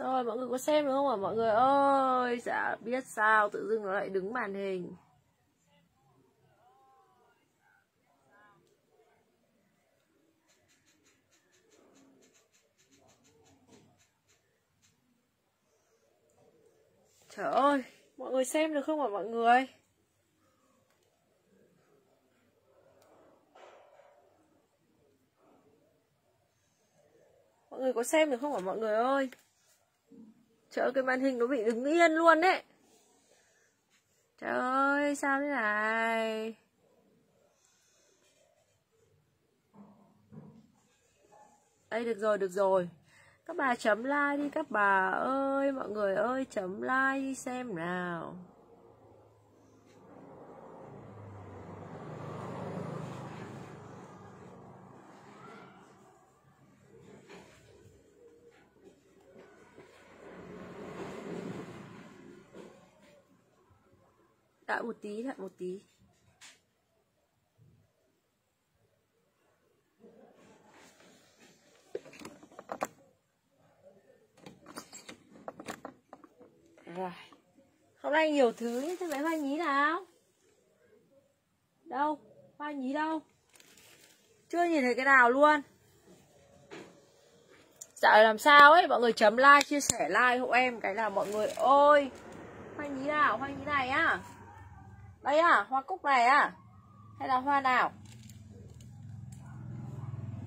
Rồi, mọi người có xem được không ạ? Mọi người ơi Dạ biết sao tự dưng nó lại đứng màn hình. Trời ơi, Mọi người xem được không ạ mọi người? Mọi người có xem được không ạ mọi người ơi? Trời ơi, cái màn hình nó bị đứng yên luôn đấy Trời ơi, sao thế này? Đây được rồi được rồi. Các bà chấm like đi, các bà ơi, Mọi người ơi, chấm like đi xem nào. Đợi một tí, đợi một tí. Rồi. Hôm nay nhiều thứ nhé thế mấy hoa nhí nào? Đâu? Hoa nhí đâu? Chưa nhìn thấy cái nào luôn. Dạo làm sao ấy? Mọi người chấm like, chia sẻ, like hộ em, cái là mọi người. Ơi hoa nhí nào? Hoa nhí này á? Đây à, hoa cúc này à? Hay là hoa nào?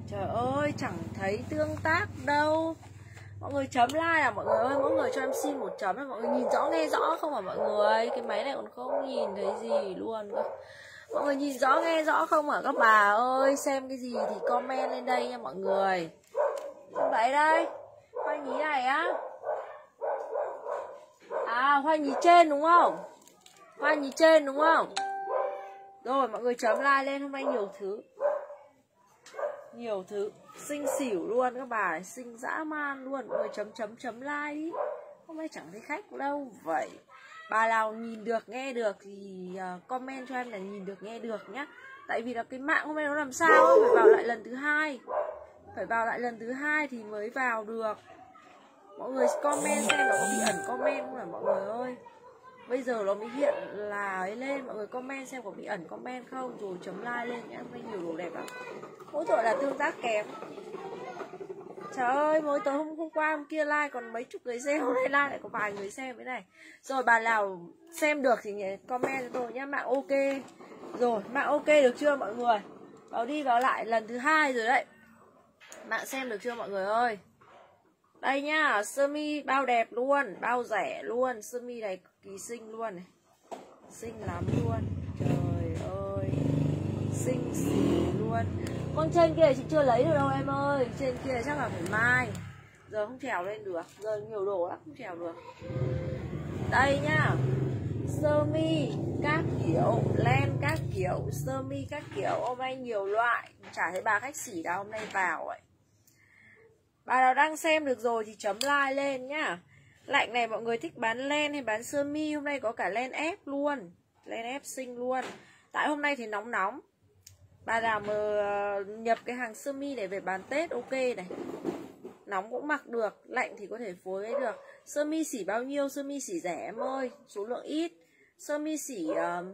Trời ơi, chẳng thấy tương tác đâu. Mọi người chấm like à mọi người ơi. Mỗi người cho em xin một chấm Mọi người nhìn rõ nghe rõ không à mọi người? Cái máy này còn không nhìn thấy gì luôn cơ. Mọi người nhìn rõ nghe rõ không à các bà ơi? Xem cái gì thì comment lên đây nha mọi người. Vậy đây Hoa nhí này á. À hoa nhí trên đúng không? Hoa nhí trên đúng không? Rồi mọi người chấm like lên hôm nay nhiều thứ. Nhiều thứ. Xinh xỉu luôn các bà Xinh dã man luôn. Mọi người chấm chấm chấm like đi. Hôm nay chẳng thấy khách đâu. Vậy Bà nào nhìn được nghe được Thì ờ, comment cho em là nhìn được nghe được nhá. Tại vì là cái mạng hôm nay nó làm sao ấy, Phải vào lại lần thứ hai. Phải vào lại lần thứ hai thì mới vào được. Mọi người comment xem nó có bị ẩn comment không hả mọi người ơi? Bây giờ nó mới hiện là ấy lên. Mọi người comment xem có bị ẩn comment không. Rồi chấm like lên nhé mấy nhiều đồ đẹp lắm. Mỗi tội là tương tác kém. Trời ơi mới tối hôm, hôm qua hôm kia like còn mấy chục người xem hôm nay like lại có vài người xem. Thế này. Rồi bà nào xem được thì comment cho tôi nhé mạng ok. Rồi mạng ok được chưa mọi người? Vào đi vào lại lần thứ hai rồi đấy. Mạng xem được chưa mọi người ơi? Đây nhá sơ mi bao đẹp luôn bao rẻ luôn. Sơ mi này kỳ xinh luôn này. Xinh lắm luôn. Trời ơi. Xinh xì luôn. Con trên kia chị chưa lấy được đâu em ơi. Trên kia chắc là phải mai. Giờ không trèo lên được. Giờ nhiều đồ lắm, không trèo được. Đây nhá. Sơ mi, các kiểu, len các kiểu, sơ mi các kiểu. Hôm nay nhiều loại. Chả thấy bà khách xỉ đâu hôm nay vào ấy. Bà nào đang xem được rồi thì chấm like lên nhá. Lạnh này mọi người thích bán len hay bán sơ mi? Hôm nay có cả len ép luôn. Len ép xinh luôn. Tại hôm nay thì nóng nóng. Bà nào mà ờ, nhập cái hàng sơ mi để về bán Tết ok này. Nóng cũng mặc được Lạnh thì có thể phối với được. Sơ mi xỉ bao nhiêu? Sơ mi xỉ rẻ em ơi Số lượng ít. Sơ mi xỉ ờ, uh, ờ,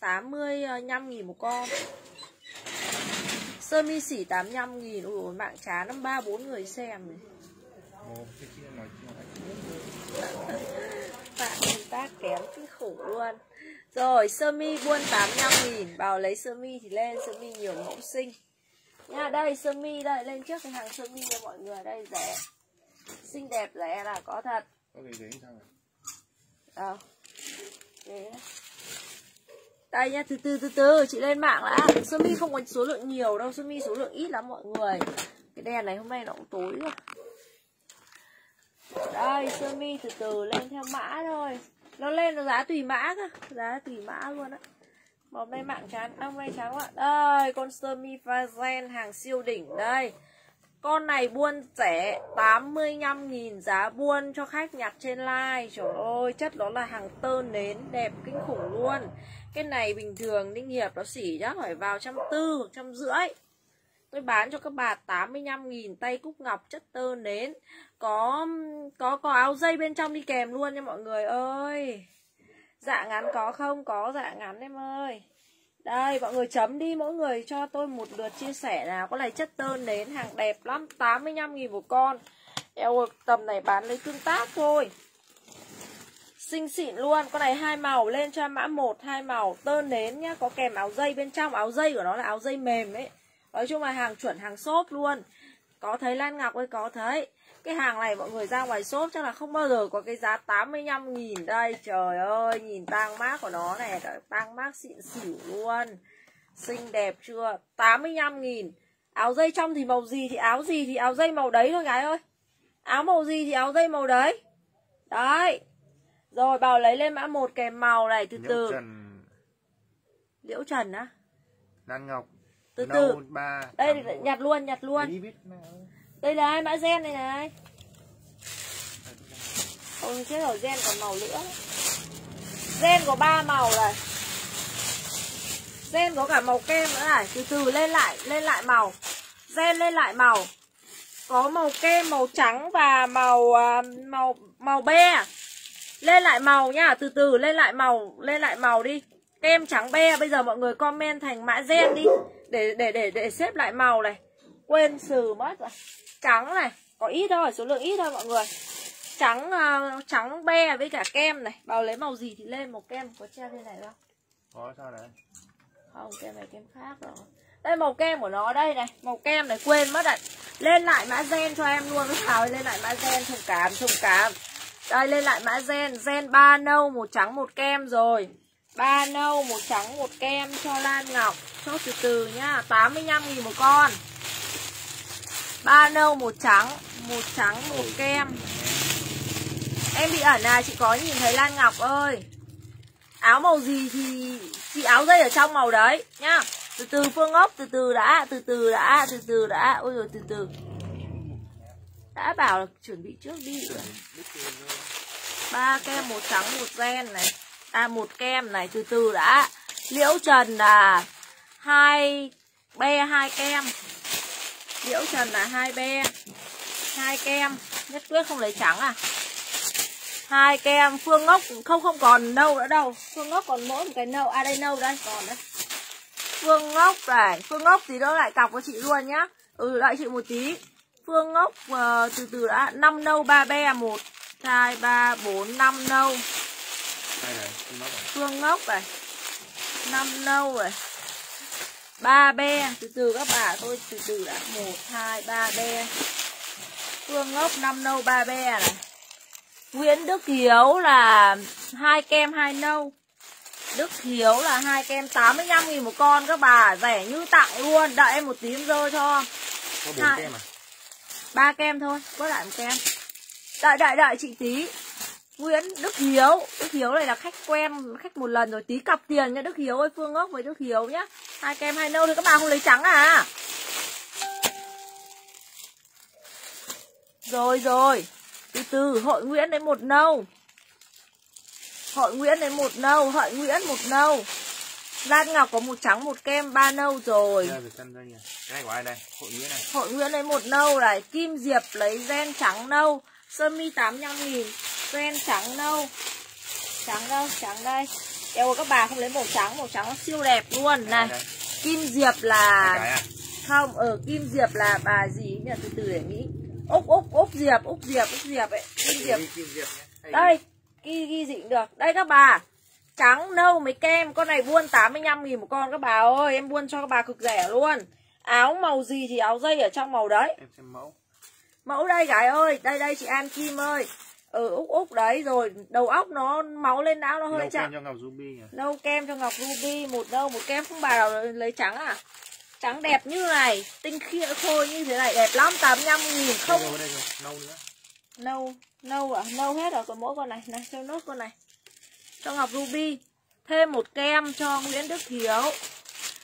85 nghìn một con. Sơ mi xỉ 85 nghìn. Ủa mạng chán năm ba bốn người xem này. bạn công tác kém kinh khủng luôn. Rồi sơ mi buôn 85 nghìn. Bảo lấy sơ mi thì lên Sơ mi nhiều mẫu xinh. Nha đây sơ mi đây Lên trước cái hàng sơ mi cho mọi người Đây rẻ. Xinh đẹp rẻ là có thật. Có gì đấy sao Đâu? Thế đây nha, từ từ từ từ, chị lên mạng đã Sơ mi không có số lượng nhiều đâu Sơ mi số lượng ít lắm mọi người. Cái đèn này hôm nay nó cũng tối rồi đây, sơ mi từ từ lên theo mã thôi. Nó lên nó giá tùy mã cơ. Giá tùy mã luôn á. Hôm nay mạng chán hôm nay chán ạ đây, con sơ mi pha gen hàng siêu đỉnh đây. Con này buôn rẻ 85.000 giá buôn cho khách nhặt trên like Trời ơi, chất nó là hàng tơ nến, đẹp kinh khủng luôn. Cái này bình thường Ninh Hiệp nó xỉ chắc phải vào trăm tư hoặc trăm rưỡi. Tôi bán cho các bà 85.000 tay cúc ngọc chất tơ nến. Có có có áo dây bên trong đi kèm luôn nha mọi người ơi. Dạ ngắn có không? Có dạ ngắn em ơi. Đây, mọi người chấm đi, mỗi người cho tôi một lượt chia sẻ nào. Có này chất tơ nến hàng đẹp lắm 85.000 một con. Eo tầm này bán lấy tương tác thôi. Xinh xịn luôn. Con này hai màu lên cho mã một, hai màu tơ nến nhá. Có kèm áo dây bên trong. Áo dây của nó là áo dây mềm ấy. Nói chung là hàng chuẩn hàng xốp luôn. Có thấy Lan Ngọc ơi có thấy. Cái hàng này mọi người ra ngoài shop chắc là không bao giờ có cái giá 85 nghìn đây. Trời ơi nhìn tang mát của nó này Tang mát xịn xỉu luôn. Xinh đẹp chưa? 85 nghìn. Áo dây trong thì màu gì thì áo gì thì áo dây màu đấy thôi gái ơi. Áo màu gì thì áo dây màu đấy. Đấy. Rồi bảo lấy lên mã một kèm màu này từ Liễu từ. Trần. Liễu Trần á? Lan Ngọc Từ từ. ba Đây nhặt luôn nhặt luôn. Đây là ai? Mã gen này này. Ôi chết rồi gen còn màu nữa. Gen có ba màu này. Gen có cả màu kem nữa này. Từ từ lên lại lên lại màu. Gen lên lại màu. Có màu kem, màu trắng và màu à, màu màu be. Lên lại màu nhá. Từ từ lên lại màu Lên lại màu đi. Kem trắng be. Bây giờ mọi người comment thành mã gen đi Để để để để xếp lại màu này. Quên sử mất rồi. Trắng này Có ít thôi Số lượng ít thôi mọi người. Trắng à, trắng be với cả kem này. Bảo lấy màu gì thì lên Màu kem. Có treo trên này không? Có sao đấy không kem này kem khác rồi. Đây màu kem của nó đây này. Màu kem này quên mất ạ lên lại mã gen cho em luôn. Thảo lên lại mã gen thông cảm thông cảm đây lên lại mã gen. Gen ba nâu một trắng một kem rồi ba nâu, một trắng, một kem cho Lan Ngọc. Chốt từ từ nhá 85 nghìn một con. Ba nâu, một trắng một trắng, một kem. Em bị ẩn à chị có nhìn thấy Lan Ngọc ơi. Áo màu gì thì chị áo dây ở trong màu đấy, nhá. Từ từ, phương ốc, từ từ đã, từ từ đã, từ từ đã. Ôi rồi từ từ. Đã bảo là chuẩn bị trước đi. Ba kem, một trắng, một gen này à một kem này từ từ đã. Liễu trần là hai be hai kem. Liễu trần là hai be hai kem. Nhất quyết không lấy trắng à? Hai kem. Phương ngốc không không còn nâu nữa đâu. Phương ngốc còn mỗi một cái nâu. À đây nâu đây còn đấy phương ngốc này phương ngốc thì nó lại cọc với chị luôn nhá. Ừ đợi chị một tí. Phương ngốc uh, từ từ đã. Năm nâu ba be một hai ba bốn năm nâu. Đây này Phương ngốc này năm nâu này ba be. Từ từ các bà tôi từ từ đã. Một hai ba be. Phương ngốc năm nâu ba be này. Nguyễn Đức Hiếu là hai kem hai nâu. Đức Hiếu là hai kem 85 nghìn một con các bà. Rẻ như tặng luôn Đợi em một tí em dơ cho. Có bốn Hai. kem à? Ba kem thôi Bớt lại một kem. Đợi đợi đợi chị tí Nguyễn Đức Hiếu. Đức Hiếu này là khách quen Khách một lần rồi tí cặp tiền nha Đức Hiếu ơi Phương Ngốc với Đức Hiếu nhá. Hai kem hai nâu thì các bà không lấy trắng à? Rồi rồi. Từ từ hội Nguyễn đến một nâu. Hội Nguyễn đến một nâu Hội Nguyễn một nâu. Lan Ngọc có một trắng một kem ba nâu rồi. Cái này của ai đây? Hội Nghĩa này. Hội Nguyễn lấy một nâu này. Kim Diệp lấy gen trắng nâu. Sơ mi 85 nghìn Gen trắng nâu Trắng đâu trắng đây. Eo các bà không lấy màu trắng Màu trắng nó siêu đẹp luôn. Này. Kim Diệp là à? Không ở Kim Diệp là bà gì nhỉ? Từ từ để nghĩ. Úc Úc Úc Diệp Úc Diệp Úc Diệp ấy. Kim Diệp. Kim đây ghi ghi dịnh được. Đây các bà trắng nâu mấy kem. Con này buôn 85 nghìn một con các bà ơi. Em buôn cho các bà cực rẻ luôn. Áo màu gì thì áo dây ở trong màu đấy. Em xem mẫu. Mẫu đây gái ơi. Đây đây chị An Kim ơi ở úc úc đấy rồi đầu óc nó máu lên não nó hơi Nâu chậm. kem cho Ngọc Ruby nhỉ? Nâu kem cho ngọc ruby một nâu một kem không bà nào lấy trắng à? Trắng đẹp như này tinh khiết khôi như thế này đẹp lắm 85 nghìn không. Đây rồi, đây rồi Nâu nữa. Nâu nâu à? Nâu hết rồi còn mỗi con này này cho nốt con này. Cho ngọc ruby thêm một kem cho nguyễn đức hiếu.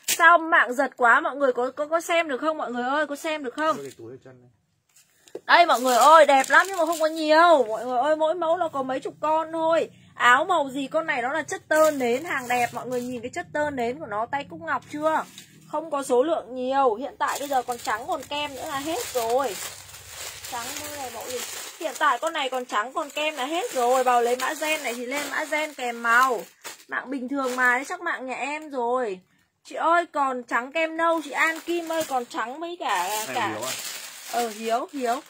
Sao mạng giật quá mọi người có có có xem được không? Mọi người ơi có xem được không đây, mọi người ơi, đẹp lắm nhưng mà không có nhiều. Mọi người ơi, mỗi mẫu là có mấy chục con thôi. Áo màu gì con này nó là chất tơ nến hàng đẹp. Mọi người nhìn cái chất tơ nến của nó, tay cúc ngọc chưa? Không có số lượng nhiều. Hiện tại bây giờ còn trắng còn kem nữa là hết rồi. Trắng như này, mẫu gì? Hiện tại con này còn trắng còn kem là hết rồi. Vào lấy mã gen này thì lên mã gen kèm màu. Mạng bình thường mà chắc mạng nhà em rồi. Chị ơi, còn trắng kem nâu. Chị An Kim ơi, còn trắng mấy cả cả? Ờ hiếu hiếu.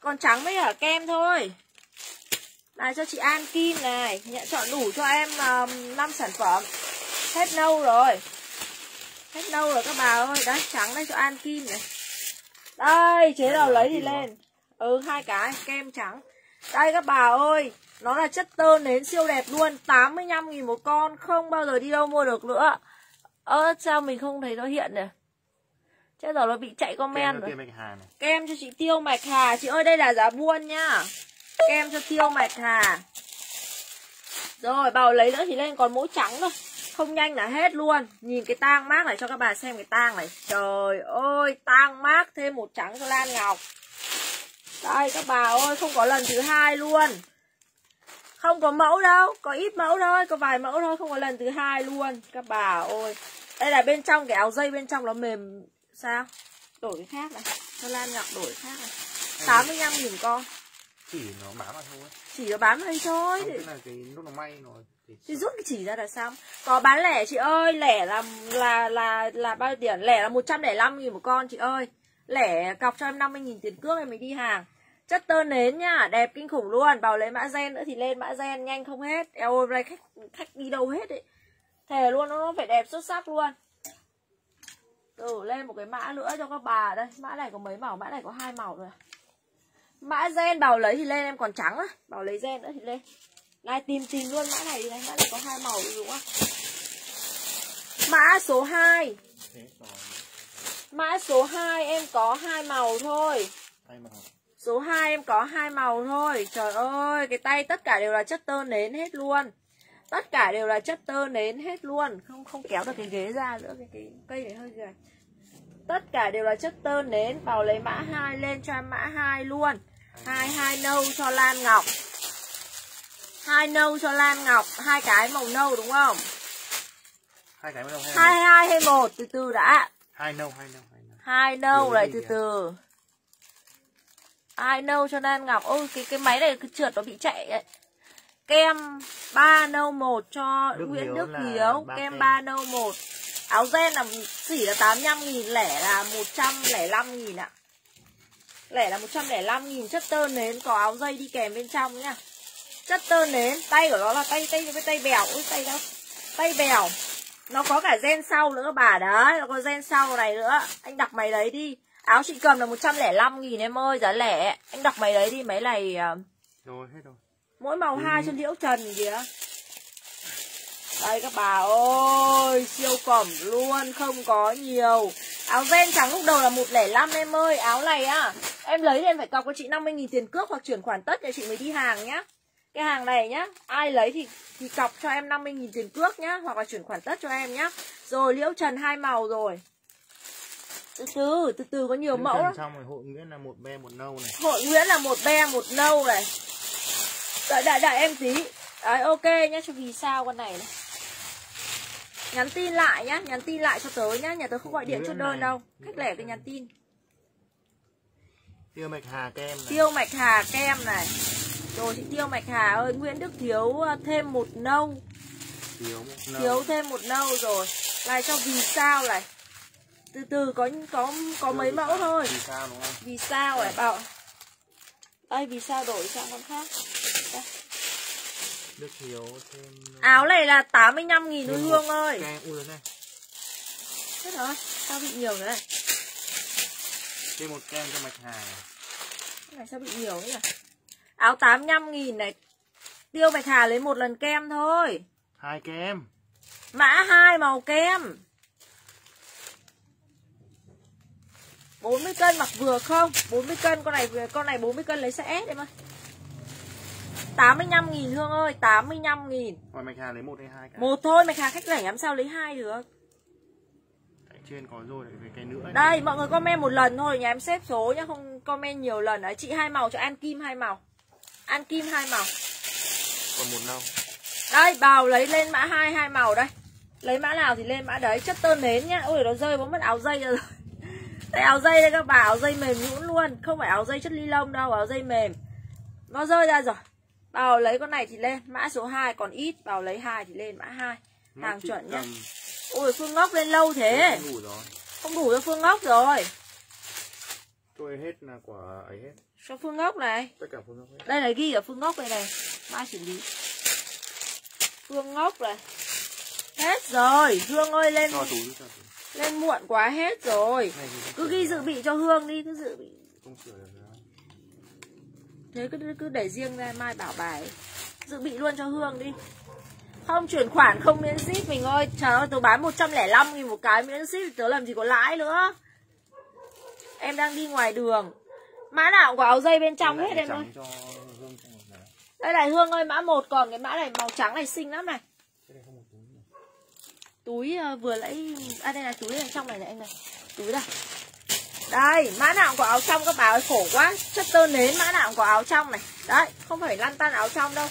Còn trắng mấy cả kem thôi. Này cho chị An Kim này. Nhận chọn đủ cho em um, 5 sản phẩm. Hết nâu rồi. Hết nâu rồi các bà ơi. Đấy trắng đây cho An Kim này. Đây chế nào lấy thì lên. Ừ hai cái kem trắng. Đây các bà ơi. Nó là chất tơ nến siêu đẹp luôn. 85 nghìn một con không bao giờ đi đâu mua được nữa. Ơ sao mình không thấy nó hiện nè chết rồi nó bị chạy Kem comment cho rồi. Kem cho chị Tiêu Mạch Hà. Chị ơi đây là giá buôn nhá. Kem cho Tiêu Mạch Hà. Rồi bảo lấy nữa thì lên còn mỗi trắng thôi. Không nhanh là hết luôn. Nhìn cái tang mát này cho các bà xem cái tang này. Trời ơi tang mát thêm một trắng cho Lan Ngọc. Đây các bà ơi không có lần thứ hai luôn. Không có mẫu đâu Có ít mẫu thôi Có vài mẫu thôi Không có lần thứ hai luôn. Các bà ơi Đây là bên trong cái áo dây bên trong nó mềm Sao? Đổi cái khác này. Cho Lan Ngọc đổi cái khác này. 85 nghìn con. Chỉ nó bám vào thôi. Chỉ nó bán hay thôi Không, cái là cái lúc nó may rồi. Thì thì rút cái chỉ ra là xong. Có bán lẻ chị ơi lẻ là là là là bao nhiêu tiền? Lẻ là 105 nghìn một con chị ơi. Lẻ cọc cho em 50 nghìn tiền cước em mới đi hàng. Chất tơ nến nhá đẹp kinh khủng luôn. Bảo lấy mã gen nữa thì lên mã gen nhanh không hết. Eo ơi khách khách đi đâu hết ấy. Thề luôn nó phải đẹp xuất sắc luôn ừ lên một cái mã nữa cho các bà đây. Mã này có mấy màu? Mã này có hai màu rồi. Mã gen bảo lấy thì lên em còn trắng á. Bảo lấy gen nữa thì lên. Này tìm tìm luôn mã này đi này. Mã này có hai màu đúng không? Mã số 2 thế còn mã số 2 em có hai màu thôi. Hai màu. Số 2 em có hai màu thôi. Trời ơi Cái tay tất cả đều là chất tơ nến hết luôn Tất cả đều là chất tơ nến hết luôn. Không không kéo được cái ghế ra nữa Cái, cái cây này hơi gầy. Tất cả đều là chất tơ nến Vào lấy mã 2 lên cho em mã 2 luôn. Hai hai nâu cho Lan Ngọc. Hai nâu cho Lan Ngọc hai cái màu nâu đúng không? Hai cái mới đâu hai. hai hai hay một? Từ từ đã. Hai nâu, hai nâu, hai nâu. hai nâu gì từ kìa? từ. Hai nâu cho Lan Ngọc. Ôi cái cái máy này cứ trượt nó bị chạy ấy kem ba nâu một cho Đức Nguyễn Hiếu Đức Hiếu. kem ba nâu một. Áo ren là chỉ là 85 nghìn lẻ là 105 nghìn ạ. Lẻ là 105 nghìn. Chất tơ nến có áo dây đi kèm bên trong nhá. Chất tơ nến tay của nó là tay tay cái tay bèo. Ôi tay đâu? Tay bèo. Nó có cả gen sau nữa bà. Đấy nó có gen sau này nữa. Anh đọc máy đấy đi. Áo chị cầm là 105 nghìn em ơi giá lẻ. Anh đọc máy đấy đi máy này ờ, Rồi, hết rồi. Mỗi màu Ừ. hai cho liễu trần kìa. Đây các bà ơi siêu phẩm luôn không có nhiều. Áo ven trắng lúc đầu là 105 em ơi áo này á. Em lấy thì em phải cọc cho chị 50 nghìn tiền cước hoặc chuyển khoản tất để chị mới đi hàng nhá. Cái hàng này nhá ai lấy thì thì cọc cho em 50 nghìn tiền cước nhá hoặc là chuyển khoản tất cho em nhá. Rồi liễu trần hai màu rồi. Từ từ từ từ có nhiều Những mẫu lắm. hội Nguyễn là một be một nâu này. Hội Nguyễn là một be một nâu này Đợi đợi đợi em tí Đấy ok nhá cho vì sao con này này Nhắn tin lại nhá Nhắn tin lại cho tớ nhá Nhà tớ không gọi điện chốt đơn này. đâu Khách lẻ cứ nhắn tin Tiêu mạch hà kem này. Tiêu Mạch Hà kem này Rồi chị Tiêu Mạch Hà ơi Nguyễn Đức Thiếu ờ, thêm một nâu Thiếu một nâu. Thiếu thêm một nâu rồi Này cho vì sao này Từ từ có có có mấy mẫu thôi Vì sao đúng không? Vì sao này bảo Đây vì sao đổi sang con khác. Đức Hiếu thêm Áo này là 85 nghìn thôi Hương ơi. Kem ui này. Chết rồi Sao bị nhiều thế này? Thêm một kem cho mạch hà. Cái này sao bị nhiều thế nhỉ? Áo 85 nghìn này Tiêu Bạch Hà lấy một lần kem thôi. Hai kem. Mã 2 màu kem. 40 cân mặc vừa không? 40 cân con này con này 40 cân lấy sẽ S em ơi 85 nghìn Hương ơi 85 nghìn. Ngoài mạch hà lấy một hay hai cái. Một thôi Bạch Hà khách lẻ làm sao lấy hai được? Cái trên có rồi về cái nữa. Đây mọi người comment một lần thôi Nhà em xếp số nhá Không comment nhiều lần. Đấy Chị hai màu cho An Kim hai màu. An Kim hai màu. Còn một nâu. Đây bào lấy lên mã hai hai màu đây. Lấy mã nào thì lên mã đấy. Chất tơ nến nhá. Ôi nó rơi bóng mất áo dây rồi. Đây áo dây đây các bà áo dây mềm nhũn luôn. Không phải áo dây chất ly lông đâu áo dây mềm. Nó rơi ra rồi bảo lấy con này thì lên mã số 2 còn ít bảo lấy hai thì lên mã 2 hàng chuẩn nhá. ôi phương ngốc lên lâu thế. Không đủ rồi. Không đủ cho phương ngốc rồi. Tôi hết là quả ấy hết. Cho phương ngốc này. Tất cả phương ngốc hết. Đây là ghi ở phương ngốc đây này. Mã xử lý. Phương ngốc này. Hết rồi. Hương ơi lên cho túi cho túi lên muộn quá hết rồi. Này cứ ghi dự bị cho hương đi cứ dự bị. Không sửa được nữa thế cứ cứ để riêng ra mai bảo bài dự bị luôn cho hương đi. Không chuyển khoản không miễn ship mình ơi. Trời ơi tớ bán 105 nghìn một cái miễn ship tớ làm gì có lãi nữa. Em đang đi ngoài đường. Mã nào cũng có áo dây bên trong hết em ơi. đây này hương ơi mã một còn cái mã này màu trắng này xinh lắm này. Túi ờ, vừa lấy à đây là túi này trong này này anh này. Túi đây đây, mã nào cũng có áo trong các bà ơi, khổ quá. Chất tơ nến mã nào cũng có áo trong này. Đấy, không phải lăn tan áo trong đâu.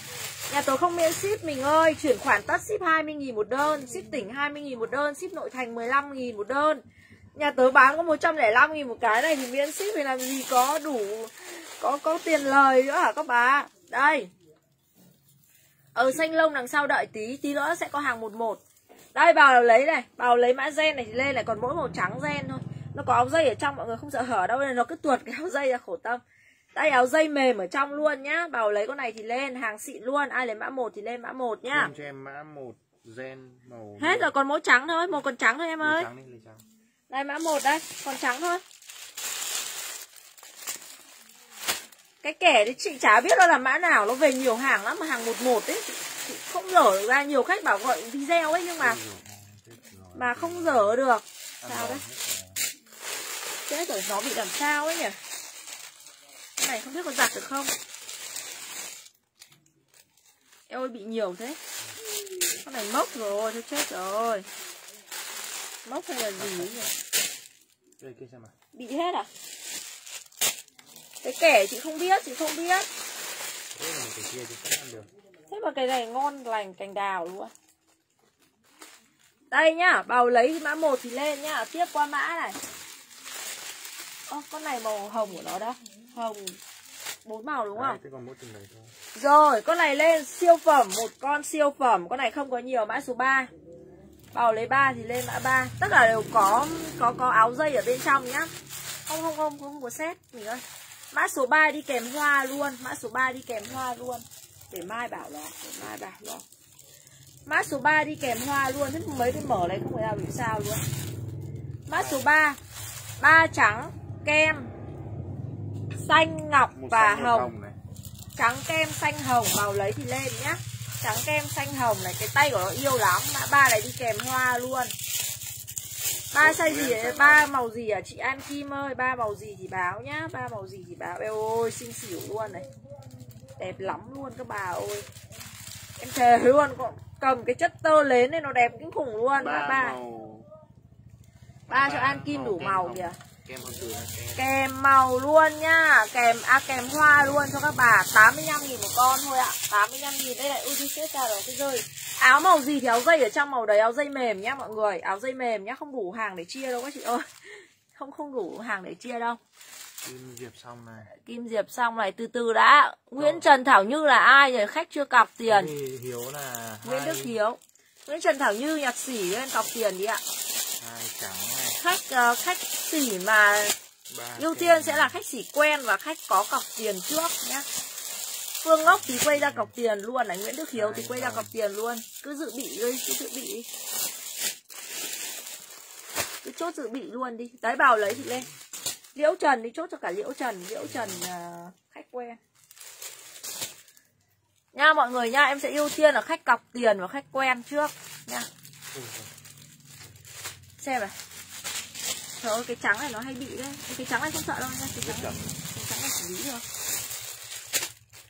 Nhà tôi không miễn ship, mình ơi. Chuyển khoản tất ship 20.000 một đơn, ship tỉnh 20.000 một đơn, ship nội thành 15.000 một đơn. Nhà tớ bán có 105.000 một cái này thì miễn ship thì làm gì có đủ, có có tiền lời nữa hả các bà? Đây. Ở xanh lông đằng sau đợi tí tí nữa sẽ có hàng một một. Đây bảo lấy này bảo lấy mã gen này thì lên này, còn mỗi màu trắng gen thôi nó có áo dây ở trong mọi người không sợ hở đâu nên nó cứ tuột cái áo dây ra khổ tâm. Đây áo dây mềm ở trong luôn nhá. Bảo lấy con này thì lên hàng xịn luôn. Ai lấy mã một thì lên mã một nhá. Hương cho em mã một gen màu hết rồi còn mỗi trắng thôi một còn trắng thôi em lấy ơi. trắng đi lấy trắng. Đây mã một đây còn trắng thôi. Cái kẻ thì chị chả biết nó là mã nào nó về nhiều hàng lắm mà hàng một một ấy. Chị, chị không dở ra nhiều khách bảo gọi video ấy nhưng mà mà không dở được. Sao đấy. Chết rồi nó bị làm sao ấy nhỉ? Cái này không biết có giặt được không? Eo ơi bị nhiều thế. Con này mốc rồi thôi chết rồi. Mốc hay là gì ấy nhỉ? Bị hết à? Cái kẻ chị không biết chị không biết. Thế là một cái kia thì sẽ ăn được. Thế mà cái này ngon lành cành đào luôn. Đây nhá bào lấy mã một thì lên nhá. Tiếp qua mã này Ơ, con này màu hồng của nó đâu hồng bốn màu đúng Đấy, không thế còn mỗi này thôi. Rồi con này lên siêu phẩm một con siêu phẩm. Con này không có nhiều mã số 3 bào lấy 3 thì lên mã 3 tất cả đều có có có áo dây ở bên trong nhá. Không không không không có set mình ơi. Mã số 3 đi kèm hoa luôn. Mã số 3 đi kèm hoa luôn. Để mai bảo nó để mai bảo nó. Mã số 3 đi kèm hoa luôn. Thế mấy cái mở này không phải nào bị sao luôn. Mã số 3 ba trắng kem xanh ngọc một và xanh một hồng. này? Trắng kem xanh hồng vào lấy thì lên nhá. Trắng kem xanh hồng này cái tay của nó yêu lắm. Mã ba này đi kèm hoa luôn. Ba size gì ấy? ba màu gì à? Chị An Kim ơi ba màu gì thì báo nhá. Ba màu gì thì báo. Eo ôi xinh xỉu luôn này. Đẹp lắm luôn các bà ơi. Em thề luôn cầm cái chất tơ lên này nó đẹp kinh khủng luôn ba ba màu ba cho An Kim đủ màu hồng. kìa kem từ Kèm màu luôn nhá. Kèm à kèm hoa luôn cho các bà. 85 nghìn một con thôi ạ. 85 nghìn đây này ui tôi chết ra rồi cái rơi. Áo màu gì thì áo dây ở trong màu đấy Áo dây mềm nhá mọi người. Áo dây mềm nhá không đủ hàng để chia đâu các chị ơi. Không không đủ hàng để chia đâu. Kim diệp xong này. Kim Diệp xong này từ từ đã. Nguyễn Trần Thảo Như là ai rồi khách chưa cọc tiền. Thì hiếu là Nguyễn hai, Đức Hiếu. Nguyễn Trần Thảo Như nhạc sĩ lên cọc tiền đi ạ Khách ờ, khách sĩ mà. Ưu tiên sẽ là khách sĩ quen và khách có cọc tiền trước nhá. Phương Ngốc thì quay ra cọc tiền luôn này Nguyễn Đức Hiếu thì quay ra cọc tiền luôn. Cứ dự bị đi cứ dự bị. Đi cứ chốt dự bị luôn đi. Đấy bảo lấy thì lên. Liễu trần đi chốt cho cả liễu trần. Liễu trần à, khách quen. Nha mọi người nha em sẽ ưu tiên là khách cọc tiền và khách quen trước nha. Giời. Xem này. Trời ơi cái trắng này nó hay bị đấy. Cái trắng này không sợ đâu nha. Cái trắng này, cái trắng này xử lý được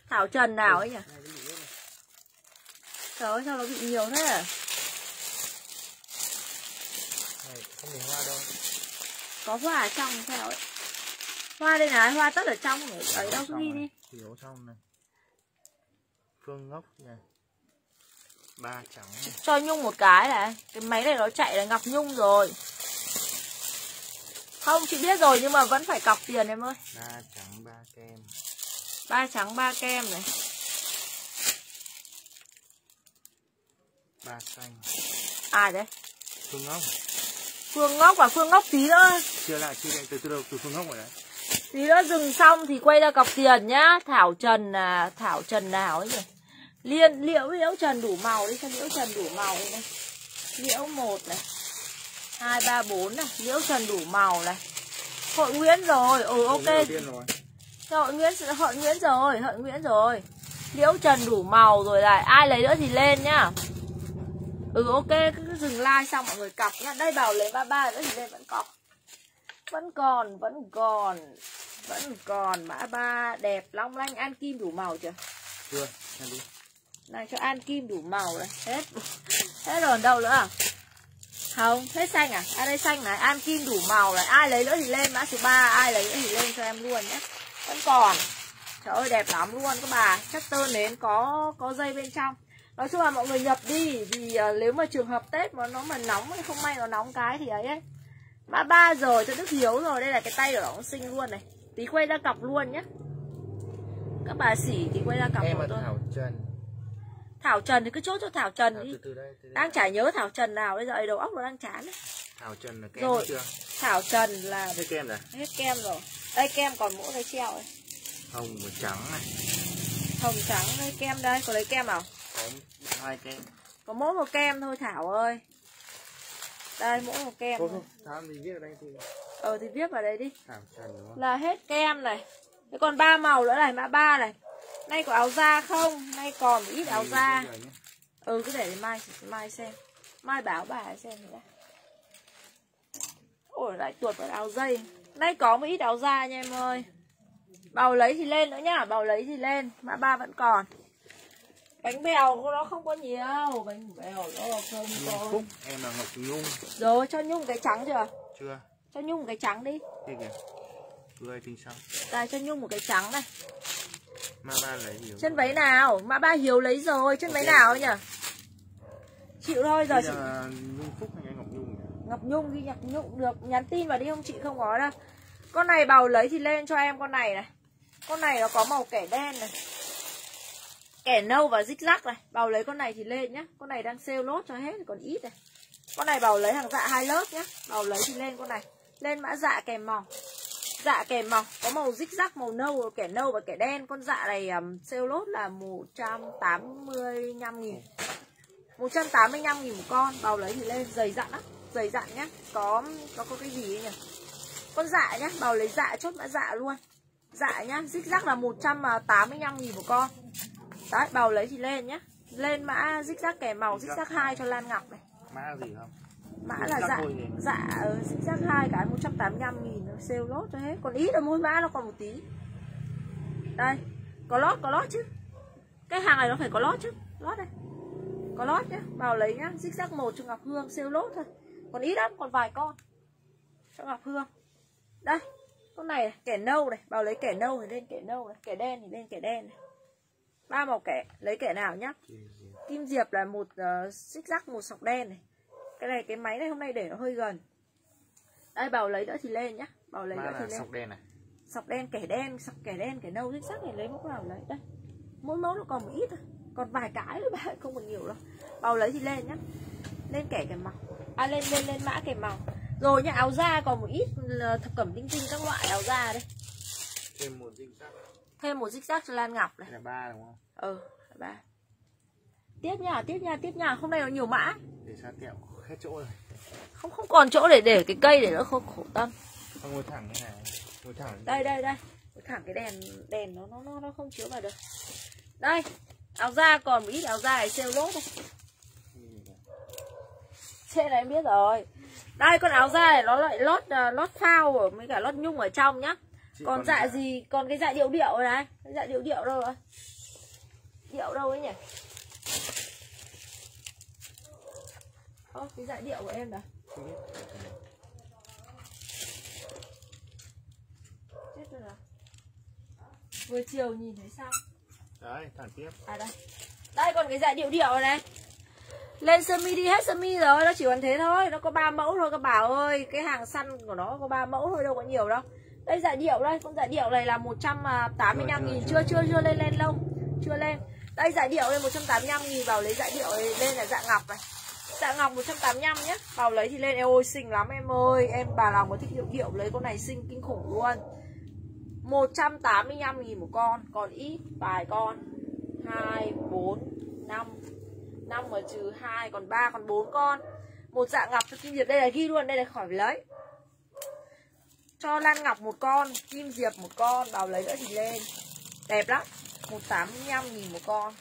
thảo trần nào ấy nhỉ? Bị trời ơi sao nó bị nhiều thế? À? Này, không để hoa đâu. Có hoa ở trong sao ấy? Hoa đây này hoa tất ở trong. Rồi ấy đâu cứ ghi này, đi. hiếu xong này. Phương ngốc này ba trắng cho nhung một cái này. Cái máy này nó chạy là ngọc nhung rồi. Không chị biết rồi nhưng mà vẫn phải cọc tiền em ơi. Ba trắng ba kem. Ba trắng ba kem này. Ba xanh. Ai đấy. Phương ngốc. Phương ngốc và phương ngốc tí nữa. Chưa lại chưa lại từ từ đầu từ phương ngốc rồi đấy. Tí nữa dừng xong thì quay ra cọc tiền nhá. Thảo trần là thảo trần nào ấy nhỉ liên liễu liễu trần đủ màu đi cho liễu trần đủ màu đi đây. Liễu một này hai ba bốn này liễu trần đủ màu này. Hội nguyễn rồi ừ ok. Hội nguyễn hội nguyễn rồi hội nguyễn rồi. Liễu trần đủ màu rồi lại ai lấy nữa thì lên nhá. Ừ ok cứ dừng like xong mọi người cọc nhá. Đây bảo lấy ba ba nữa thì lên vẫn cọc. Vẫn còn vẫn còn vẫn còn. Mã ba đẹp long lanh an kim đủ màu chưa? Chưa đi này cho an kim đủ màu này. Hết. Hết rồi đâu nữa à? không hết xanh à? À đây xanh này? An kim đủ màu này. Ai lấy nữa thì lên mã số 3 ai lấy nữa thì lên cho em luôn nhé. Vẫn còn. Trời ơi đẹp lắm luôn các bà. Chắc tơ nến có có dây bên trong. Nói chung là mọi người nhập đi vì à, nếu mà trường hợp tết mà nó mà nóng thì không may nó nóng cái thì ấy ấy. Mã ba rồi cho đức hiếu rồi. Đây là cái tay của cũng xinh luôn này. Tí quay ra cọc luôn nhé. Các bà xỉ thì quay ra cọc em của tôi trần Thảo Trần thì cứ chốt cho Thảo Trần Thảo đi. từ từ đây từ đây. Đang chả nhớ Thảo Trần nào bây giờ đầu óc nó đang chán ấy. thảo trần là kem Rồi. chưa? Thảo Trần là thế kem rồi. hết kem rồi. Đây kem còn mỗi cái treo ấy. Hồng và trắng này. Hồng trắng đây kem đây. Có lấy kem nào? Có hai kem. Có mỗi một kem thôi Thảo ơi. Đây mỗi một kem thôi. không thảo gì viết ở đây thì Ờ thì viết vào đây đi. Thảo trần đúng không? Là hết kem này. Thế còn ba màu nữa này mã ba này Nay có áo da không? Nay còn một ít áo da. Ừ cứ để mai mai xem. Mai báo bà xem nữa Ôi lại tuột vào áo dây. Nay có một ít áo da nha em ơi. Bào lấy thì lên nữa nhá Bào lấy thì lên Mã ba vẫn còn. Bánh bèo của nó không có nhiều Bánh bèo nó không có Phúc em là Ngọc Nhung. Rồi cho Nhung cái trắng chưa? Chưa. Cho Nhung cái trắng đi. Kia kìa. Tinh xăng Đây cho Nhung một cái trắng này ma ba lấy nhiều Chân váy nào? Mã ba Hiếu lấy rồi. Chân váy Ok. nào ấy nhỉ? Chịu thôi giờ chị Nhung Phúc hay Ngọc Nhung nhỉ? Ngọc Nhung ghi Ngọc Nhung được. Nhắn tin vào đi không chị không có đâu. Con này bào lấy thì lên cho em con này này. Con này nó có màu kẻ đen này. Kẻ nâu và rích rắc này. Bào lấy con này thì lên nhá. Con này đang sale lốt cho hết còn ít này. Con này bào lấy hàng dạ hai lớp nhá. Bào lấy thì lên con này. Lên mã dạ kèm màu dạ kẻ màu có màu rích rắc màu nâu kẻ nâu và kẻ đen. Con dạ này um, sale lốt là 185 nghìn. 185 nghìn một con. Bào lấy thì lên dày dặn á Dày dặn nhá. Có có có cái gì ấy nhỉ? Con dạ nhá Bào lấy dạ chốt mã dạ luôn. Dạ nhá Dích rắc là 185 nghìn một con. Đấy bào lấy thì lên nhá. Lên mã dích rắc kẻ màu Dích rắc hai cho Lan Ngọc này. Mã gì không? Mã là dạ. Dạ dích rắc 2 cái 185 nghìn nó Sale lốt cho hết. Còn ít là mỗi mã nó còn một tí. Đây Có lót có lót chứ. Cái hàng này nó phải có lót chứ. Lót đây. Có lót nhá. Vào lấy nhá. Xích sắc một cho ngọc hương siêu lốt thôi. Còn ít lắm còn vài con cho ngọc hương. Đây con này, này kẻ nâu này. Vào lấy kẻ nâu thì lên kẻ nâu này. Kẻ đen thì lên kẻ đen này. Ba màu kẻ lấy kẻ nào nhá? Kim diệp. Là một uh, xích rắc một sọc đen này cái này cái máy này hôm nay để nó hơi gần. Đây bảo lấy nữa thì lên nhá. Bảo lấy mã nữa thì là lên. sọc đen này. Sọc đen kẻ đen sọc kẻ đen kẻ nâu xích sắc thì lấy mẫu nào lấy. Đây mỗi mẫu nó còn một ít thôi. Còn vài cái nữa bạn không còn nhiều đâu. Bào lấy thì lên nhá. Lên kẻ kẻ màu. À lên lên lên mã kẻ màu. Rồi nhá áo da còn một ít là thập cẩm tinh tinh các loại áo da đây. Thêm một dinh sắc. Thêm một sắc cho lan ngọc này. Là ba đúng không? Ừ ba. Tiếp nha tiếp nha tiếp nha. Hôm nay nó nhiều mã. Để xa kẹo hết chỗ rồi không không còn chỗ để để cái cây để nó không khổ tâm. Không ngồi thẳng thế này. Ngồi thẳng đây đây đây. Thẳng cái đèn đèn nó nó nó, không chiếu vào được. Đây áo da còn một ít áo da này sale lốt đây. Trên này em biết rồi. Đây con áo da này nó lại lót uh, lót phao ở với cả lót nhung ở trong nhá. Chị còn còn dạ dạ- gì còn cái dạ điệu điệu này. Cái dạ điệu điệu đâu rồi? Điệu đâu ấy nhỉ Ơ, cái dạ điệu của em biết. chết rồi nào. Vừa chiều nhìn thấy sao? Đấy thẳng tiếp. À đây. Đây còn cái dạ điệu điệu này lên sơ mi đi hết sơ mi rồi nó chỉ còn thế thôi. Nó có ba mẫu thôi các bảo ơi. Cái hàng săn của nó có ba mẫu thôi đâu có nhiều đâu. Đây dạ điệu đây. Con dạ điệu này là 185 nghìn. Chưa chưa chưa lên lên lâu. Chưa lên. Đây dạ điệu lên 185 nghìn vào lấy dạ điệu lên là dạ ngọc này dạ ngọc 185 nhé Bảo lấy thì lên em ơi xinh lắm em ơi. Em, bà nào mà thích hiệu điệu lấy con này xinh kinh khủng luôn. 185 nghìn một con, còn ít vài con. 2 4 5 5 mà trừ 2 còn 3 còn 4 con. Một dạ ngọc cho kim diệp, đây là ghi luôn, đây là khỏi lấy. Cho lan ngọc một con, kim diệp một con, Bảo lấy nữa thì lên. Đẹp lắm. 185 nghìn một con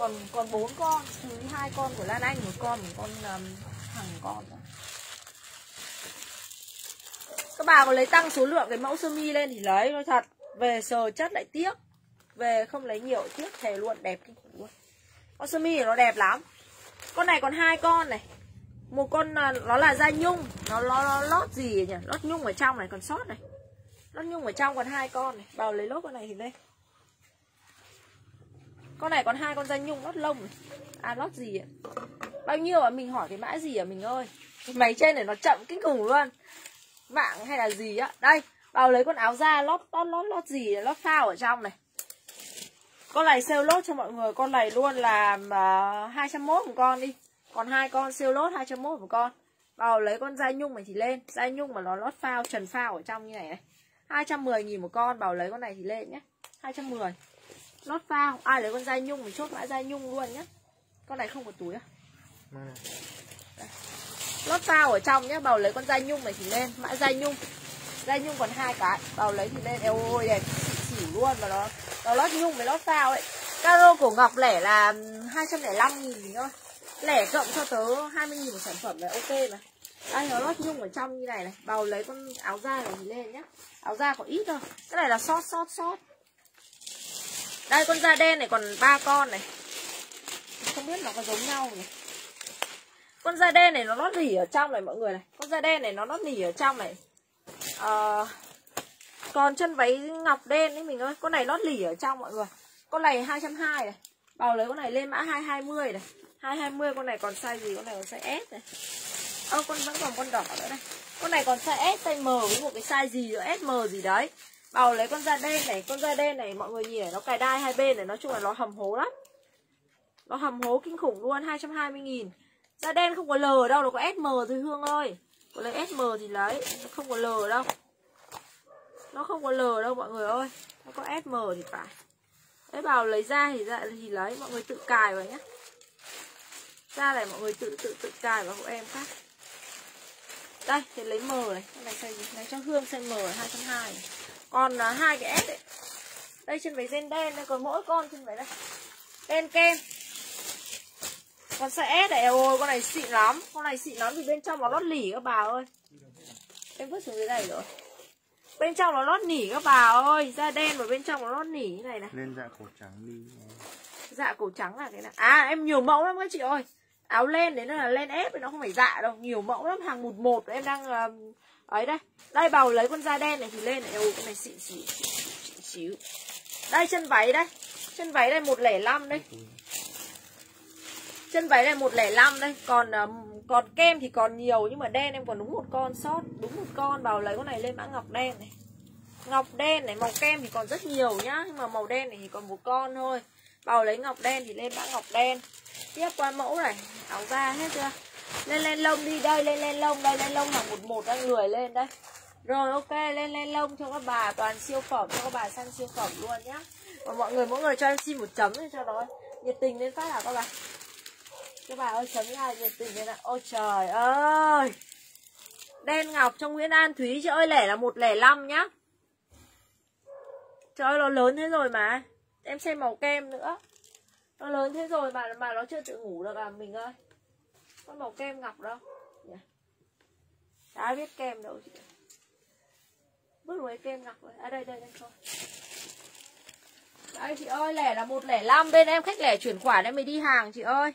còn còn bốn con trừ hai con của lan anh một con một con um, thằng con. Nữa. các bà có lấy tăng số lượng cái mẫu sơ mi lên thì lấy nói thật. Về sờ chất lại tiếc. Về không lấy nhiều tiếc thề luôn đẹp kinh khủng luôn. Con sơ mi nó đẹp lắm. Con này còn hai con này. Một con à, nó là da nhung. Nó nó, nó lót gì nhỉ? Lót nhung ở trong này còn sót này. Lót nhung ở trong còn hai con này. Vào lấy lốt con này thì đây con này còn hai con da nhung lót lông này. À lót gì ạ? Bao nhiêu ạ mình hỏi cái mã gì ạ mình ơi? Máy trên này nó chậm kinh khủng luôn. Mạng hay là gì á? Đây, vào lấy con áo da lót lót lót lót gì, lót phao ở trong này. Con này sale lốt cho mọi người, con này luôn là à, hai trăm mốt một con đi. Còn hai con siêu lốt 201 một con. Vào lấy con da nhung này thì lên. Da nhung mà nó lót phao, trần phao ở trong như này này. 210 nghìn một con bảo lấy con này thì lên nhé. 210 lót phao. Ai lấy con da nhung mình chốt mã da nhung luôn nhé con này không có túi à? Lót phao ở trong nhé bảo lấy con da nhung này thì lên mã da nhung. Da nhung còn hai cái bảo lấy thì lên. Eo ôi đẹp xỉu luôn mà nó. Nó lót nhung với lót phao ấy. Caro của ngọc lẻ là 205 nghìn thôi. Lẻ cộng cho tớ 20 nghìn một sản phẩm là ok mà. Đây nó lót nhung ở trong như này này. Bào lấy con áo da này thì lên nhá. Áo da có ít thôi. Cái này là sót sót sót đây con da đen này còn ba con này. Không biết nó có giống nhau nhỉ? Con da đen này nó lót nỉ ở trong này mọi người này. Con da đen này nó lót nỉ ở trong này. À, còn chân váy ngọc đen ấy mình ơi con này lót lỉ ở trong mọi người. Con này 220 này. Bào lấy con này lên mã 220 này. 220 con này còn size gì? Con này còn size S này. Ơ à, con vẫn còn con đỏ nữa này. Con này còn size S size M với một cái size gì nữa? SM gì đấy bào lấy con da đen này, con da đen này mọi người nhìn này, nó cài đai hai bên này, nói chung là nó hầm hố lắm. Nó hầm hố kinh khủng luôn 220 nghìn. Da đen không có L ở đâu, nó có SM thôi Hương ơi. Có lấy SM thì lấy nó không có L ở đâu. Nó không có L đâu mọi người ơi, nó có SM thì phải. Đấy bảo lấy ra thì ra thì lấy, mọi người tự cài vào nhé ra này mọi người tự tự tự cài vào hộ em khác đây thì lấy M này, cái này size này cho Hương size M hai 220 này còn uh, hai cái S ấy. Đây chân váy gen đen đây còn mỗi con chân váy đây. Đen kem. Còn size S này ôi con này xịn lắm. Con này xịn lắm thì bên trong nó lót lỉ các bà ơi. Em vứt xuống dưới này rồi. Bên trong nó lót nỉ các bà ơi. Da đen và bên trong nó lót nỉ như này này. Lên dạ cổ trắng đi. Dạ cổ trắng là cái này à em nhiều mẫu lắm các chị ơi. Áo len đấy nó là len ép nó không phải dạ đâu. Nhiều mẫu lắm hàng một một. Em đang uh, ấy đây. Đây bào lấy con da đen này thì lên này. Ôi con này xịn xịn xịn xíu. Đây chân váy đây. Chân váy đây một lẻ năm đây. Chân váy này một lẻ năm đây. Còn uh, còn kem thì còn nhiều nhưng mà đen em còn đúng một con sót đúng một con. Vào lấy con này lên mã ngọc đen này. Ngọc đen này màu kem thì còn rất nhiều nhá nhưng mà màu đen này thì còn một con thôi. Vào lấy ngọc đen thì lên mã ngọc đen. Tiếp qua mẫu này. Áo da hết chưa? Lên lên lông đi, đây, lên lên lông, đây, lên lông là một một đang lười lên đây. Rồi, ok, lên lên lông cho các bà toàn siêu phẩm, cho các bà săn siêu phẩm luôn nhá. Và mọi người, mỗi người cho em xin một chấm cho nó nhiệt tình lên phát hả các bà? Các bà ơi, chấm ra nhiệt tình lên ạ. Ôi trời ơi! Đen ngọc trong nguyễn an thúy, chị ơi, lẻ là một, lẻ năm nhá. Trời ơi, nó lớn thế rồi mà. Em xem màu kem nữa. Nó lớn thế rồi mà mà nó chưa tự ngủ được à mình ơi con màu kem ngọc đâu. Yeah. chả biết kem đâu chị. Bước rồi kem ngọc rồi. À đây đây đây thôi. Đây chị ơi lẻ là một lẻ năm bên em khách lẻ chuyển khoản em mới đi hàng chị ơi.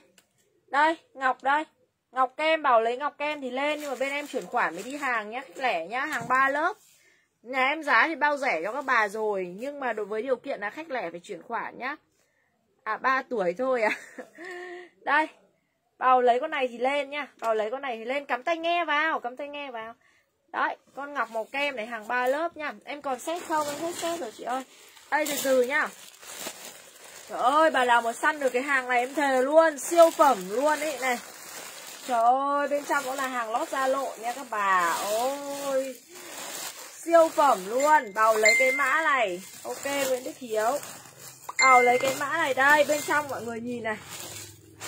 Đây ngọc đây. Ngọc kem bảo lấy ngọc kem thì lên nhưng mà bên em chuyển khoản mới đi hàng nhá. Khách lẻ nhá hàng ba lớp. Nhà em giá thì bao rẻ cho các bà rồi nhưng mà đối với điều kiện là khách lẻ phải chuyển khoản nhá. À 3 tuổi thôi à. Đây Bào lấy con này thì lên nha, Bào lấy con này thì lên. Cắm tay nghe vào Cắm tay nghe vào. Đấy con ngọc màu kem này hàng ba lớp nha. Em còn xét không? Em hết xét rồi chị ơi. Đây từ từ nhá Trời ơi bà nào mà săn được cái hàng này em thề luôn Siêu phẩm luôn ý này. Trời ơi bên trong cũng là hàng lót da lộ nha các bà. Ôi Siêu phẩm luôn. Bào lấy cái mã này. Ok Nguyễn Đức Hiếu. Bào lấy cái mã này đây Bên trong mọi người nhìn này.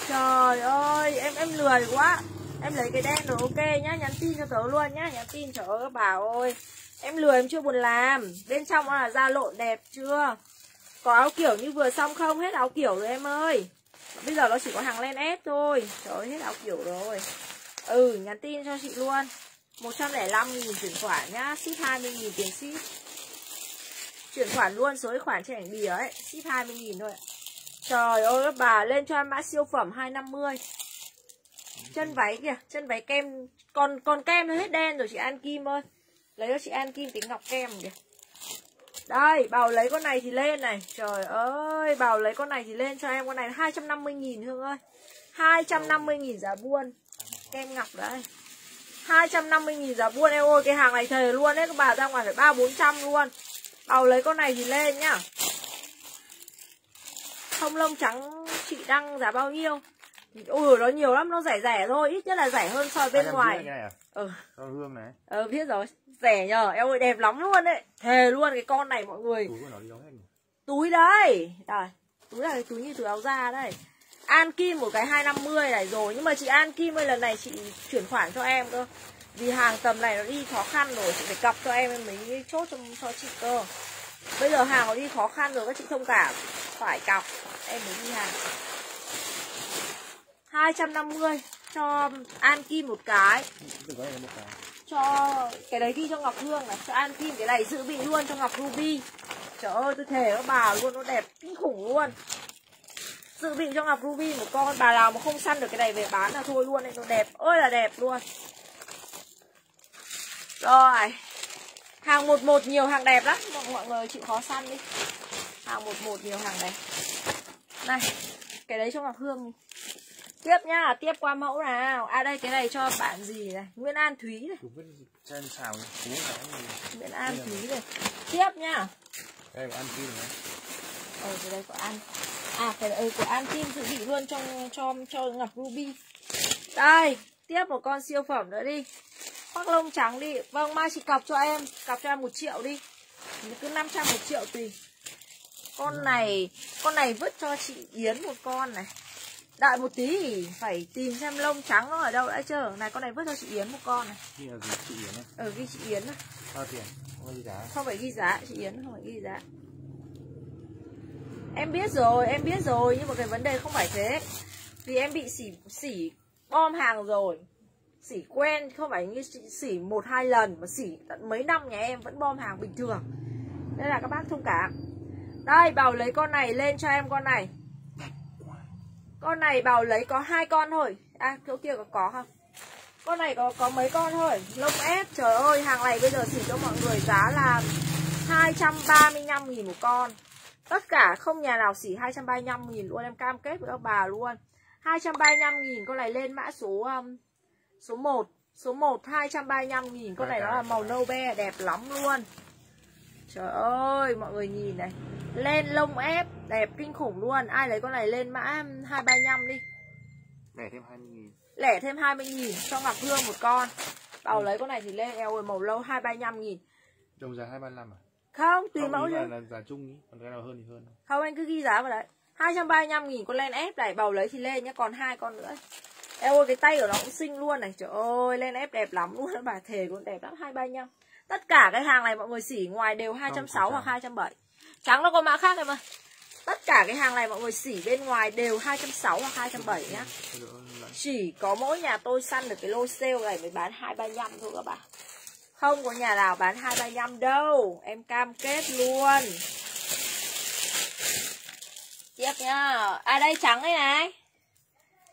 Trời ơi, em em lười quá. Em lấy cái đen rồi, ok nhá, Nhắn tin cho tớ luôn nhá, Nhắn tin trời ơi các bà ơi Em lười, em chưa buồn làm. Bên trong là da lộn đẹp chưa? Có áo kiểu như vừa xong không? Hết áo kiểu rồi em ơi. Bây giờ nó chỉ có hàng len ép thôi. Trời ơi, hết áo kiểu rồi. Ừ nhắn tin cho chị luôn. 105 nghìn chuyển khoản nhá, Ship 20 nghìn tiền ship. Chuyển khoản luôn, số khoản trên ảnh bìa ấy, Ship 20 nghìn thôi ạ. Trời ơi các bà lên cho em mã siêu phẩm 250 Chân váy kìa, Chân váy kem Còn còn kem nó hết đen rồi, chị An Kim ơi. Lấy cho chị An Kim tính ngọc kem kìa. Đây, bảo lấy con này thì lên này. Trời ơi, bảo lấy con này thì lên cho em. Con này 250 nghìn, Hương ơi. 250 nghìn giá buôn. Kem ngọc đấy. 250 nghìn giá buôn. Em ơi, Cái hàng này thề luôn đấy, Các bà ra ngoài phải 3-400 luôn. Bảo lấy con này thì lên nhá. Không lông trắng chị đăng giá bao nhiêu? Ừ nó nhiều lắm nó rẻ rẻ thôi Ít nhất là rẻ hơn so với bên ngoài. này à? Ừ. Cho hương này. Ờ biết rồi Rẻ nhờ em ơi đẹp lắm luôn đấy Thề luôn cái con này mọi người. Túi của nó đi đâu hết nhỉ? Túi đấy Đây Túi là cái túi như túi áo da đây. An Kim một cái 250 này rồi Nhưng mà chị An Kim ơi lần này chị chuyển khoản cho em cơ. Vì hàng tầm này nó đi khó khăn rồi Chị phải cọc cho em em mới chốt cho, cho chị cơ Bây giờ hàng nó đi khó khăn rồi, các chị thông cảm. Phải cọc. Em mới đi hàng 250 cho An Kim một cái. Cho cái đấy ghi cho Ngọc Hương này. Cho An Kim cái này dự bị luôn cho Ngọc Ruby. Trời ơi, tôi thề các bà luôn, nó đẹp kinh khủng luôn. Dự bị cho Ngọc Ruby một con, bà nào mà không săn được cái này về bán là thôi luôn đấy, nó đẹp ơi là đẹp luôn. Rồi hàng một một nhiều hàng đẹp lắm. Mọi, mọi người chịu khó săn đi. Hàng một một nhiều hàng đẹp. Này cái đấy cho Ngọc Hương. Tiếp nhá tiếp qua mẫu nào. À đây cái này cho bạn gì này? Nguyễn An Thúy này. Nguyễn An Thúy này. Tiếp nhá. Đây ăn kim này. Ờ cái đây của An. À cái đây của An Kim dự bị luôn cho cho cho Ngọc Ruby. Đây tiếp một con siêu phẩm nữa đi khoác lông trắng đi. Vâng mai chị cọc cho em cọc cho em một triệu đi. Cứ 500 một triệu tùy. Con này con này vứt cho chị Yến một con này. Đợi một tí phải tìm xem lông trắng nó ở đâu đã chưa. Này con này vứt cho chị Yến một con này. Ghi gì chị Yến này ở ghi chị Yến này Bao tiền? Không có gì giá. Không phải ghi giá chị Yến không phải ghi giá. Em biết rồi em biết rồi nhưng mà cái vấn đề không phải thế. Vì em bị xỉ xỉ bom hàng rồi xỉ quen không phải như xỉ một hai lần mà xỉ tận mấy năm nhà em vẫn bom hàng bình thường. Nên là các bác thông cảm. Đây bảo lấy con này lên cho em con này. Con này bảo lấy có hai con thôi. À chỗ kia có có không? Con này có có mấy con thôi. Lông ép trời ơi hàng này bây giờ xỉ cho mọi người giá là 235 nghìn một con. Tất cả không nhà nào xỉ 235 nghìn luôn em cam kết với các bà luôn. 235 nghìn con này lên mã số um, số 1 số 1 235 nghìn. Con này nó là màu nâu be đẹp lắm luôn. Trời ơi mọi người nhìn này. Lên lông ép đẹp kinh khủng luôn. Ai lấy con này lên mã 235 đi. Lẻ thêm 20 nghìn. Lẻ thêm 20 nghìn cho Ngọc Hương một con. Bảo lấy con này thì lên eo ơi màu lâu 235 nghìn. Đồng giá 235 à? Không, tùy Không, mẫu chứ là, là giá chung ý Còn cái nào hơn thì hơn. Không anh cứ ghi giá vào đấy. 235 nghìn con len ép này Bảo lấy thì lên nhá Còn hai con nữa Eo ơi cái tay của nó cũng xinh luôn này. Trời ơi len ép đẹp lắm luôn. Bà thề cũng đẹp lắm. 235 Tất cả cái hàng này mọi người xỉ ngoài đều 260 hoặc 270 Trắng nó có mã khác em ơi. Tất cả cái hàng này mọi người xỉ bên ngoài đều 260 hoặc 270 nhá. Chỉ có mỗi nhà tôi săn được cái lô sale này mới bán 235 thôi các bạn Không có nhà nào bán 235 đâu. Em cam kết luôn. Tiếp nhá. À đây trắng đây này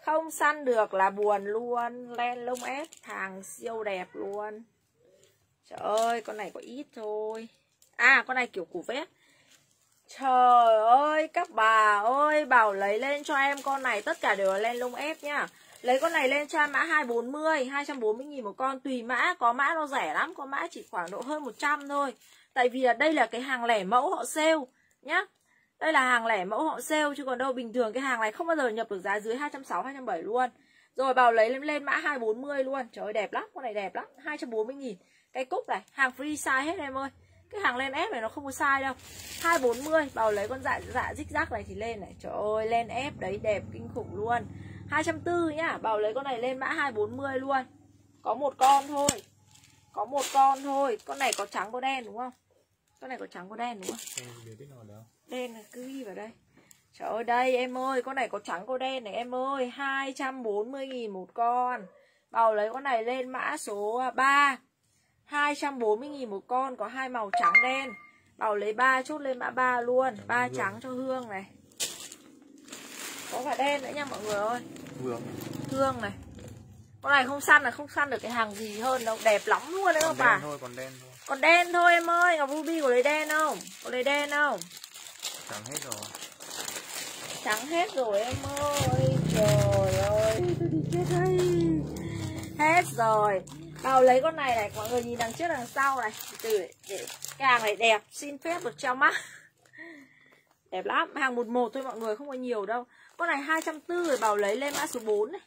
không săn được là buồn luôn. Len lông ép hàng siêu đẹp luôn. Trời ơi, con này có ít thôi. À con này kiểu củ vét. Trời ơi, các bà ơi, Bảo lấy lên cho em con này. Tất cả đều là len lông ép nhá Lấy con này lên cho mã 240 240 nghìn một con. Tùy mã, Có mã nó rẻ lắm, Có mã chỉ khoảng độ hơn 100 thôi. Tại vì là đây là cái hàng lẻ mẫu họ sale Nhá. Đây là hàng lẻ mẫu họ sale Chứ còn đâu bình thường cái hàng này không bao giờ nhập được giá dưới 260 270 luôn. Rồi bảo lấy lên, lên mã 240 luôn. Trời ơi đẹp lắm Con này đẹp lắm. 240 nghìn. Cái cúc này Hàng free size hết em ơi. Cái hàng len ép này nó không có sai đâu. 240 bảo lấy con dạ dạ dích rác này thì lên này. Trời ơi len ép đấy đẹp kinh khủng luôn. 240 nhá bảo lấy con này lên mã 240 luôn. Có một con thôi. Có một con thôi. Con này có trắng có đen đúng không? Con này có trắng có đen đúng không? Đen này cứ ghi vào đây. Trời ơi đây em ơi con này có trắng có đen này em ơi. 240 nghìn một con. Bảo lấy con này lên mã số 3 240 nghìn một con có hai màu trắng đen. Bảo lấy ba chốt lên mã 3 luôn. Ba trắng cho Hương này. Có cả đen nữa nha mọi người ơi. Hương Hương này. Con này không săn là không săn được cái hàng gì hơn đâu. Đẹp lắm luôn đấy các bà. còn đen thôi. Còn đen thôi em ơi. Ngọc Ruby có lấy đen không? Có lấy đen không Trắng hết rồi. Trắng hết rồi em ơi Trời ơi. Tôi đi chết đây. Hết rồi. Bảo lấy con này này, mọi người nhìn đằng trước đằng sau này. Từ để cái hàng này đẹp, xin phép được treo mắt. Đẹp lắm, hàng 11 thôi mọi người, không có nhiều đâu. Con này 240 rồi bảo lấy lên mã số 4 này.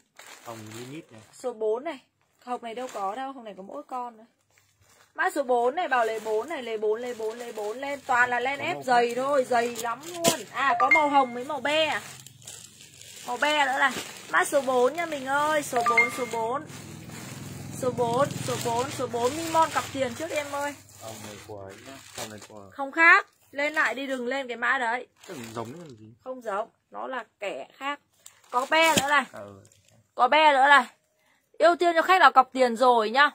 Hồng limit này. Số 4 này. Hộp này đâu có đâu, hộp này có mỗi con này Mã số 4 này bảo lấy 4 này, lấy 4, lấy 4, lấy 4 lên. Toàn là len ép dày thôi, dày lắm luôn. À có màu hồng với màu be à? Màu be nữa này. Mã số 4 nha mình ơi, số 4, số 4 Số 4, số 4, số 4 Mimon cặp tiền trước em ơi. Của Không khác. Lên lại đi đừng lên cái mã đấy. Giống cái gì? Không giống. Nó là kẻ khác. Có be nữa này. Ừ Có be nữa này. Ưu tiên cho khách nào cọc tiền rồi nhá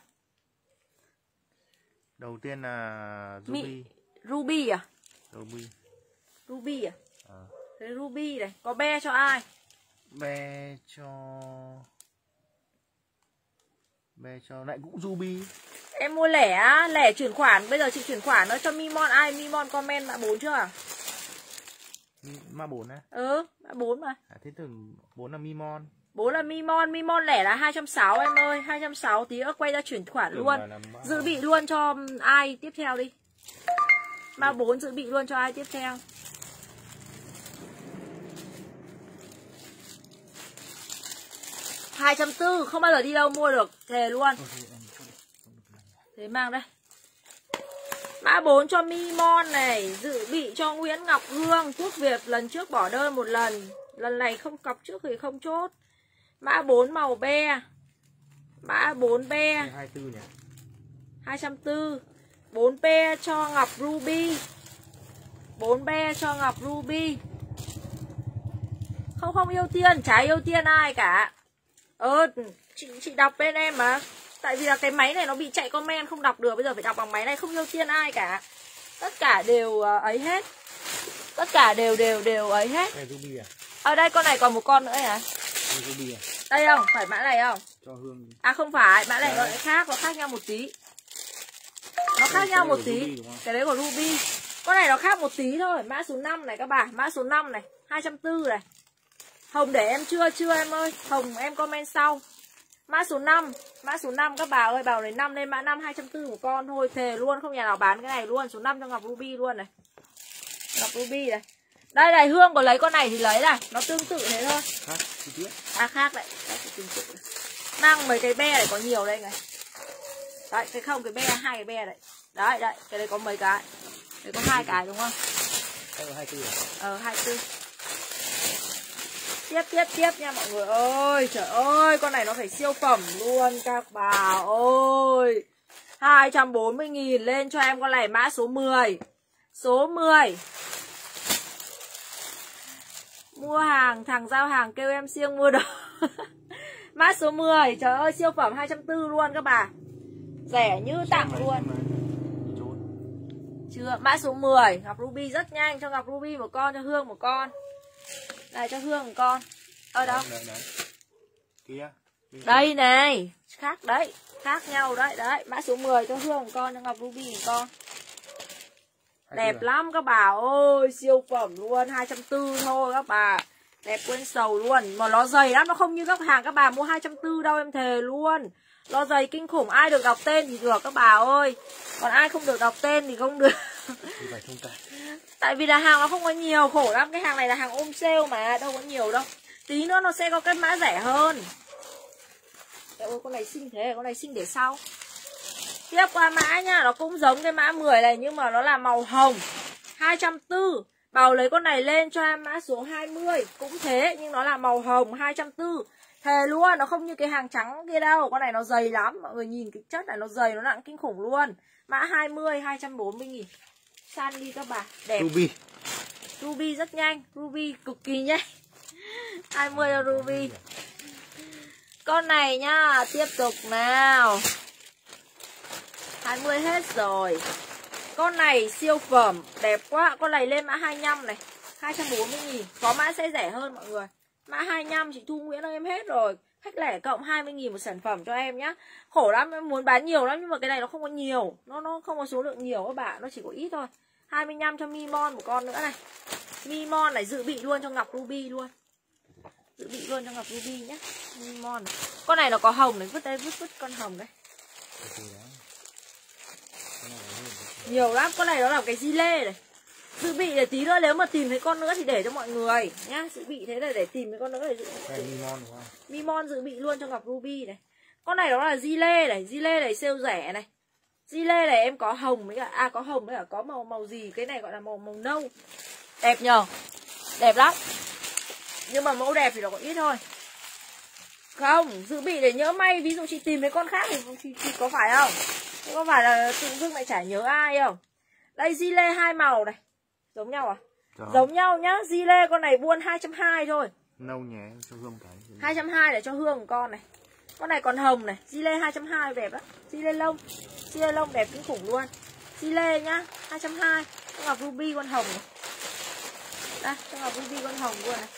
Đầu tiên là Mi- Ruby. Ruby à? Ruby. Ruby à? À. Thế Ruby này Có be cho ai? Be cho Be cho lại cũng Ruby. Em mua lẻ á, lẻ chuyển khoản Bây giờ chị chuyển khoản nó cho Mimon. Ai Mimon comment mã 4 chưa? Mi- Ma 4 á? Ừ mã 4 mà. À, Thế tưởng 4 là Mimon 4 là Mimon Mimon lẻ là 260 em ơi. 260 tí nữa quay ra chuyển khoản luôn. Dự bị luôn cho ai tiếp theo đi. Mã 4 dự bị luôn cho ai tiếp theo. hai trăm tư không bao giờ đi đâu mua được. Thề luôn. Thế mang đây. Mã 4 cho Mimon này. Dự bị cho Nguyễn Ngọc Hương. Thuốc Việt lần trước bỏ đơn một lần. Lần này không cọc trước thì không chốt mã 4 màu be mã 4 be Thế 24 nhỉ? 240 4 be cho Ngọc Ruby. 4 be cho Ngọc Ruby. Không không ưu tiên Chả ưu tiên ai cả. Ờ chị, chị đọc bên em mà. Tại vì là cái máy này nó bị chạy comment không đọc được. Bây giờ phải đọc bằng máy này. Không ưu tiên ai cả. Tất cả đều ờ, ấy hết. Tất cả đều đều đều ấy hết. Đây Ruby à? Ở đây con này còn một con nữa hả? Ruby à Đây không? Phải mã này không? Cho Hương À không phải, mã này Đấy. lại khác, nó khác nhau một tí. Nó khác Cái nhau một tí. Ruby? Cái đấy của Ruby. Con này nó khác một tí thôi. Mã số 5 này các bạn. Mã số 5 này. 240 này. Hồng để em chưa chưa em ơi. Hồng em comment sau. Mã số 5 Mã số 5 các bà ơi Bảo lấy 5 lên mã 5 240 một con. Thôi Thề luôn không nhà nào bán cái này luôn. Số 5 cho Ngọc Ruby luôn này. Ngọc Ruby này Đây này Hương có lấy con này thì lấy này. Nó tương tự thế thôi. Khác chi tiết. À khác đấy, đấy tương tự. Này. Mang mấy cái be này có nhiều đây này. Đấy, cái không cái be, hai cái be đấy. Đấy, đấy, cái đấy có mấy cái. Đấy có hai cái đúng không? Là 24 à Ờ, hai tư Tiếp, tiếp, tiếp nha mọi người ơi. Trời ơi, con này nó phải siêu phẩm luôn các bà ơi. 240.000 lên cho em con này mã số 10 Số 10 Mua hàng, thằng giao hàng kêu em siêng mua đồ. Mã số 10 Trời ơi, siêu phẩm 240 luôn các bà. Rẻ như tặng luôn. chưa mã số 10 Ngọc Ruby rất nhanh cho Ngọc Ruby một con cho Hương một con. Này cho Hương một con. Ở đâu? Kia đây này khác đấy khác nhau đấy đấy. Mã số 10 cho Hương một con cho Ngọc Ruby một con. Đẹp 24 lắm các bà ơi siêu phẩm luôn 240 thôi các bà. Đẹp quên sầu luôn. Mà nó dày lắm nó không như các hàng các bà mua 240 đâu em thề luôn. Nó dày kinh khủng ai được đọc tên thì được các bà ơi. Còn ai không được đọc tên thì không được. Tại vì là hàng nó không có nhiều khổ lắm. Cái hàng này là hàng ôm sale mà đâu có nhiều đâu. Tí nữa nó sẽ có cái mã rẻ hơn. Trời ơi con này xinh thế con này xinh để sau tiếp qua mã nha nó cũng giống cái mã 10 này nhưng mà nó là màu hồng. 240 Bảo lấy con này lên cho em mã số 20 Cũng thế nhưng nó là màu hồng 240 Thề luôn nó không như cái hàng trắng kia đâu Con này nó dày lắm. Mọi người nhìn cái chất này nó dày nó nặng kinh khủng luôn. Mã 20 240 nghìn. San đi các bà Đẹp. Ruby. Ruby rất nhanh Ruby cực kỳ nhanh. 20 là Ruby. Con này nhá Tiếp tục nào 20 hết rồi. Con này siêu phẩm, Đẹp quá. Con này lên mã 25 này. 240 nghìn. Có mã sẽ rẻ hơn mọi người. Mã 25 chị Thu Nguyễn ơi em hết rồi. Khách lẻ cộng 20 nghìn một sản phẩm cho em nhá. Khổ lắm, em muốn bán nhiều lắm Nhưng mà cái này nó không có nhiều. Nó nó không có số lượng nhiều các bạn, Nó chỉ có ít thôi. 25 cho Mimon một con nữa này. Mimon này dự bị luôn cho Ngọc Ruby luôn. Dự bị luôn cho Ngọc Ruby nhé Mimon này. Con này nó có hồng này, Vứt đây, vứt vứt con hồng đây Từ đó. Cái này là nhiều. Lắm Con này nó là cái di lê này. Dự bị để tí nữa nếu mà tìm thấy con nữa thì để cho mọi người nhá. Dự bị thế là để tìm thấy con nữa để dự... Này Mimon đúng không? Mimon dự bị luôn cho Ngọc Ruby này. Con này nó là di lê này Di lê này siêu rẻ này. Di lê này em có hồng với cả À có hồng với cả có màu màu gì? Cái này gọi là màu màu nâu. Đẹp nhờ? Đẹp lắm. Nhưng mà mẫu đẹp thì nó có ít thôi. Không Dự bị để nhớ may Ví dụ chị tìm thấy con khác thì chị, chị có phải không Thế có phải là tự dưng lại chả nhớ ai không? Đây di lê hai màu này. Giống nhau à? Đó. Giống nhau nhá. Di lê con này buôn 220 thôi. Nâu nhé cho hương cái. 220 để cho Hương con này. Con này còn hồng này. Di lê 220 đẹp lắm. Di lê lông. Di lê lông đẹp kinh khủng luôn. Di lê nhá 220 Con ngọc ruby con hồng này. Đây con ngọc ruby con hồng luôn này.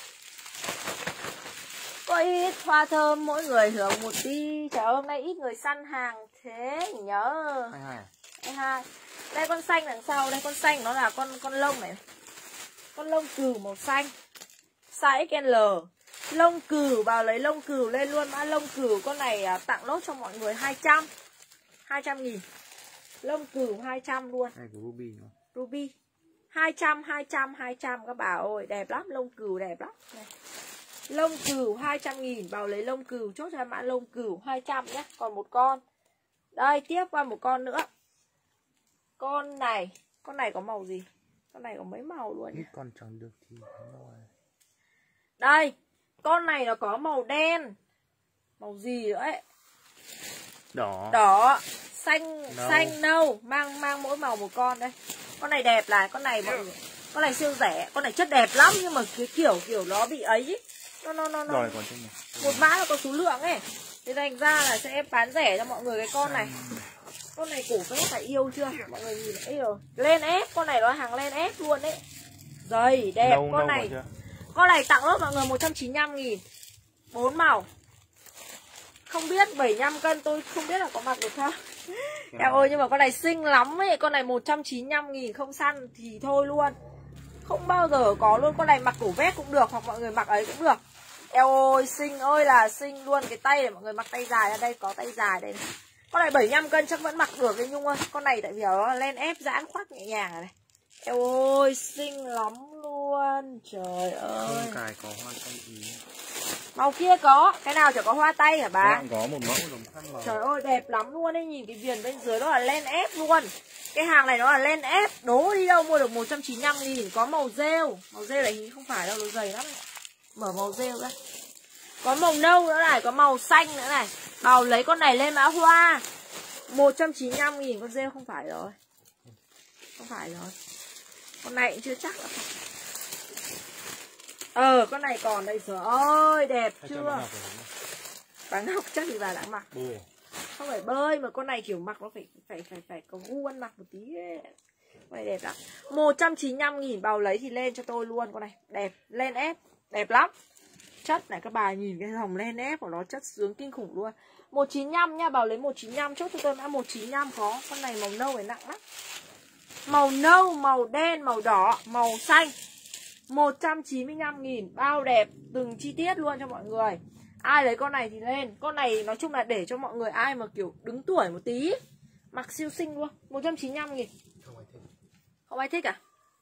Có ít hoa thơm mỗi người hưởng một tí. Trời ơi hôm nay ít người săn hàng thế nhớ. 22 à? đây hai. Đây con xanh đằng sau đây con xanh nó là con con lông này. Con lông cừu màu xanh. Size XL lông cừu vào lấy lông cừu lên luôn. Mã lông cừu con này à, tặng lốt cho mọi người 200 200 nghìn. Lông cừu 200 luôn. Đây của Ruby nữa. ruby. 200 200 200 các bà ơi. Đẹp lắm lông cừu đẹp lắm. Này. lông cừu 200 nghìn. Vào lấy lông cừu chốt cho mã lông cừu 200 nhé còn một con đây tiếp qua một con nữa. Con này con này có màu gì? Con này có mấy màu luôn nhỉ? Ít con chẳng được thì rồi. đây con này nó có màu đen. Màu gì nữa ấy? Đỏ. đỏ. Xanh Nâu. xanh nâu. Mang mang mỗi màu một con đây. Con này đẹp này con này mọi người con này siêu rẻ con này chất đẹp lắm. Nhưng mà cái kiểu kiểu nó bị ấy ý. nó nó nó, nó Rồi còn một. mã nó có số lượng ấy thế thành ra là sẽ bán rẻ cho mọi người cái con này. Con này cổ rất phải yêu chưa? Mọi người nhìn ấy rồi. Lên ép con này nó hàng lên ép luôn đấy. Dày đẹp Nâu con nâu này con này tặng lớp mọi người 195 nghìn. Bốn màu. Không biết 75 cân tôi không biết là có mặc được không. Cái Em ơi nhưng mà con này xinh lắm ấy. Con này 195 nghìn không săn thì thôi luôn. Không bao giờ có luôn. Con này mặc cổ vest cũng được Hoặc mọi người mặc ấy cũng được Eo ơi xinh ơi là xinh luôn. Cái tay này mọi người mặc tay dài ra đây Có tay dài đây này. Con này 75 cân chắc vẫn mặc được đấy Nhung ơi. Con này tại vì nó len ép giãn khoác nhẹ nhàng này. Eo ơi xinh lắm luôn. Trời ơi. Hương cài có hoa tay ý. Màu kia có. Cái nào chả có hoa tay hả bà? Bạn có một mẫu. Trời ơi đẹp lắm luôn ấy. Nhìn cái viền bên dưới nó là len ép luôn. Cái hàng này nó là len ép. Đố đi đâu mua được 195 nghìn Có màu rêu. Màu rêu này hình không phải đâu Nó dày lắm. ấy. Mở màu rêu ra. Có màu nâu nữa này Có màu xanh nữa này. Bảo lấy con này lên mã hoa. 195 nghìn Con rêu không phải rồi. Không phải rồi. Con này cũng chưa chắc là phải. Ờ con này còn đây. Trời ơi đẹp Hay chưa? bạn học rồi. Chắc thì bà đã mặc. Bơi. không phải bơi mà con này kiểu mặc nó phải phải phải phải có gu ăn mặc một tí ấy. con này đẹp lắm. 195 nghìn bào lấy thì lên cho tôi luôn con này. Đẹp lên ép đẹp lắm. Chất này các bà nhìn cái dòng lên ép của nó chất sướng kinh khủng luôn. 195 nha bào lấy 195 chốt cho tôi mã 195 có con này màu nâu này nặng lắm. Màu nâu màu đen màu đỏ màu xanh. 195 nghìn Bao đẹp từng chi tiết luôn cho mọi người. Ai lấy con này thì lên. Con này nói chung là để cho mọi người ai mà kiểu đứng tuổi một tí Mặc siêu xinh luôn. 195 nghìn. Không ai thích. Không ai thích à?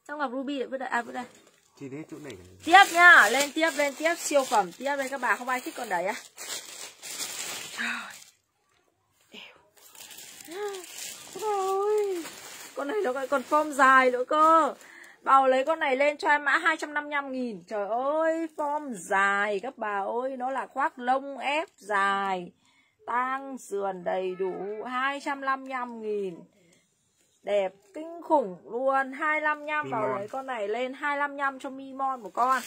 Xong gặp Ruby lại vứt đây. À vứt đây chỉ đến chỗ này Tiếp nhá Lên tiếp lên tiếp, Siêu phẩm tiếp lên các bà không ai thích con đấy á. Trời Ôi Con này nó còn form dài nữa cơ. Bảo lấy con này lên cho em mã 255 nghìn. Trời ơi, form dài, các bà ơi, Nó là khoác lông ép dài, Tang sườn đầy đủ 255 nghìn. Đẹp kinh khủng luôn. 255 bảo Mimon. lấy con này lên 255 cho Mimon một con.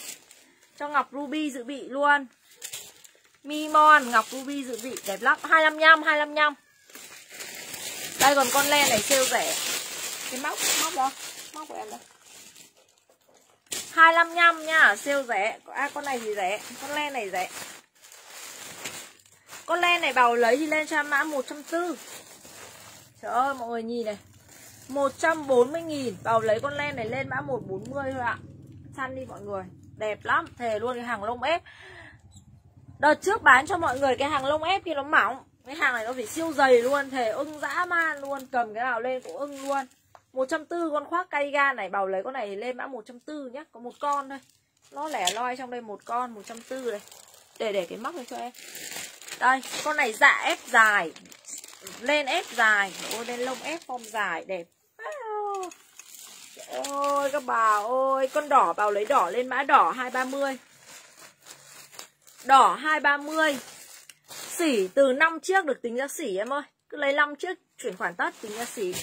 Cho Ngọc Ruby dự bị luôn. Mimon Ngọc Ruby dự bị đẹp lắm. 255 255 Đây còn con len này sale rẻ. Cái móc móc đó Móc của em đây 255 nha Sale rẻ. À con này thì rẻ. Con len này rẻ. Con len này bảo lấy thì lên cho em mã 140 Trời ơi mọi người nhìn này 140 nghìn. Bảo lấy con len này lên mã 140 thôi ạ. Săn đi mọi người. Đẹp lắm, Thề luôn, cái hàng lông ép. Đợt trước bán cho mọi người cái hàng lông ép kia nó mỏng. Cái hàng này nó phải siêu dày luôn, Thề ưng dã man luôn. Cầm cái nào lên cũng ưng luôn. 140 con khoác cây ga này, Bảo lấy con này lên mã 140 nhá. Có một con thôi. Nó lẻ loi trong đây một con 140 đây. Để để cái móc này cho em. Đây, con này dạ ép dài. Lên ép dài. Ôi, lên lông ép form dài, đẹp Wow. Ôi, các bà ơi, Con đỏ vào lấy đỏ lên mã đỏ 230 Đỏ 230 Xỉ từ 5 chiếc được tính ra xỉ em ơi. Cứ lấy 5 chiếc chuyển khoản tất tính ra xỉ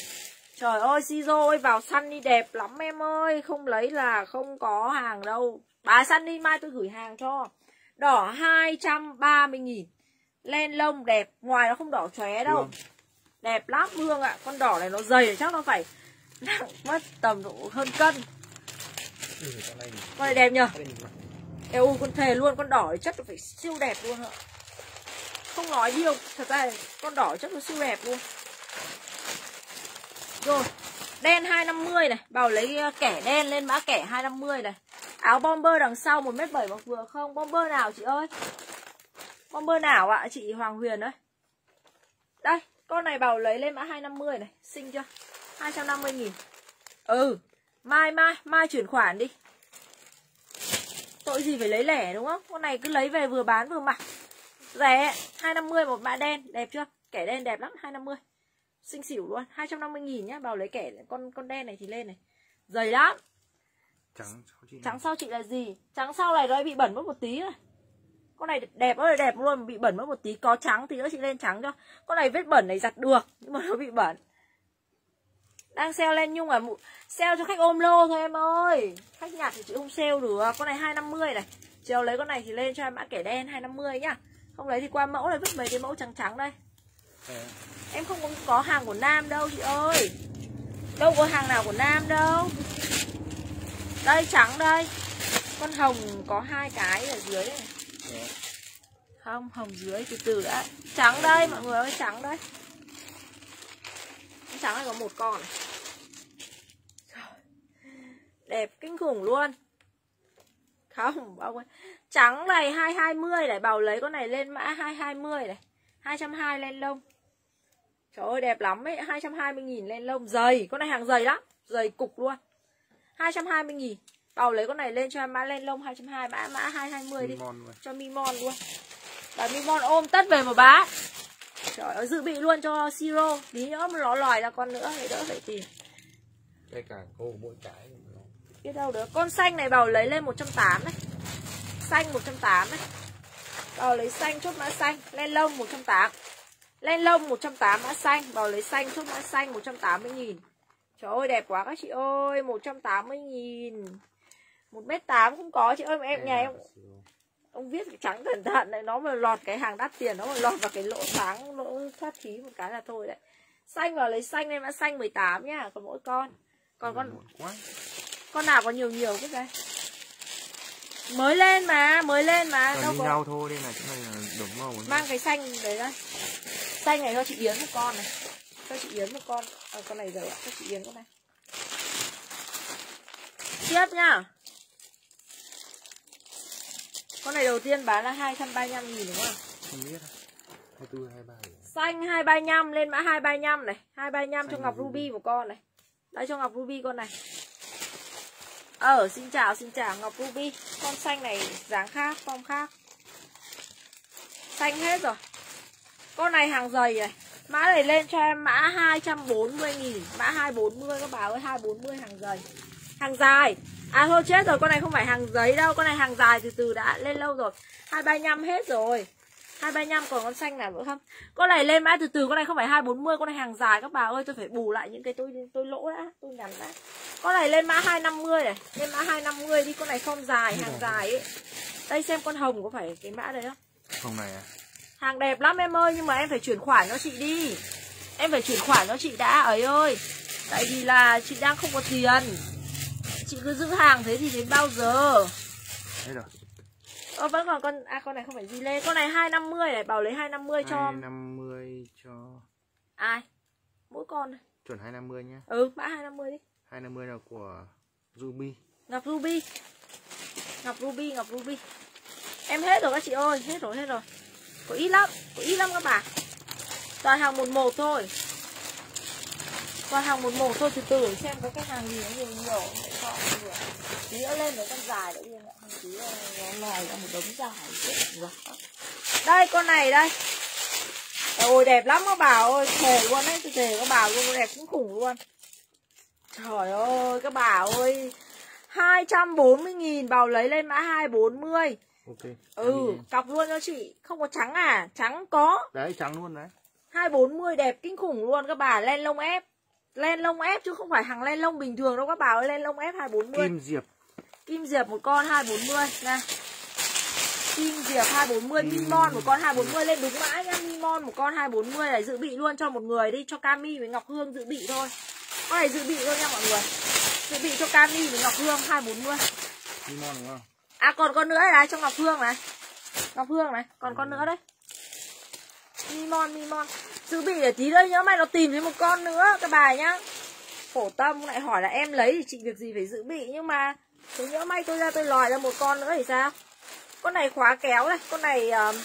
Trời ơi Shizu ơi, vào săn đi đẹp lắm em ơi. Không lấy là không có hàng đâu. Bà săn đi mai tôi gửi hàng cho. Đỏ 230 nghìn. Len lông đẹp Ngoài nó không đỏ chóe đâu. Hương. Đẹp lắm Hương ạ. Con đỏ này nó dày chắc nó phải nặng mất tầm độ hơn cân. Ừ, con này Con này đẹp nhờ. Vào. EU con thề luôn con đỏ chất nó phải siêu đẹp luôn ạ. Không nói nhiều Thật ra con đỏ chất nó siêu đẹp luôn. Rồi Đen 250 này. Bảo lấy ờ, kẻ đen lên mã kẻ 250 này. Áo bomber đằng sau 1m7 mặc vừa không? Bomber nào chị ơi Bomber nào ạ? Chị Hoàng Huyền ơi. Đây Con này bảo lấy lên mã 250 này. Xinh chưa? 250 nghìn. Ừ. Mai mai mai chuyển khoản đi. Tội gì phải lấy lẻ đúng không? Con này cứ lấy về vừa bán vừa mặc. Rẻ 250 một mã đen. Đẹp chưa? Kẻ đen đẹp lắm 250 Xinh xỉu luôn 250 nghìn nhá. Bảo lấy kẻ con con đen này thì lên này. Dày lắm. Trắng Trắng sau chị là gì? Trắng sau này nó bị bẩn mất một tí rồi Con này đẹp ơi đẹp luôn Bị bẩn mất một tí Có trắng tí nữa chị lên trắng cho. Con này vết bẩn này giặt được Nhưng mà nó bị bẩn. Đang sale lên nhung à Sale cho khách ôm lô thôi em ơi. Khách nhặt thì chị không sale được. Con này 250 này. Chiều lấy con này thì lên cho em mã kẻ đen 250 nhá. Không lấy thì qua mẫu này vứt mấy cái mẫu trắng trắng đây. Ờ, Em không có- hàng của Nam đâu chị ơi. Đâu có hàng nào của Nam đâu. Đây trắng đây. Con hồng có hai cái ở dưới này. Không, hồng dưới từ từ đã. Trắng đây mọi người ơi, trắng đây. Trắng này có một con này. Đẹp kinh khủng luôn. Không, bao quên. Trắng này 220 này Bảo lấy con này lên mã 220 này. 220 lên lông. Trời ơi đẹp lắm ấy 220 nghìn lên lông. Dày Con này hàng dày lắm. Dày cục luôn. 220 nghìn. Bảo lấy con này lên cho em mã lên lông 220 Mã mã 220 đi. Cho Mimon luôn. Bà Mimon ôm tất về một bá Trời ơi dự bị luôn cho Siro. Tí nữa mà nó lòi ra con nữa thì đỡ phải tìm. Đây cả cô mỗi cái. Biết đâu được. Con xanh này bảo lấy lên 180 đấy. Xanh 180 đấy. Bảo lấy xanh chốt mã xanh Lên lông 180 Lên lông 180 mã xanh Bảo lấy xanh chốt mã xanh 180 nghìn. Trời ơi đẹp quá các chị ơi 180 nghìn 1m8 cũng có chị ơi mà em nhà em ông viết cái trắng cẩn thận này nó mà lọt cái hàng đắt tiền nó mà lọt vào cái lỗ sáng lỗ thoát khí một cái là thôi đấy. Xanh vào lấy xanh lên mã xanh 18 nhá còn mỗi con. Còn con con nào có nhiều nhiều cái đây mới lên mà mới lên mà đâu có nhau thôi đây là chỗ này là đổ màu mang cái xanh đấy đây xanh này cho chị yến một con này. Cho chị yến một con. À, con này rồi ạ cho chị yến con này. Tiếp nhá Con này đầu tiên bán là 235 nghìn đúng không? Không biết 24, 23 gì Xanh 235 lên mã 235 này. 235 cho Xanh Ngọc ruby. Của con này. Đây cho Ngọc Ruby con này. Ờ xin chào xin chào Ngọc Ruby. Con xanh này dáng khác form khác. Xanh hết rồi. Con này hàng dày này. Mã này lên cho em mã 240 nghìn. Mã 240 các bà ơi 240 hàng dày Hàng dài À thôi chết rồi con này không phải hàng giấy đâu Con này hàng dài từ từ đã lên lâu rồi. 235 hết rồi. 235 còn con xanh nào nữa không? Con này lên mã từ từ con này không phải 240 Con này hàng dài các bà ơi tôi phải bù lại những cái tôi tôi lỗ đã Tôi nhằn đã. Con này lên mã 250 này Lên mã 250 đi con này không dài hàng dài ấy. Đây xem con hồng có phải cái mã đấy không? Không này à? Hàng đẹp lắm em ơi Nhưng mà em phải chuyển khoản cho chị đi. Em phải chuyển khoản cho chị đã ấy ơi. Tại vì là chị đang không có tiền Chị cứ giữ hàng thế thì đến bao giờ? Đấy rồi. Ơ vẫn còn con À con này không phải gì lên Con này 250 này Bảo lấy 250 cho 250 cho Ai? Mỗi con này. Chuẩn 250 nhá. Ừ mã 250 đi. 250 là của Ruby. Ngọc Ruby. Ngọc Ruby Ngọc Ruby. Em hết rồi các chị ơi Hết rồi hết rồi. Có ít lắm Có ít lắm các bạn Toàn hàng một một thôi Toàn hàng một một thôi từ từ. Xem có cái hàng gì nó nhiều nhiều. Để chọn vừa Tí nữa lên để con dài đi em ạ Tí nữa nó lòi ra một đống dài. Chết. Đây con này đây. Ôi đẹp lắm các bà ơi. Thề luôn đấy thề các bà luôn đẹp cũng khủng luôn. Trời ơi các bà ơi. 240 nghìn bảo lấy lên mã 240 Ok. Ừ cọc luôn cho chị. Không có trắng à? Trắng có. Đấy trắng luôn đấy. 240 đẹp kinh khủng luôn. Các bà Len lông ép Len lông ép chứ không phải hàng len lông bình thường đâu các bà ơi. Len lông ép 240 Kim Diệp. Kim Diệp một con 240 nè Kim Diệp 240 Mimon một con 240 lên đúng mã nhá Mimon một con 240 này dự bị luôn cho một người đi Cho Cami với Ngọc Hương dự bị thôi. Con này dự bị luôn nha mọi người. Dự bị cho Cami với Ngọc Hương 240 Limon đúng không? À còn con nữa này cho Ngọc Hương này. Ngọc Hương này Còn con nữa đấy. Mimon Mimon Dự bị để tí nữa nhớ mày nó tìm thấy một con nữa Các bà nhá. Phổ tâm lại hỏi là em lấy thì chị việc gì phải dự bị Nhưng mà Thế nhỡ may tôi ra tôi lòi ra một con nữa thì sao? Con này khóa kéo này Con này um,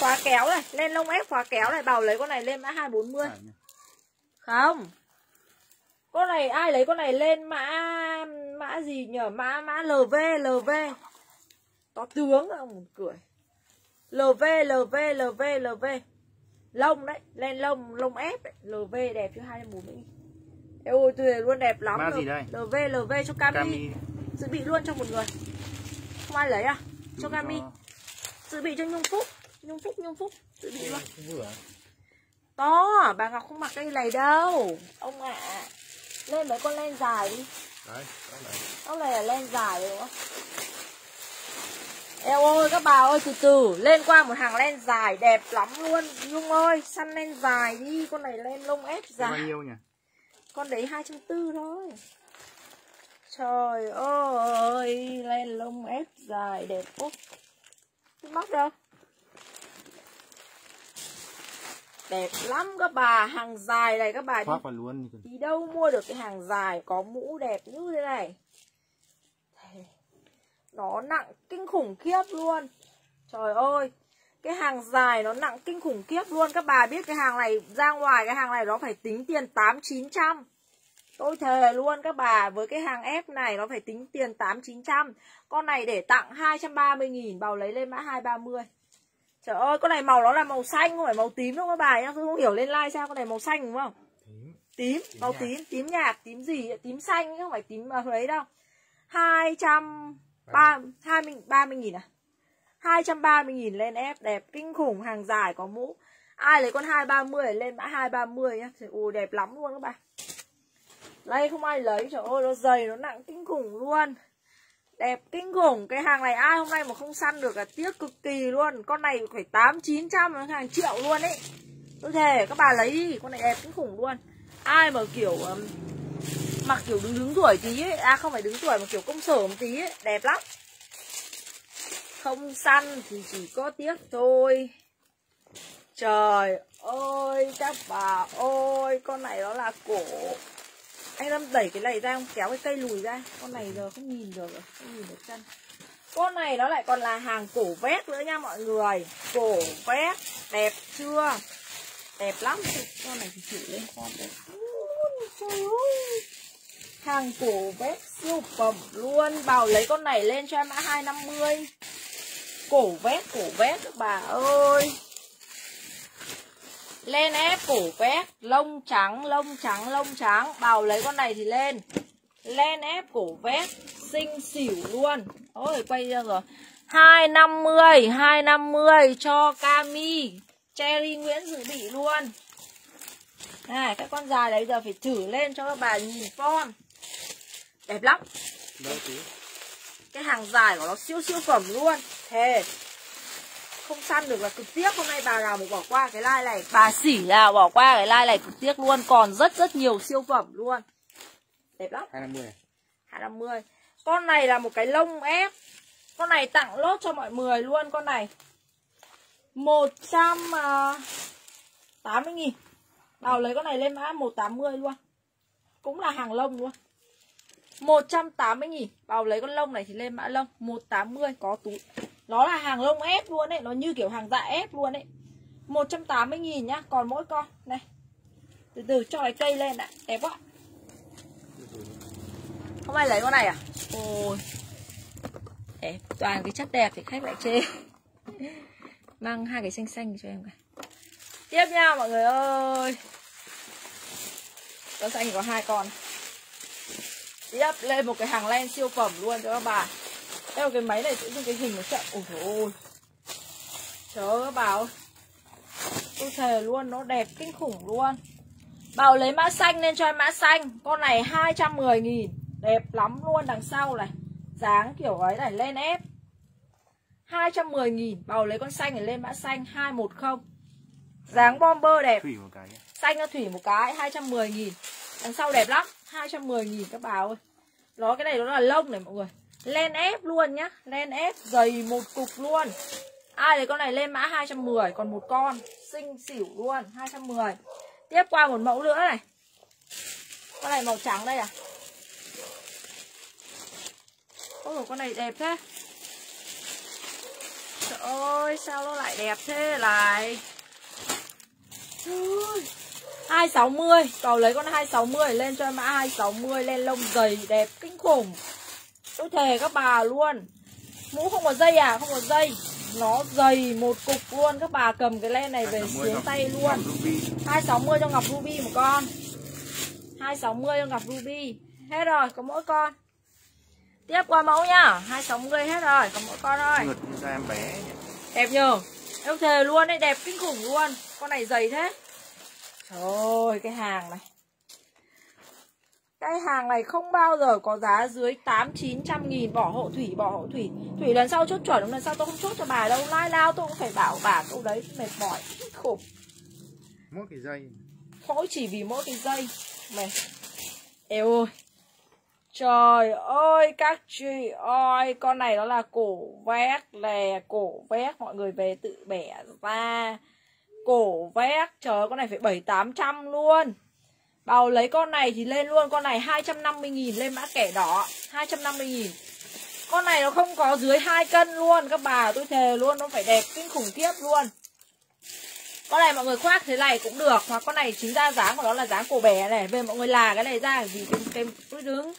khóa kéo này Lên lông ép khóa kéo này Bảo lấy con này lên mã 240 Phải nhá. Không. Con này ai lấy con này lên mã Mã gì nhở? Mã mã LV LV To tướng ông cười. LV LV LV LV Lông đấy Lên lông lông ép đấy. LV đẹp chứ 240 Ê ôi tôi luôn đẹp lắm Mã gì đây? LV LV cho Cami. Cami. Dự bị luôn cho một người. Không ai lấy à? Cho Đúng Cami. cho- Dự bị cho Nhung Phúc. Nhung Phúc Nhung Phúc. Dự bị luôn. vừa To bà Ngọc không mặc cái này đâu. Ông ạ. Lên mấy con len dài đi. Đấy cái này Ông này là len dài đúng không Eo ơi các bà ơi từ từ. Lên qua một hàng len dài đẹp lắm luôn. Nhung ơi săn len dài đi. Con này len lông ép Cái bao dài. nhiêu nhỉ? Con đấy 240 thôi. Trời ơi Len lông ép dài đẹp Cái móc đâu? Đẹp lắm các bà. Hàng dài này các bà đi. Luôn thì Đi đâu mua được cái hàng dài Có mũ đẹp như thế này Nó nặng kinh khủng khiếp luôn. Trời ơi Cái hàng dài nó nặng kinh khủng khiếp luôn. Các bà biết cái hàng này ra ngoài Cái hàng này nó phải tính tiền 8-900 Tôi thề luôn các bà Với cái hàng ép này nó phải tính tiền 8-900 Con này để tặng 230.000 Bào lấy lên mã 230 Trời ơi con này màu nó là màu xanh Không phải màu tím đâu các bà nhá. Tôi không hiểu lên like sao con này màu xanh đúng không? Tím. Tím Tím màu nhạt. tím tím nhạt tím gì tím xanh không phải tím ấy đâu. Hai trăm ba hai mươi ba mươi nghìn à? Hai trăm ba mươi nghìn lên ép đẹp kinh khủng hàng dài có mũ. Ai lấy con hai ba mươi lên mã hai ba mươi nhá. Trời, ui đẹp lắm luôn các bạn. Đây không ai lấy. Trời ơi nó dày nó nặng kinh khủng luôn. Đẹp kinh khủng. Cái hàng này ai hôm nay mà không săn được là tiếc cực kỳ luôn. Con này phải tám chín trăm hàng triệu luôn ấy. Tôi thề các bà lấy đi. Con này đẹp kinh khủng luôn. Ai mà kiểu um, mặc kiểu đứng đứng tuổi tí ấy. À không phải đứng tuổi mà kiểu công sở một tí ấy. Đẹp lắm. Không săn thì chỉ có tiếc thôi. Trời ơi, các bà ơi, con này nó là cổ. Anh lâm đẩy cái này ra không kéo cái cây lùi ra. Con này giờ không nhìn được rồi không nhìn được chân. Con này nó lại còn là hàng cổ vét nữa nha mọi người. Cổ vét, Đẹp chưa? Đẹp lắm. Con này thì chịu lên con đẹp Trời ơi. Hàng cổ vét siêu phẩm luôn. Bảo lấy con này lên cho em mã 250 Cổ vét cổ vét các bà ơi. Lên ép, cổ vét. Lông trắng lông trắng lông trắng. Bảo lấy con này thì lên. Lên ép, cổ vét. Xinh xỉu luôn. Ôi, quay ra rồi. 250 250 cho Cami Cherry Nguyễn dự bị luôn. Này, các con dài đấy giờ phải thử lên cho các bà nhìn form Đẹp lắm. Đâu tí Cái hàng dài của nó siêu siêu phẩm luôn. Thề. Không săn được là cực tiếc. Hôm nay bà nào mà bỏ qua cái like này? Bà xỉ là bỏ qua cái like này cực tiếc luôn. Còn rất rất nhiều siêu phẩm luôn. Đẹp lắm. 250 này 250 Con này là một cái lông ép. Con này tặng lốt cho mọi người luôn Con này. 180 nghìn. Bảo lấy con này lên mã 180 luôn. Cũng là hàng lông luôn 180 nghìn. Bảo lấy con lông này thì lên mã lông 180 có túi Nó là hàng lông ép luôn đấy Nó như kiểu hàng dạ ép luôn đấy 180 nghìn nhá, Còn mỗi con. Này, Từ từ, cho cái cây lên đã Đẹp quá. Không ai lấy con này à? Ôi, Đẹp, Toàn cái chất đẹp thì khách lại chê. Mang hai cái xanh xanh cho em cả. Tiếp nha, mọi người ơi. Con xanh có hai con. Tiếp lên một cái hàng len siêu phẩm luôn cho các bà Theo cái máy này tự nhiên cái hình nó chậm Ôi trời ơi Trời ơi các bà ơi Tôi thề luôn nó đẹp kinh khủng luôn. Bảo lấy mã xanh lên cho em mã xanh. Con này 210 nghìn. Đẹp lắm luôn đằng sau này. Dáng kiểu ấy này lên ép. 210 nghìn. Bảo lấy con xanh này lên mã xanh 210 Dáng bomber đẹp. Thủy một cái nhá. Xanh cho Thủy một cái 210 nghìn. Đằng sau đẹp lắm 210 nghìn các bà ơi. Đó, cái này nó là lông này mọi người. Len ép luôn nhá. Len ép, dày một cục luôn. Ai lấy con này lên mã 210 Còn một con Xinh xỉu luôn 210 Tiếp qua một mẫu nữa này. Con này màu trắng đây à? Ôi, con này đẹp thế. Trời ơi, sao nó lại đẹp thế này? Trời ơi 260 Cầu lấy con 260 lên cho em mã 260 Lên lông dày đẹp kinh khủng. Tôi thề các bà luôn. Mũ không có dây à? Không có dây. Nó dày một cục luôn. Các bà cầm cái len này về 260 xuống tay luôn. Ngọc Ruby. 260 cho Ngọc Ruby một con. 260 cho Ngọc Ruby. Hết rồi, có mỗi con. Tiếp qua mẫu nhá. 260 hết rồi, có mỗi con thôi. Ngực da em bé. Đẹp nhờ. Em thề luôn đấy, đẹp kinh khủng luôn. Con này dày thế Trời cái hàng này. Cái hàng này không bao giờ có giá dưới 8-900 nghìn Bỏ hộ Thủy, bỏ hộ Thủy. Thủy lần sau chốt chuẩn, lần sau tôi không chốt cho bà đâu. Lai lao tôi cũng phải bảo bà câu đấy Mệt mỏi, khủng mỗi cái dây. Mỗi chỉ vì mỗi cái dây. Mày Eo ơi. Trời ơi các chị ơi Con này nó là cổ vét Lè cổ vét Mọi người về tự bẻ ra Cổ vét Trời ơi con này phải 7-800 luôn. Bảo lấy con này thì lên luôn, Con này 250.000 lên mã kẻ đỏ 250.000 Con này nó không có dưới 2 cân luôn, Các bà, tôi thề luôn, Nó phải đẹp kinh khủng khiếp luôn. Con này mọi người khoác thế này cũng được, hoặc con này chính ra dáng của nó là dáng cổ bé này về mọi người là cái này ra vì cái cái cái đứng,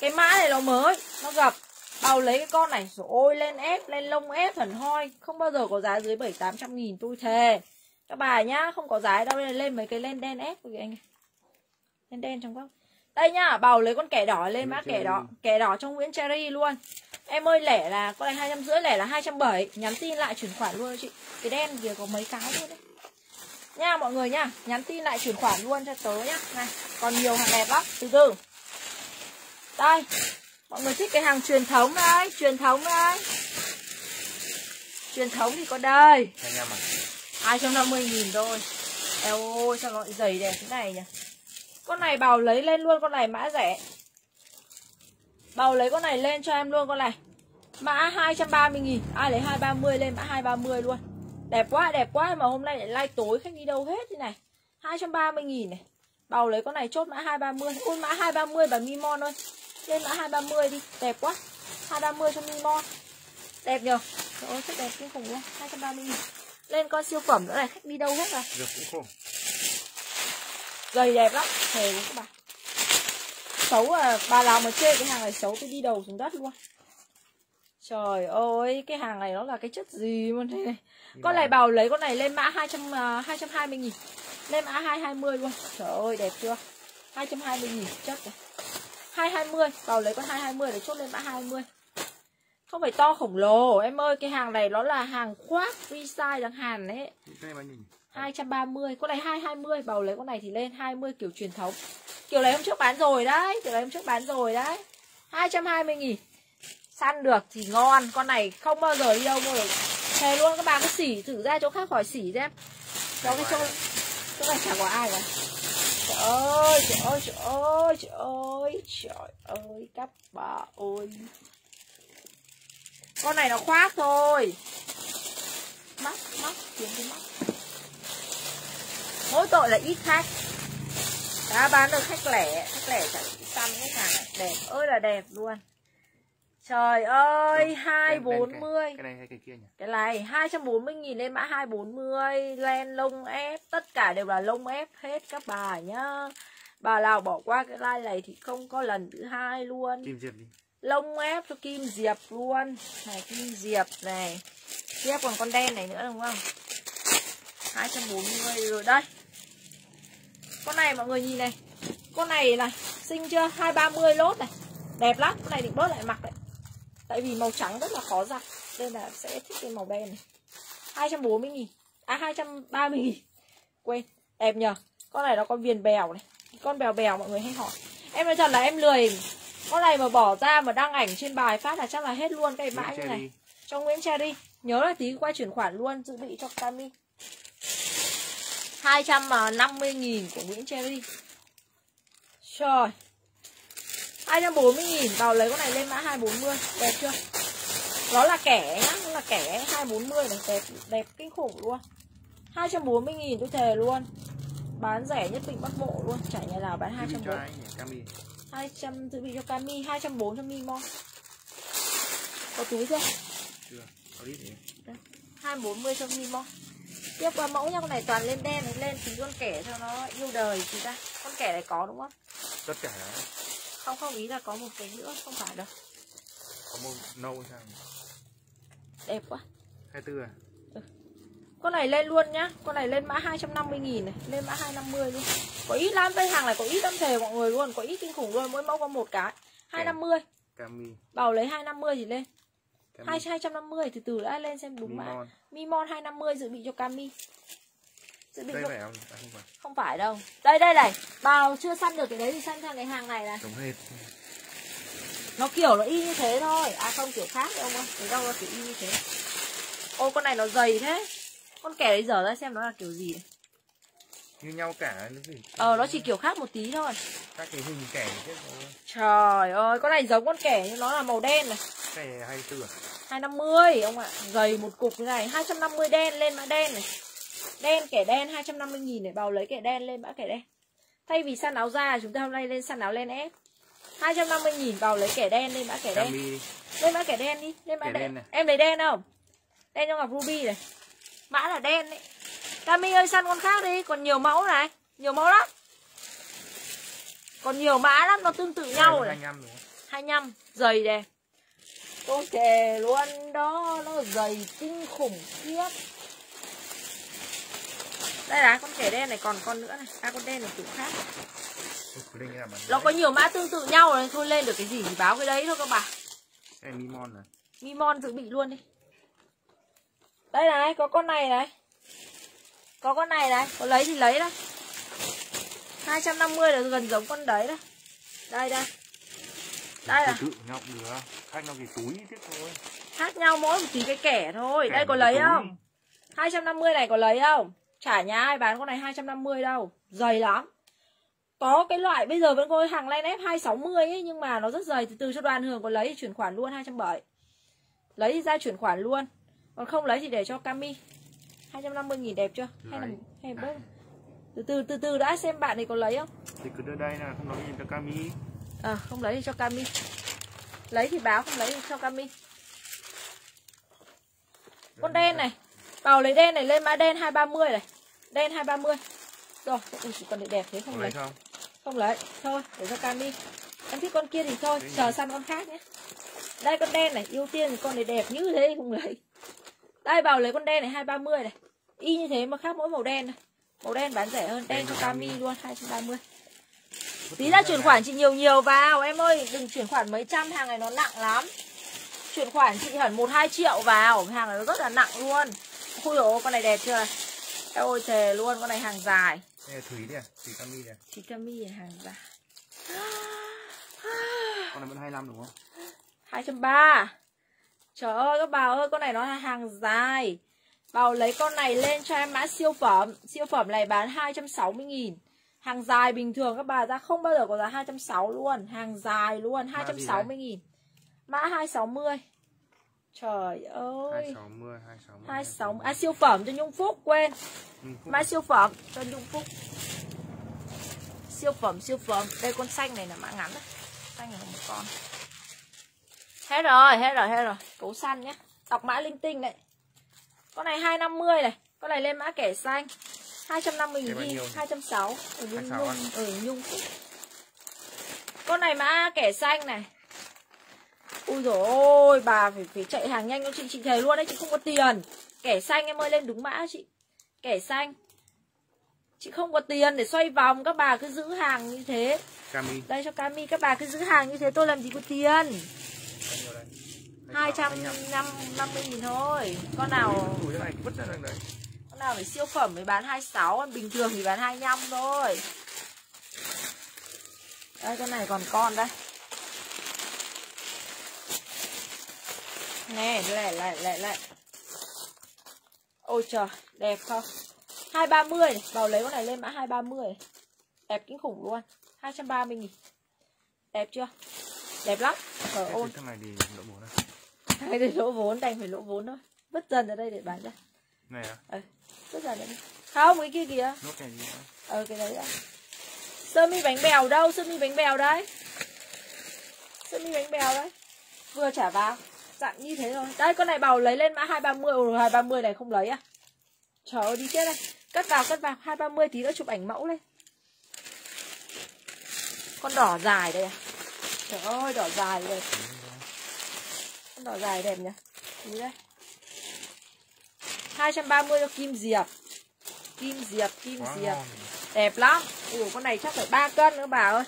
cái mã này nó mới, nó gặp. Bảo lấy cái con này, rồi ôi, lên ép, lên lông ép thần hoi, không bao giờ có giá dưới bảy tám trăm nghìn, tôi thề các bà nhá không có giá đâu lên lên mấy cái lên đen ép của anh. Lên đen trong góc. Đây nhá bảo lấy con kẻ đỏ lên mã kẻ đỏ kẻ đỏ trong Nguyễn Cherry luôn. Em ơi lẻ là con này hai trăm rưỡi lẻ là hai trăm bảy. Nhắn tin lại chuyển khoản luôn chị. Cái đen kia có mấy cái luôn đấy. Nha mọi người nha nhắn tin lại chuyển khoản luôn cho tớ nhá. Này còn nhiều hàng đẹp lắm. Từ từ. Đây mọi người thích cái hàng truyền thống đấy truyền thống đấy. Truyền thống thì có đây. 25 250 nghìn thôi Eo ôi sao nó dày đẹp thế này nhỉ Con này bảo lấy lên luôn con này mã rẻ Bảo lấy con này lên cho em luôn con này Mã 230 nghìn Ai lấy 230 lên mã 230 luôn Đẹp quá đẹp quá mà hôm nay lại like tối khách đi đâu hết thế này 230 nghìn này Bảo lấy con này chốt mã 230 Ôi mã 230 bà Mimon ơi Lên mã 230 đi Đẹp quá 230 cho Mimon Đẹp nhờ Trời ơi, rất đẹp kinh khủng luôn 230 nghìn lên con siêu phẩm nữa này, khách đi đâu hết rồi. Được cũng khổ. Giày đẹp lắm, thề với các bạn. Xấu à, bà nào mà chê cái hàng này xấu tôi đi đầu xuống đất luôn. Trời ơi, cái hàng này nó là cái chất gì mà thế? Con này bảo lấy con này lên mã 200, uh, 220 nghìn. Lên mã 220 luôn. Trời ơi, đẹp chưa? 220 nghìn chất này 220, bảo lấy con 220 để chốt lên mã 220 Không phải to khổng lồ. Em ơi, cái hàng này nó là hàng khoác Free size đằng Hàn đấy Cái này bao nhiêu nhỉ? 230 Con này 220 Bầu lấy con này thì lên 20 kiểu truyền thống. Kiểu này hôm trước bán rồi đấy. Kiểu này hôm trước bán rồi đấy. 220 nghìn. Săn được thì ngon. Con này không bao giờ đi đâu mua được Thề luôn các bạn cứ xỉ thử ra chỗ khác khỏi xỉ xem. Cho cái chỗ Chỗ này chẳng có ai cả. Trời ơi, trời ơi, trời ơi, trời ơi, trời ơi, các bà ơi Con này nó khoác thôi Mắc, mắc, kiếm cái mắc mỗi tội là ít khách. Đã bán được khách lẻ khách lẻ chẳng săn cái hàng này đẹp ơi là đẹp luôn. Trời ơi hai bốn mươi. Cái này hay cái kia nhỉ? cái này hai trăm bốn mươi nghìn lên mã hai bốn mươi. Len lông ép. Tất cả đều là lông ép hết các bà nhá. Bà nào bỏ qua cái like này thì không có lần thứ hai luôn. Kim diệp đi lông ép cho kim diệp luôn. Này, kim diệp này. Tiếp còn con đen này nữa đúng không? 240 rồi, đây. Con này mọi người nhìn này. Con này này xinh chưa? 230 lốt này. Đẹp lắm, con này định bớt lại mặc đấy. Tại vì màu trắng rất là khó giặt, nên là sẽ thích cái màu đen này. 240 nghìn. À 230 nghìn. Quên, đẹp nhờ. Con này nó có viền bèo này. Con bèo bèo mọi người hay hỏi. Em nói thật là em lười con này mà bỏ ra mà đăng ảnh trên bài phát là chắc là hết luôn cái mãi như này. Cho Nguyễn Cherry. Nhớ là tí qua chuyển khoản luôn dự bị cho Cami 250 nghìn của Nguyễn Cherry. Trời. 240 nghìn. Vào lấy con này lên mã 240 Đẹp chưa? Nó là kẻ nhá Nó là kẻ 240 này Đẹp, đẹp kinh khủng luôn. 240 nghìn tôi thề luôn. Bán rẻ nhất định Bắc Bộ luôn. Chả nhà nào bán 240 200 dự bị cho Cami 240 cho Mimo Có túi chưa? Chưa Có ít gì 240 cho Mimo tiếp qua mẫu nha con này toàn lên đen lên tí con kẻ cho nó yêu đời chị ta. Con kẻ này có đúng không? Tất cả đó không không ý là có một cái nữa không phải đâu. Có một nâu sao? Đẹp quá. 24 à? Ừ. con này lên luôn nhá con này lên mã 250 nghìn này lên mã 250 luôn có ít lắm đây hàng này có ít lắm thề mọi người luôn có ít kinh khủng luôn mỗi mẫu có một cái. 250 Cami bảo lấy 250 thì lên. Hai hai trăm năm mươi từ từ đã lên xem đúng mã. Mimon 250 dự bị cho Cami dự bị đây cho... phải không? À, không phải. Không phải đâu. Đây đây này bao chưa săn được cái đấy thì săn sang cái hàng này này. Giống hết. Nó kiểu nó y như thế thôi. À không kiểu khác đâu không cái đâu nó kiểu y như thế. Ô con này nó dày thế. Con kẻ đấy dở ra xem nó là kiểu gì. này như nhau cả ờ nó chỉ kiểu khác một tí thôi. Các cái hình kẻ chứ trời ơi con này giống con kẻ nhưng nó là màu đen này. Cái này hai tư à 250 ông ạ. Dày một cục như này 250 đen lên mã đen này. Đen kẻ đen 250 nghìn để bào lấy kẻ đen lên mã kẻ đen. Thay vì săn áo da chúng ta hôm nay lên săn áo len ép. 250 nghìn bào lấy kẻ đen lên mã kẻ đen. Lên mã kẻ đen đi lên mã kẻ đen, đen em lấy đen không? Đen cho ngọc ruby này. Mã là đen đấy Cami ơi săn con khác đi. Còn nhiều mẫu này. Nhiều mẫu lắm. Còn nhiều mã lắm Nó tương tự nhau này 25 25 Dày đẹp Tôi thề luôn đó Nó dày kinh khủng khiếp. Đây là con kẻ đen này còn con nữa này. À con đen này kiểu khác. Nó có nhiều mã tương tự nhau này Thôi lên được cái gì thì báo cái đấy thôi các bạn. Đây Mimon này. Mimon dự bị luôn đi. Đây này có con này này có con này này có lấy thì lấy đây 250 là gần giống con đấy đây đây. Đây đây là tự nhộng được. Khác nhau cái túi tiếp thôi. Khác nhau mỗi một tí cái kẻ thôi. Kẻ đây có lấy túi. không? 250 này có lấy không? Chả nhà ai bán con này 250 đâu. Dày lắm. Có cái loại bây giờ vẫn có hàng line ép 260 ấy nhưng mà nó rất dày. Từ từ cho đoàn hường có lấy thì chuyển khoản luôn 270 lấy thì ra chuyển khoản luôn. Còn không lấy thì để cho Cami 250 nghìn đẹp chưa? Hay là hay bớt? Từ từ từ từ đã xem bạn này có lấy không? Thì cứ đưa đây là không lấy gì cho Cami. À không lấy thì cho Cami. Lấy thì báo không lấy thì cho Cami. Con đen này Vào lấy đen này lên mã đen 230 này Đen 230 Rồi Ui, chỉ còn để đẹp thế không Không lấy lấy không? Không lấy Thôi để cho Cami Em thích con kia thì thôi Chờ săn con khác nhé Đây con đen này Ưu tiên thì con này đẹp như thế không lấy Đây vào lấy con đen này 230 này. Y như thế mà khác mỗi màu đen này Màu đen bán rẻ hơn Đen cho Cami. luôn 230 Tí ra chuyển khoản chị nhiều nhiều vào. Em ơi Đừng chuyển khoản mấy trăm hàng này nó nặng lắm. Chuyển khoản chị hẳn 1-2 triệu vào Hàng này nó rất là nặng luôn. Ôi dồi ôi, con này đẹp chưa? Này Eo ôi thề luôn con này hàng dài. Đây là Thủy đi à? Thủy Cami đi à? Chị Cami là hàng dài. Con này vẫn 25 đúng không? 230 Trời ơi các bà ơi con này nó là hàng dài. Bảo lấy con này lên cho em mã siêu phẩm. Siêu phẩm này bán 260 nghìn. Hàng dài bình thường các bà ra không bao giờ có giá 260 luôn. Hàng dài luôn Mã gì 260 nghìn. Mã 260 Trời ơi. 260, 260. 260 À siêu phẩm cho Nhung Phúc quên. Phúc. Mã siêu phẩm cho Nhung Phúc. Siêu phẩm siêu phẩm. Đây con xanh này là mã ngắn. Đấy Xanh này là một con Hết rồi hết rồi hết rồi. Cấu săn nhé Đọc mã linh tinh đấy. Con này 250 này. Con này lên mã kẻ xanh. 250 Cái bao nghìn nhiêu? 260 Ở Nhung 26? Nhung. Ở Nhung Phúc Con này mã kẻ xanh này. Ui dồi ôi Bà phải phải chạy hàng nhanh cho chị Chị thề luôn đấy chị không có tiền. Kẻ xanh em ơi lên đúng mã chị. Kẻ xanh. Chị không có tiền để xoay vòng Các bà cứ giữ hàng như thế. Cami. Đây cho Cami các bà cứ giữ hàng như thế tôi làm gì có tiền? 250 nghìn thôi. Con nào cái con nào phải siêu phẩm mới bán 26 Bình thường thì bán 25 thôi. Đây con này còn con đây. Nè lại lại lại lại Ôi trời đẹp không? 230 này Vào lấy con này lên mã 230 này. Đẹp kinh khủng luôn 230 nghìn. Đẹp chưa? Đẹp lắm. Trời Cái ơi. thằng này thì lỗ bốn này. Cái này lỗ vốn đành phải lỗ vốn thôi. Vứt dần ra đây để bán ra. Này à? ừ. Vứt dần đây. Không cái kia kìa. Nốt này gì nữa? Ờ cái đấy ạ Sơ mi bánh bèo đâu? Sơ mi bánh bèo đấy. Sơ mi bánh bèo đấy. Vừa trả vào. Dạng như thế rồi Đây con này bảo lấy lên mã 230 Ồ 230 này không lấy à? Trời ơi đi chết đây. Cất vào cất vào. 230 tí nữa chụp ảnh mẫu lên. Con đỏ dài đây à? Trời ơi đỏ dài đây Con đỏ dài đẹp nhỉ. Nhìn đây. 230 cho Kim Diệp. Kim Diệp Kim Quá Diệp. ngon. Đẹp lắm. Ủa con này chắc phải 3 cân nữa bà ơi.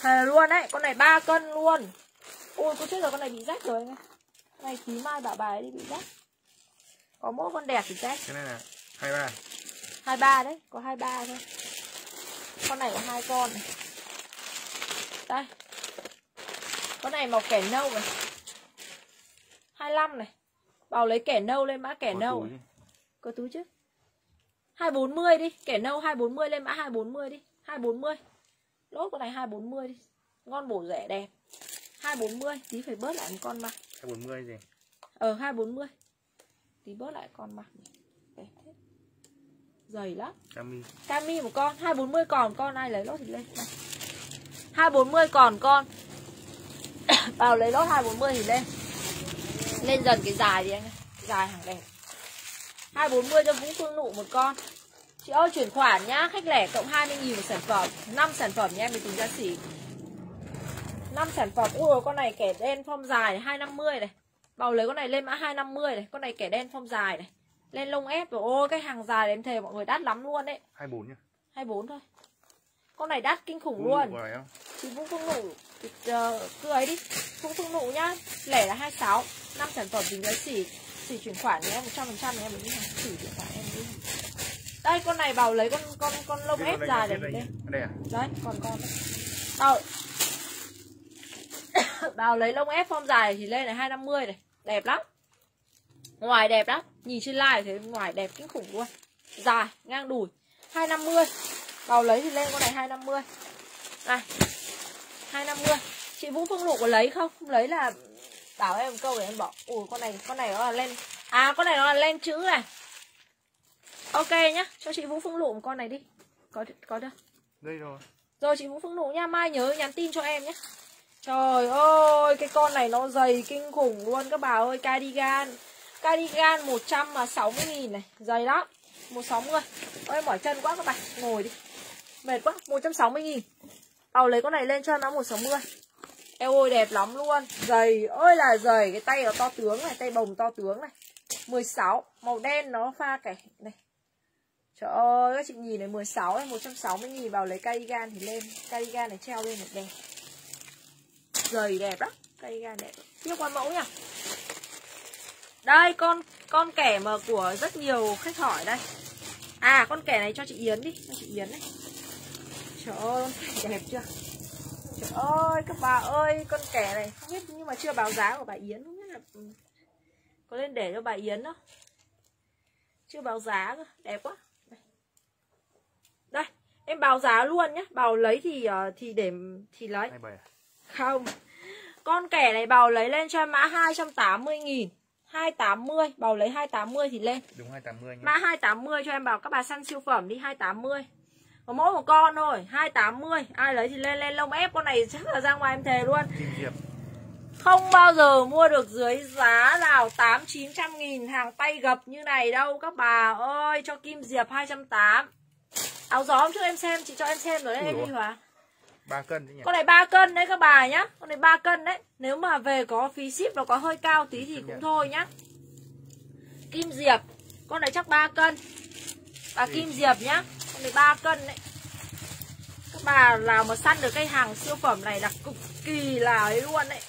Thề luôn đấy Con này 3 cân luôn. Ôi cô chết rồi con này bị rách rồi anh ơi. Con này tí mai bảo bà ấy đi bị rách. Có mỗi con đẹp thì rách. Cái này là 23. 23 đấy Có 23 thôi. Con này có hai con này. Đây. Con này màu kẻ nâu này 25 này Bảo lấy kẻ nâu lên mã kẻ Có nâu túi. Có túi chứ 240 đi Kẻ nâu 240 lên mã 240 đi 240 Lốt con này 240 đi Ngon bổ rẻ đẹp 240 Tí phải bớt lại một con mặt 240 gì? Ờ 240 Tí bớt lại con mặt Đẹp thế Dày lắm Cami. Cami một con 240 còn con ai lấy lốt thì lên Này. 240 còn con Vào lấy lốt 240 thì lên Lên dần cái dài đi anh ơi. Dài hàng đẹp. 240 cho Vũ Phương Nụ một con. Chị ơi chuyển khoản nhá. Khách lẻ cộng 20 nghìn một sản phẩm. 5 sản phẩm nha em mới tính giá xỉ. 5 sản phẩm. Ui dồi, con này kẻ đen form dài này, 250 này. Bảo lấy con này lên mã 250 này. Con này kẻ đen form dài này. Lên lông ép rồi. Ôi cái hàng dài này em thề mọi người đắt lắm luôn đấy. 24 nhá. 24 thôi. Con này đắt kinh khủng Cũng luôn? Chị Vũ Phương Nụ thì, uh, Cứ ấy đi. Vũ Phương Nụ nhá. Lẻ là 26 5 sản phẩm tính giá xỉ Xỉ chuyển khoản thì em 100% thì em mới đi hàng Xỉ chuyển khoản em đi Đây con này bảo lấy con con con lông ép dài này viết đây à? Đấy còn con đấy. Bảo Bảo lấy lông ép form dài thì lên là 250 này. Đẹp lắm. Ngoài đẹp lắm. Nhìn trên live thì ngoài đẹp kinh khủng luôn. Dài ngang đùi. 250 Bảo lấy thì lên con này 250 Này 250 Chị Vũ Phương Lụ có lấy không? Không lấy là bảo em câu để em bỏ. Ủa con này con này nó là lên À con này nó là lên chữ này. Ok nhá Cho chị Vũ Phương Lụ một con này đi. Có có được. Đây rồi. rồi chị Vũ Phương Nụ nha Mai nhớ nhắn tin cho em nhé Trời ơi Cái con này nó dày kinh khủng luôn. Các bà ơi Cardigan. Cardigan 160 nghìn này. Dày lắm. 160 Ôi mỏi chân quá các bạn Ngồi đi. Mệt quá. 160 nghìn Tàu lấy con này lên cho nó 160 Eo ôi đẹp lắm luôn. Dày ơi là dày Cái tay nó to tướng này Tay bồng to tướng này. 16 Màu đen nó pha cái này. Trời ơi các chị nhìn này 16 này 160 nghìn vào lấy cardigan thì lên. Cardigan này treo lên một đẹp. Dày đẹp lắm Cardigan đẹp Tiếp qua mẫu nha Đây con con kẻ mà của rất nhiều khách hỏi đây. À con kẻ này cho chị Yến đi Cho chị Yến này Trời ơi đẹp chưa? Trời ơi các bà ơi Con kẻ này không biết nhưng mà chưa báo giá của bà Yến Không biết là ừ, Có lên để cho bà Yến đó Chưa báo giá cơ Đẹp quá. Đây. Em báo giá luôn nhé Báo lấy thì ờ, thì để thì lấy. 27 à? Không Con kẻ này bào lấy lên cho em mã 280 nghìn 280 Bào lấy 280 thì lên. Đúng 280 nhá. Mã 280 cho em bảo các bà săn siêu phẩm đi 280 Có mỗi một con thôi 280 Ai lấy thì lên lên lông ép Con này chắc là ra ngoài em thề luôn. Không bao giờ mua được dưới giá nào 8 900 nghìn Hàng tay gập như này đâu Các bà ơi. Cho Kim Diệp 280 Áo gió hôm trước em xem Chị cho em xem rồi đấy em đi hỏa 3 cân đấy nhỉ. Con này 3 cân đấy các bà nhá. Con này 3 cân đấy. Nếu mà về có phí ship nó có hơi cao tí thì cũng thôi nhá. Kim Diệp Con này chắc 3 cân. Bà Kim Diệp nhá Con này 3 cân đấy. Các bà nào mà săn được cái hàng siêu phẩm này là cực kỳ là ấy luôn đấy.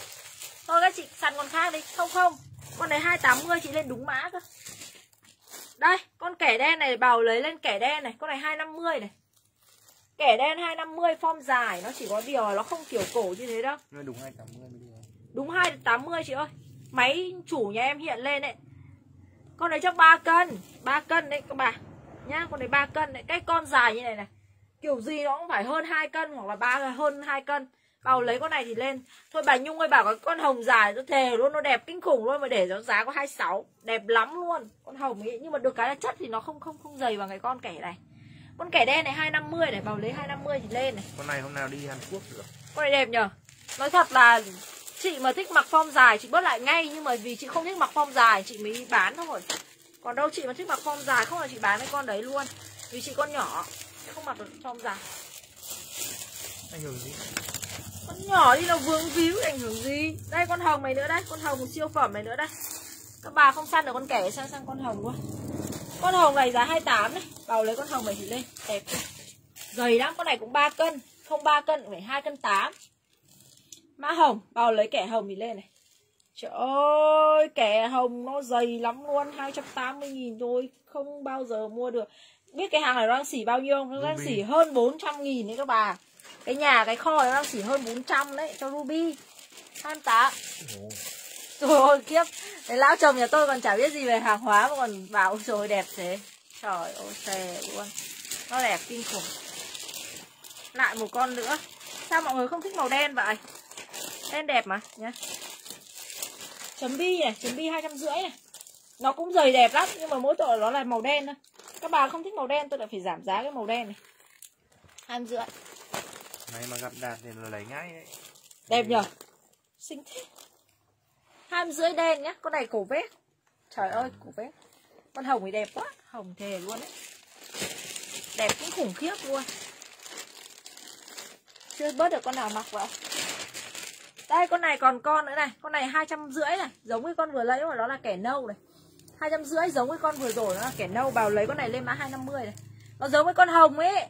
Thôi các chị săn con khác đi. Không không. Con này 280 chị lên đúng mã cơ. Đây con kẻ đen này bảo lấy lên kẻ đen này. Con này 250 này. Kẻ đen 250 form dài. Nó chỉ có điều là nó không kiểu cổ như thế đâu. Nó đúng 280 mới được. Đúng 280 chị ơi. Máy chủ nhà em hiện lên đấy. Con đấy chắc 3 cân. 3 cân đấy các bà Nhá con đấy 3 cân đấy. Cái con dài như này này Kiểu gì nó cũng phải hơn 2 cân Hoặc là ba hơn 2 cân. Bảo lấy con này thì lên. Thôi bà Nhung ơi bảo cái con hồng dài Tôi thề luôn nó đẹp kinh khủng luôn Mà để nó giá có 26 Đẹp lắm luôn. Con hồng ấy Nhưng mà được cái là chất thì nó không không không dày bằng cái con kẻ này. Con kẻ đen này 250 này Bảo lấy 250 thì lên này. Con này hôm nào đi Hàn Quốc được. con này đẹp nhờ Nói thật là chị mà thích mặc form dài chị bớt lại ngay Nhưng mà vì chị không thích mặc form dài chị mới bán thôi Còn đâu chị mà thích mặc form dài không là chị bán cái con đấy luôn. Vì chị con nhỏ chị không mặc được form dài. Ảnh hưởng gì? Con nhỏ đi là vướng víu ảnh hưởng gì? Đây con hồng này nữa đây Con hồng siêu phẩm này nữa đây. Các bà không săn được con kẻ sang sang con hồng luôn? Con hồng này giá 28 này Bảo lấy con hồng này thì lên Đẹp? Dày lắm con này cũng 3 cân Không 3 cân phải 2 cân 8 Mã hồng Bảo lấy kẻ hồng thì lên này Trời ơi kẻ hồng nó dày lắm luôn 280 nghìn thôi Không bao giờ mua được. Biết cái hàng này nó đang xỉ bao nhiêu không? Nó đang Ruby. xỉ hơn 400 nghìn đấy các bà. Cái nhà cái kho nó đang xỉ hơn 400 đấy Cho Ruby. 28 Ồ, Trời ơi kiếp Đấy lão chồng nhà tôi còn chả biết gì về hàng hóa Mà còn bảo rồi đẹp thế. Trời ơi xè luôn. Nó đẹp kinh khủng. Lại một con nữa. Sao mọi người không thích màu đen vậy? Đen đẹp mà nhá Chấm bi này Chấm bi hai trăm rưỡi này. Nó cũng dày đẹp lắm Nhưng mà mỗi tội nó là màu đen thôi. Các bà không thích màu đen tôi lại phải giảm giá cái màu đen này. hai trăm rưỡi. Này mà gặp đạt thì là lấy ngay đấy. Đẹp nhờ Xinh thế. Hai mươi rưỡi đen nhá Con này cổ vết Trời ơi cổ vết Con hồng thì đẹp quá Hồng thề luôn đấy. Đẹp cũng khủng khiếp luôn. Chưa bớt được con nào mặc vậy đây con này còn con nữa này. Con này hai trăm rưỡi này. Giống với con vừa lấy mà nó là kẻ nâu này. hai trăm rưỡi giống với con vừa rồi nó là kẻ nâu. Bảo lấy con này lên mã 250 này. Nó giống với con hồng ấy.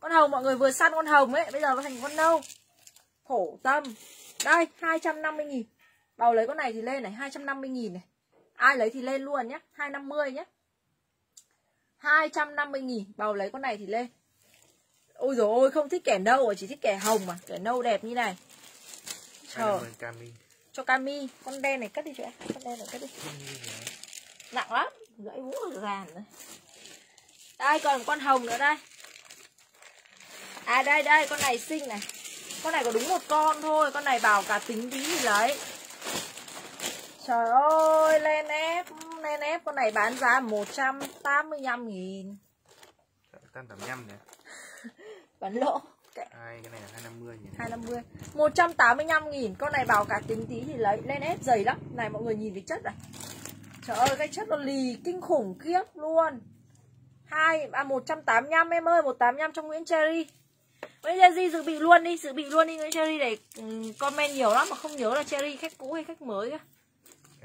Con hồng mọi người vừa săn con hồng ấy, Bây giờ nó thành con nâu. Khổ tâm. Đây 250 nghìn. Bảo lấy con này thì lên này 250 nghìn này. Ai lấy thì lên luôn nhé 250 nhé 250 nghìn. Bảo lấy con này thì lên. Ôi dồi ôi, không thích kẻ nâu mà Chỉ thích kẻ hồng mà. Kẻ nâu đẹp như này. Trời 250 Cami. Cho Cami Con đen này cất đi cho em. Con đen này cất đi. Nặng lắm. Gãy vũ ràn đấy Đây còn con hồng nữa đây. À đây đây con này xinh này. Con này có đúng một con thôi. Con này bảo cả tính tí thì lấy. Trời ơi Lên ép Lên ép. Con này bán giá 185 nghìn. 885 nè. Bán lỗ Kệ, cái này là 250 nhỉ. 250 185 nghìn. Con này bảo cả tính tí thì lấy Lên ép dày lắm. Này mọi người nhìn cái chất này. Trời ơi cái chất nó lì kinh khủng khiếp luôn. Hai à 185 em ơi 185 trong Nguyễn Cherry. Nguyễn Cherry dự bị luôn đi dự bị luôn đi Nguyễn Cherry để um, comment nhiều lắm mà không nhớ là Cherry khách cũ hay khách mới á.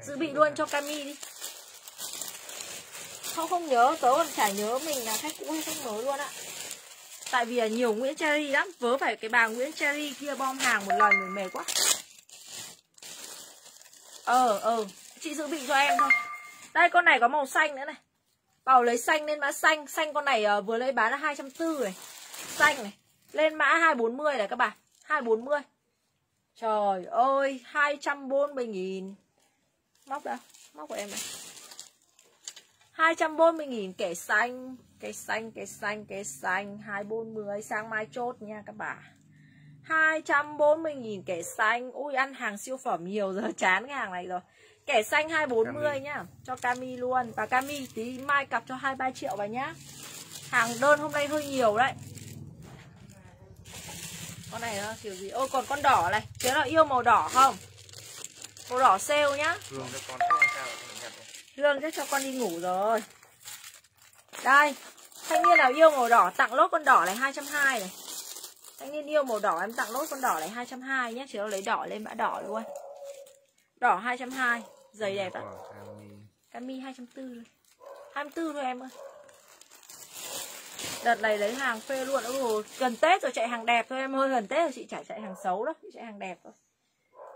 Dự bị luôn cho Cami đi. Không không nhớ tớ còn chả nhớ mình là khách cũ hay khách mới luôn ạ tại vì là nhiều Nguyễn Cherry lắm vớ phải cái bà Nguyễn Cherry kia bom hàng một lần mình mệt quá. Ờ ờ chị dự bị cho em thôi. Đây con này có màu xanh nữa này. Bảo lấy xanh lên mã xanh. Xanh con này uh, vừa lấy bán là 240 này Xanh này Lên mã 240 này các bạn. 240 Trời ơi 240 nghìn. Móc đâu Móc của em này. 240 nghìn kẻ xanh Cái xanh, cái xanh, cái xanh. 240 sang mai chốt nha các bạn 240 nghìn kẻ xanh. Ui ăn hàng siêu phẩm nhiều giờ chán cái hàng này rồi. Kẻ xanh 240 Cami. nhá Cho Cami luôn. Và Cami tí mai cặp cho 23 triệu vào nhá. Hàng đơn hôm nay hơi nhiều đấy. Con này nó kiểu gì? Ôi còn con đỏ này. Thế nào yêu màu đỏ không? Màu đỏ sale nhá. Hương cho con sao Lương chắc cho con đi ngủ rồi. Đây Thanh niên nào yêu màu đỏ tặng lốt con đỏ này 220 này. Thanh niên yêu màu đỏ em tặng lốt con đỏ này 220 nhé Chỉ lấy đỏ lên mã đỏ luôn Đỏ 220 Giày đẹp lắm Cami 240 thôi. 24 thôi em ơi. Đợt này lấy hàng phê luôn. Ồ, Gần Tết rồi chạy hàng đẹp thôi em ơi. Gần Tết rồi chị chả chạy hàng xấu đâu Chị chạy hàng đẹp thôi.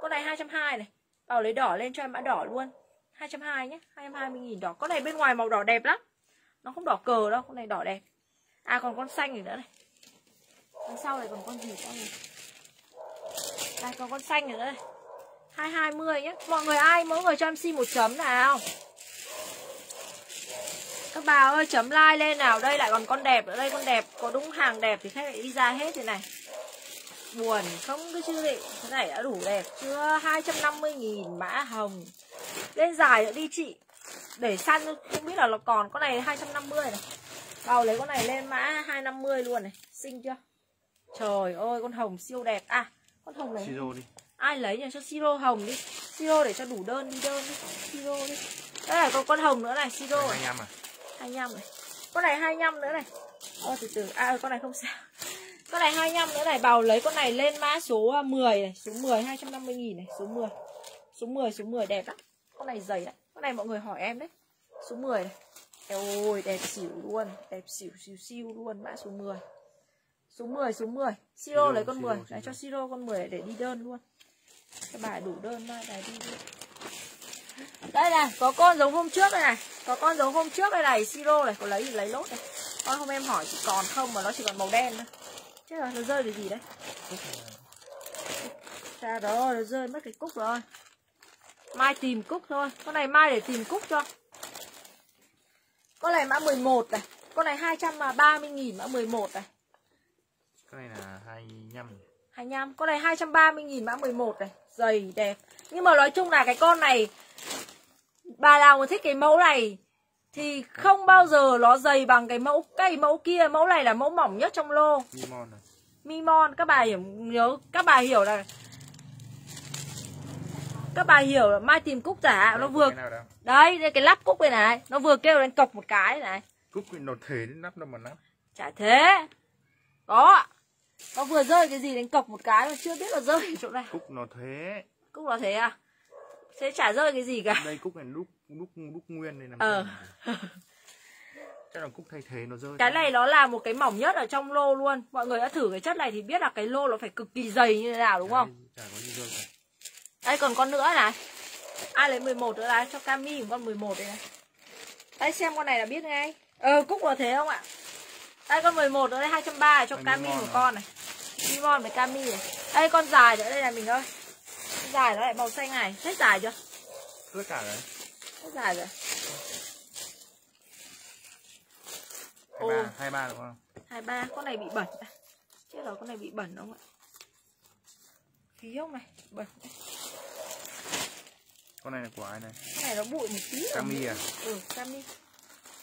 Con này 220 này. Bảo lấy đỏ lên cho em mã đỏ luôn. 220 nhé. 220 nghìn đỏ. Con này bên ngoài màu đỏ đẹp lắm. Nó không đỏ cờ đâu, Con này đỏ đẹp. À còn con xanh này nữa này. Đằng sau này còn con gì con này? Đây còn con xanh nữa này. 220 nhé. Mọi người ai, mỗi người cho em xin một chấm nào. Các bà ơi, chấm like lên nào. Đây lại còn con đẹp ở đây con đẹp. Có đúng hàng đẹp thì khách lại đi ra hết thế này. Buồn không, cứ chứ định Thế này đã đủ đẹp chưa? 250 nghìn mã hồng. Lên dài nữa đi chị. Để săn không biết là nó còn Con này 250 này. Vào lấy con này lên mã 250 luôn này. Xinh chưa? Trời ơi con hồng siêu đẹp. À con hồng này. Siro đi. Ai lấy nhà cho siro hồng đi. Siro để cho đủ đơn đi đơn đi. Siro đi. Đây là có con hồng nữa này siro 25 à? 25 này. Con này 25 nữa này. Ơ từ từ. À con này không sao. Con này 25 nữa này. Bào lấy con này lên mã số 10 à, này. Số 10 250 nghìn này. Số 10 số 10 số 10 đẹp lắm con này dày đấy con này mọi người hỏi em đấy. Số 10 này. Ôi đẹp xỉu luôn. Đẹp xỉu xỉu siêu luôn. Mã số 10 số 10 số 10 siro lấy con 10 đấy cho siro con 10 để đi đơn luôn. Cái bài đủ đơn đây này đi, đi đây này có con giống hôm trước đây này. Có con giống hôm trước đây này. Siro này có lấy thì lấy lốt này. Con hôm em hỏi chỉ còn không mà nó chỉ còn màu đen thôi. Chết rồi nó rơi cái gì đấy? Chà đó nó rơi mất cái cúc rồi Mai tìm cúc thôi. Con này mai để tìm cúc cho. Con này mã 11 này. Con này 230 nghìn mã 11 này. Cái này là 25 25 Con này 230 nghìn mã 11 này. Dày đẹp. Nhưng mà nói chung là cái con này Bà nào mà thích cái mẫu này Thì không bao giờ nó dày bằng cái mẫu Cái mẫu kia. Mẫu này là mẫu mỏng nhất trong lô. Mimon à. Mimon Các bà hiểu nhớ Các bà hiểu là các bà hiểu là mai tìm cúc giả nó vừa đấy đây cái lắp cúc này này nó vừa kêu lên cọc một cái này. Cúc nó thế đến nắp đâu mà nắp. Chả thế. Có nó vừa rơi cái gì đến cọc một cái mà chưa biết là rơi ở chỗ này cúc nó thế. Cúc nó thế à? Thế chả rơi cái gì cả. Đây cúc này lúc lúc lúc nguyên này nằm ờ. chắc là cúc thay thế nó rơi. Cái này nó là một cái mỏng nhất ở trong lô luôn. Mọi người đã thử cái chất này thì biết là cái lô nó phải cực kỳ dày như thế nào đúng không? chả có gì rơi cả đây còn con nữa này. Ai lấy 11 nữa đây cho cami một con 11 đây này. Đây xem con này là biết ngay. Ờ cúc là thế không ạ? Đây con 11 nữa đây 230 cho cami một con này. Limon với cami này. Đây con dài nữa đây là mình ơi. Con dài nó lại màu xanh này. Hết dài chưa? Tất cả đấy. Hết dài rồi. Hai ba hai ba đúng không? Hai ba con này bị bẩn chết rồi con này bị bẩn không ạ? Khí không này? Bẩn con này là của ai này? Con này nó bụi một tí cami à? Ừ cami.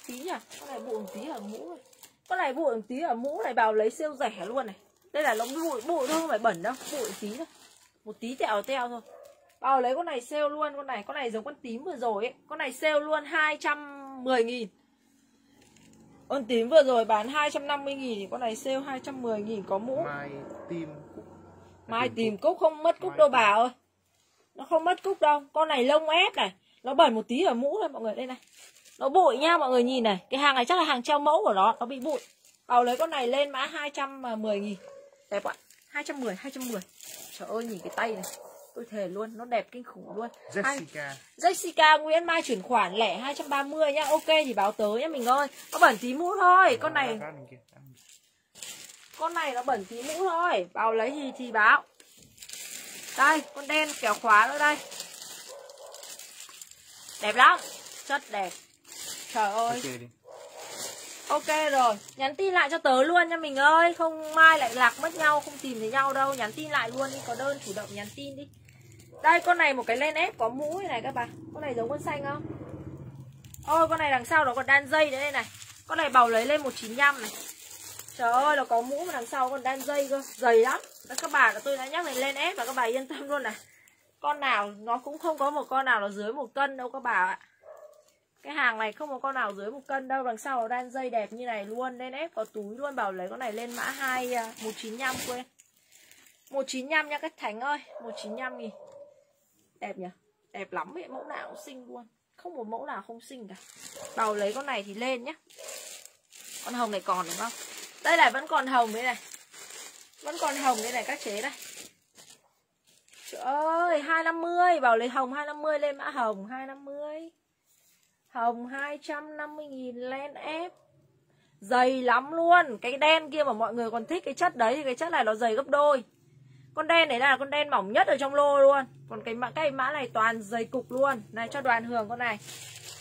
Tí nhỉ? Con này bụi một tí ở mũ này con này bụi một tí ở mũ này vào lấy siêu rẻ luôn này. Đây là nó bụi bụi thôi không phải bẩn đâu bụi tí thôi. Một tí tẹo teo thôi. Bảo lấy con này sale luôn Con này con này giống con tím vừa rồi ấy. Con này sale luôn 210 nghìn. Con tím vừa rồi bán 250 nghìn Thì con này sale 210 nghìn có mũ. Mai tim cúc. Mai tìm cúc. Không mất cúc đâu bà ơi Nó không mất cúc đâu. Con này lông ép này. Nó bẩn một tí ở mũ thôi mọi người. Đây này. Nó bụi nha mọi người nhìn này. Cái hàng này chắc là hàng treo mẫu của nó. Nó bị bụi. Bảo lấy con này lên mã 210 nghìn. Đẹp ạ 210 210 Trời ơi nhìn cái tay này. Tôi thề luôn nó đẹp kinh khủng luôn. Hai- Jessica. Jessica Nguyễn Mai chuyển khoản lẻ 230 nhá. Ok thì báo tới nhá mình ơi. Nó bẩn tí mũ thôi. Con này con này nó bẩn tí mũ thôi. Báo lấy thì thì báo Đây con đen kéo khóa nữa đây. Đẹp lắm Chất đẹp. Trời ơi. Ok đi. Ok rồi Nhắn tin lại cho tớ luôn nha mình ơi. Không mai lại lạc mất nhau Không tìm thấy nhau đâu. Nhắn tin lại luôn đi Có đơn chủ động nhắn tin đi. Đây con này một cái len ép có mũi này các bạn Con này giống con xanh không? Ôi con này đằng sau nó còn đan dây nữa đây này. Con này bầu lấy lên 195 này Trời ơi, nó có mũ mà đằng sau còn đan dây cơ. Dày lắm. Các bà tôi đã nhắc này, lên ép và các bà yên tâm luôn này. Con nào, nó cũng không có một con nào nó dưới một cân đâu các bà ạ. Cái hàng này không có con nào dưới một cân đâu, Đằng sau nó đan dây đẹp như này luôn, Lên ép có túi luôn, Bảo lấy con này lên mã 2 195 quên 195 nha các Thánh ơi 195 nghìn Đẹp nhỉ? Đẹp lắm vậy mẫu nào cũng xinh luôn. Không một mẫu nào không xinh cả. Bảo lấy con này thì lên nhá. Con hồng này còn đúng không? Đây này vẫn còn hồng đây này. Vẫn còn hồng đây này các chế đây. Trời ơi 250 Bảo lấy hồng 250 lên mã hồng 250 Hồng 250.000 len ép. Dày lắm luôn. Cái đen kia mà mọi người còn thích cái chất đấy Thì cái chất này nó dày gấp đôi. Con đen này là con đen mỏng nhất ở trong lô luôn. Còn cái mã, cái mã này toàn dày cục luôn. Này cho đoàn hưởng con này.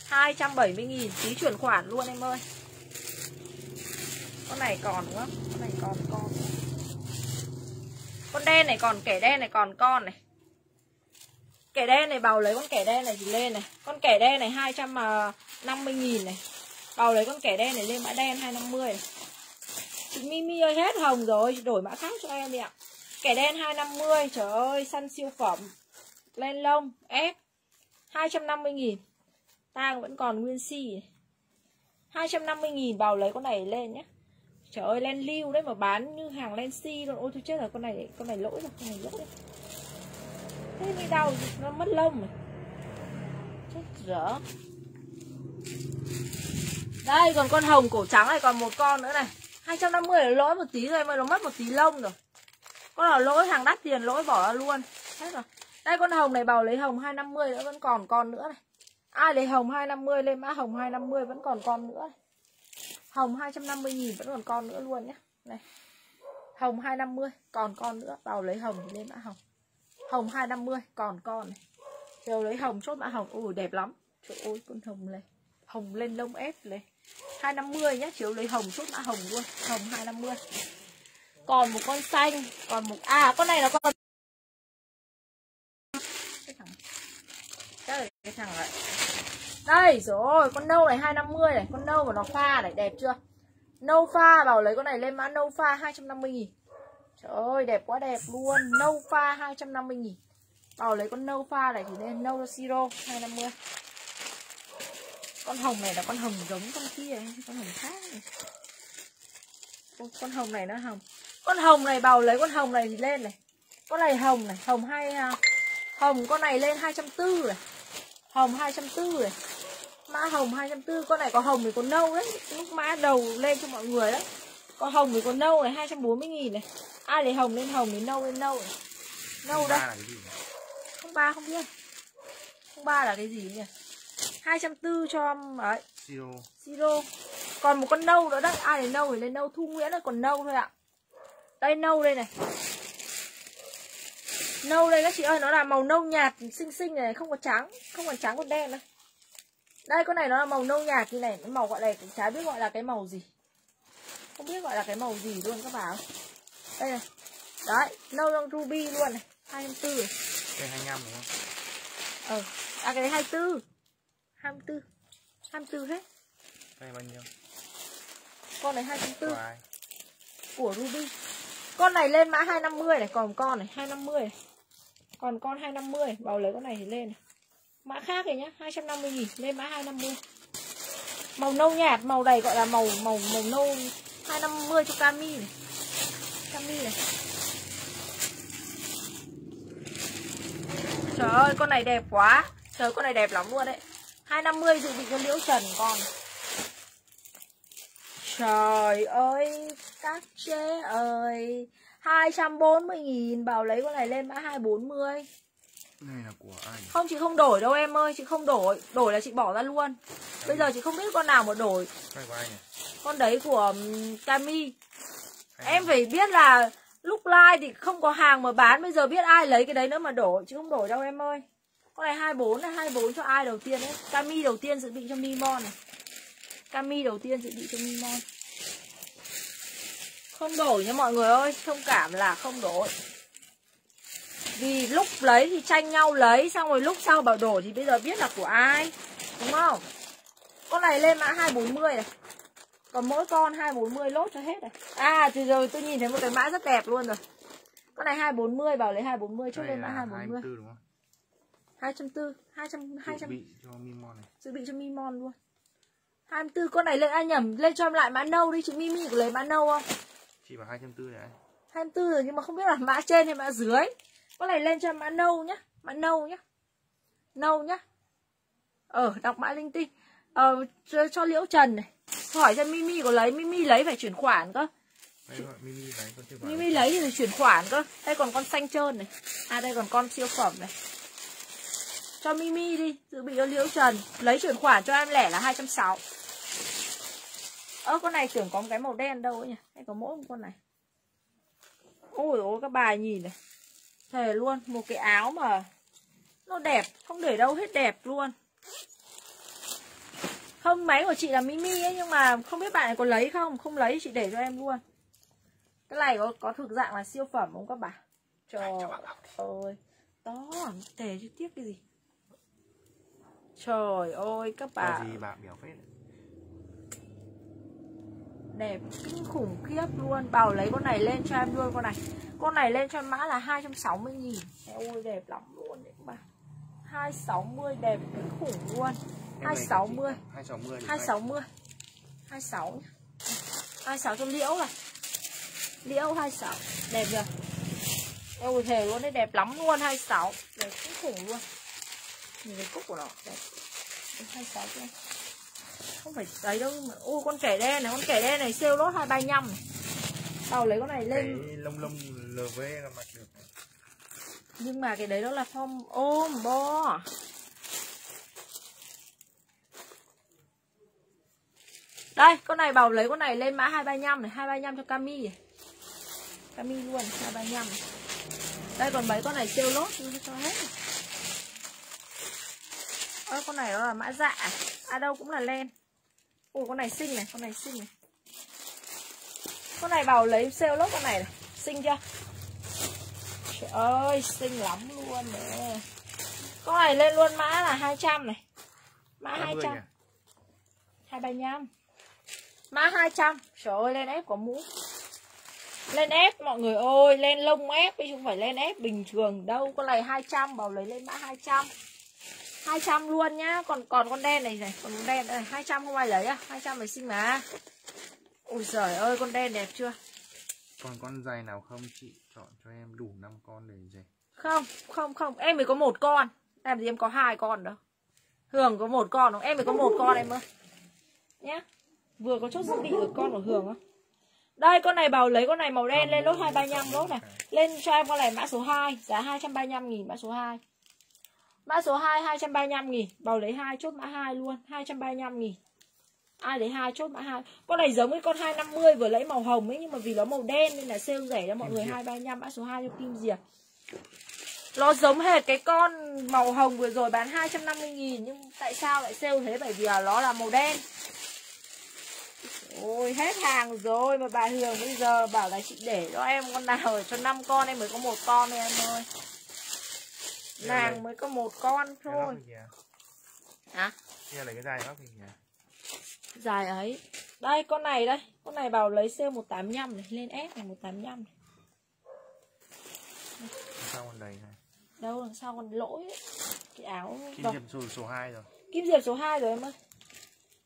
270.000 Tí chuyển khoản luôn em ơi. Con này còn đúng không Con này còn con. Con đen này còn, kẻ đen này còn con này. Kẻ đen này, bào lấy con kẻ đen này thì lên này. Con kẻ đen này 250 à, nghìn này. Bào lấy con kẻ đen này lên mã đen 250 này. Chị Mimi ơi, hết hồng rồi Đổi mã khác cho em đi ạ. Kẻ đen 250 Trời ơi, săn siêu phẩm. Len lông, ép. 250 nghìn. Tang vẫn còn nguyên si. 250 nghìn, bào lấy con này lên nhé. Trời ơi, len lưu đấy mà bán như hàng len si luôn. Ôi tôi chết rồi, con này con này lỗi rồi, Con này lỗi rồi. Thế mới đau, nó mất lông rồi. Chết dở. Đây, còn con hồng cổ trắng này, còn một con nữa này. 250 là lỗi một tí rồi mà nó mất một tí lông rồi. Con nào lỗi, hàng đắt tiền, lỗi bỏ ra luôn. Hết rồi. Đây, con hồng này, bảo lấy hồng 250 nữa, vẫn còn con nữa này. Ai lấy hồng 250 lên mã hồng 250 vẫn còn con nữa này. Hồng 250 nghìn, vẫn còn con nữa luôn nhé. Này. Hồng 250 còn con nữa. Vào lấy hồng thì lên mã hồng. Hồng 250 còn con này. Chiều lấy hồng chốt mã hồng. Ui, đẹp lắm. Trời ơi, con hồng này. Hồng lên lông ép này. 250 nhá Chiều lấy hồng chốt mã hồng luôn. Hồng 250 Còn một con xanh, Còn một À con này là con Cái thằng cái thằng lại. Đây rồi con nâu này 250 này, Con nâu của nó pha này, đẹp chưa? Nâu pha, bảo lấy con này lên mã nâu pha 250 nghìn. Trời ơi, đẹp quá, đẹp luôn, Nâu pha 250 nghìn. Bảo lấy con nâu pha này thì lên nâu siro 250 Con hồng này là con hồng giống con kia, con hồng khác này. Con hồng này nó hồng. Con hồng này, bảo lấy con hồng này thì lên này. Con này hồng này, Hồng hay à, Hồng con này lên 240 này. Hồng 240 này. Mã hồng 240 Con này có hồng thì có nâu đấy. Lúc mã đầu lên cho mọi người đấy. Có hồng thì có nâu này 240 nghìn này. Ai lấy hồng lên hồng thì nâu lên nâu này. Nâu đây. không ba không biết. Không ba là cái gì nhỉ? hai trăm tư cho ấy Siro. Siro. Còn một con nâu nữa đấy. Ai lấy nâu thì lên nâu. Thu nguyễn là còn nâu thôi ạ. Đây nâu đây này. Nâu đây các chị ơi nó là màu nâu nhạt xinh xinh này không có trắng. Không còn trắng còn đen đâu đây con này nó là màu nâu nhạt như này. Cái màu gọi này cũng chả biết gọi là cái màu gì. Không biết gọi là cái màu gì luôn các bạn đây này. Đấy nâu trong ruby luôn này. hai trăm tư Cái 25 đúng không? ờ à cái đấy 24 24 24 hết. Cái này bao nhiêu? con này 240 Của ai? của Ruby. Con này lên mã 250 này còn con này 250 này. Còn con 250 vào lấy con này thì lên này mã khác này nhá 250 nghìn lên mã 250 màu nâu nhạt màu này gọi là màu màu màu nâu 250 cho cami này. Cami này. Trời ơi con này đẹp quá. Trời con này đẹp lắm luôn đấy. 250 dự bị cho liễu trần con. Trời ơi, các chế ơi. 240.000 Bảo lấy con này lên mã 240 này là của ai? Không, chị không đổi đâu em ơi Chị không đổi, đổi là chị bỏ ra luôn. Bây giờ chị không biết con nào mà đổi. Cái của ai nhỉ? Con đấy của um, Cami. Em phải biết là lúc live thì không có hàng mà bán. Bây giờ biết ai lấy cái đấy nữa mà đổi. Chị không đổi đâu em ơi. Con này 24 này, 24 cho ai đầu tiên đấy? Cami đầu tiên dự định cho Mimon này. Cami đầu tiên dự bị cho Mimon. Không đổi nha mọi người ơi. Thông cảm là không đổi Vì lúc lấy thì tranh nhau lấy Xong rồi lúc sau bảo đổi thì bây giờ biết là của ai Đúng không Con này lên mã 240 này Còn mỗi con 240 lốt cho hết này À thì rồi tôi nhìn thấy một cái mã rất đẹp luôn rồi Con này 240 bảo lấy 240 chốt Đây lên mã là 240 24 đúng không? 240 200 Dự 200 bị cho Mimon này dự bị cho Mimon luôn 24 con này lên ai nhầm lên cho em lại mã nâu đi chị Mimi có lấy mã nâu không Chị bảo 240 đấy 24 rồi nhưng mà không biết là mã trên hay mã dưới con này lên cho mã nâu nhá. Mã nâu nhá. Nâu nhá. Ờ đọc mã linh tinh. Ờ cho, cho liễu trần này. Hỏi xem Mimi có lấy Mimi lấy phải chuyển khoản cơ. Mimi đấy chưa bảo Mimi lấy thì phải chuyển khoản cơ. Đây còn con xanh trơn này. À đây còn con siêu phẩm này. Cho Mimi đi dự bị cho liễu trần. Lấy chuyển khoản cho em lẻ là 260 ơ con này tưởng có một cái màu đen đâu ấy nhỉ? Hay có mỗi một con này? Ôi ôi các bà nhìn này thề luôn một cái áo mà nó đẹp không để đâu hết đẹp luôn. Không máy của chị là mimi ấy nhưng mà không biết bạn này có lấy không? Không lấy chị để cho em luôn. Cái này có có thực dạng là siêu phẩm không các bà trời ơi đó để cho tiếp cái gì. Trời ơi các gì biểu phết đẹp kinh khủng khiếp luôn Bảo lấy con này lên cho em luôn con này Con này lên cho em mã là 260 nghìn Ôi đẹp lắm luôn đấy các bạn 260 đẹp kinh khủng luôn Em này 260 260 thì 260 26 nhá 26 cho liễu này Liễu 26 Đẹp nhờ Ôi thề luôn đấy đẹp lắm luôn 26 Đẹp kinh khủng luôn Nhìn cái cúc của nó đẹp 26 cho em không phải đấy đâu ô con kẻ đen này con kẻ đen này sale lốt 235 này tao lấy con này lên Cái lông lông LV là mặc được nhưng mà cái đấy đó là form ôm bo đây con này bảo lấy con này lên mã 235 này 235 cho Cami. Cami luôn 235 này. đây còn mấy con này sale lốt cho hết. Ơ, con này đó là mã dạ à đâu cũng là len Ủa con này xinh này, con này xinh này. Con này bảo lấy sale lốt con này này. Xinh chưa? Trời ơi, xinh lắm luôn nè. Con này lên luôn mã là 200 này. Mã 80 200 nhỉ? 235 Mã 200 Trời ơi, lên ép có mũ. Lên ép mọi người ơi Lên lông ép chứ không phải lên ép bình thường đâu. Con này 200 bảo lấy lên mã 200 200 luôn nhá. Còn còn con đen này này Còn con đen này 200 không ai lấy à 200 phải xinh mà. Ôi giời ơi con đen đẹp chưa? Còn con giày nào không? Chị chọn cho em đủ 5 con để giày. Không không không Em mới có một con. Làm gì em có hai con đâu. Hường có một con không? Em mới có một con em ơi. Nhá. Vừa có chốt dự bị của con của Hường không Đây con này bảo lấy con này màu đen lên lốt 235 lốt này. Lên cho em con này mã số 2 Giá 235 nghìn mã số 2 Mã số 2 235 nghìn. Bảo lấy 2 chốt mã 2 luôn. 235 nghìn. Ai lấy 2 chốt mã 2 Con này giống với con 250 vừa lấy màu hồng ấy Nhưng mà vì nó màu đen nên là sale rẻ cho mọi Kim người. Diệp. 235 mã số 2 cho Kim Diệp. Nó giống hệt cái con màu hồng vừa rồi bán 250 nghìn Nhưng tại sao lại sale thế? Bởi vì là nó là màu đen. Ôi hết hàng rồi Mà bà Hường bây giờ bảo là chị để cho em con nào Cho 5 con em mới có một con em ơi Nàng mới có một con thôi. Hả? Kia lấy cái dài góc kìa. Dài ấy. Đây con này đây. Con này bảo lấy sale 185 này Lên S này 185 này. Sao con đầy này. Đâu đằng sau còn lỗi ấy. cái áo Kim diệp số số 2 rồi. Kim Diệp số 2 rồi em ơi.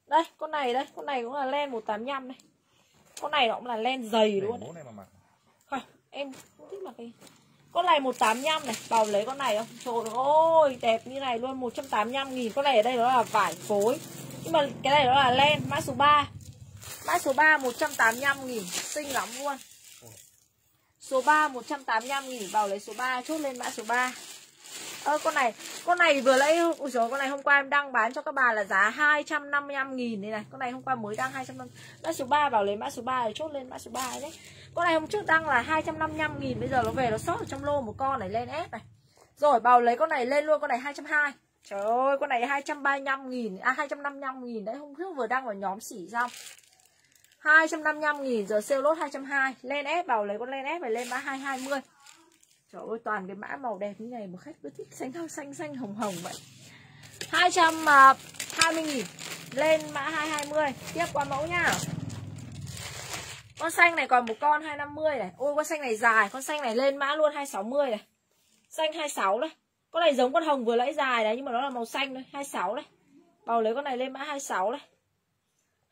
Đây con này đây. Con này cũng là len 185 đây Con này nó cũng là len dày Để luôn mũ này mà mặc. Không em không thích mặc cái con này 185 này Bảo lấy con này không? Trời ơi, đẹp như này luôn 185 nghìn. Con này ở đây nó là vải phối. Nhưng mà cái này nó là len, mã số 3 Mã số 3 185 nghìn, Xinh lắm luôn. Số 3 185 nghìn Bảo lấy số 3 chốt lên mã số 3 Ơ, con này Con này vừa lấy, Ui dồi con này hôm qua em đăng bán cho các bà là giá 255 nghìn đây này. Con này hôm qua mới đăng 255 Mã số 3 bảo lấy mã số 3 rồi chốt lên mã số 3 đấy. Con này hôm trước tăng là 255 nghìn, Bây giờ nó về nó sót ở trong lô một con này lên ép này. Rồi bào lấy con này lên luôn, Con này 220 Trời ơi, con này 235 nghìn À 255 nghìn đấy, Hôm trước vừa đăng vào nhóm xỉ xong. 255 nghìn, giờ sale lốt 220 Lên ép, bảo lấy con lên ép này lên mã 220 Trời ơi, toàn cái mã màu đẹp như này mà khách cứ thích xanh xanh xanh xanh, hồng hồng vậy. 220 à, nghìn, Lên mã 220 Tiếp qua mẫu nha. Con xanh này còn một con 250 này. Ôi con xanh này dài. Con xanh này lên mã luôn 260 này. Xanh 26 đấy. Con này giống con hồng vừa lấy dài đấy Nhưng mà nó là màu xanh thôi. 26 đấy. Bầu lấy con này lên mã 26 đấy.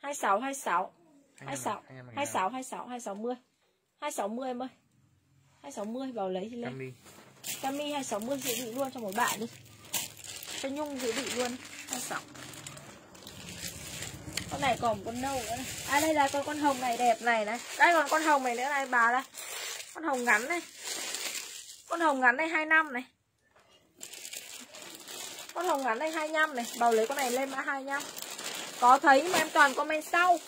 26 26 26 26 26 260 260 em ơi. 260 vào lấy thì lên Cami. Cami 260 dự bị luôn cho một bạn đi. Cho Nhung dự bị luôn. 26 Con này còn một con nâu nữa này. À đây là con con hồng này đẹp này này. Đây còn con hồng này nữa này bà đây. Con hồng ngắn này. Con hồng ngắn này 25 này. Con hồng ngắn này 25 này. Bầu lấy con này lên mã 25 Có thấy mà em toàn comment sau.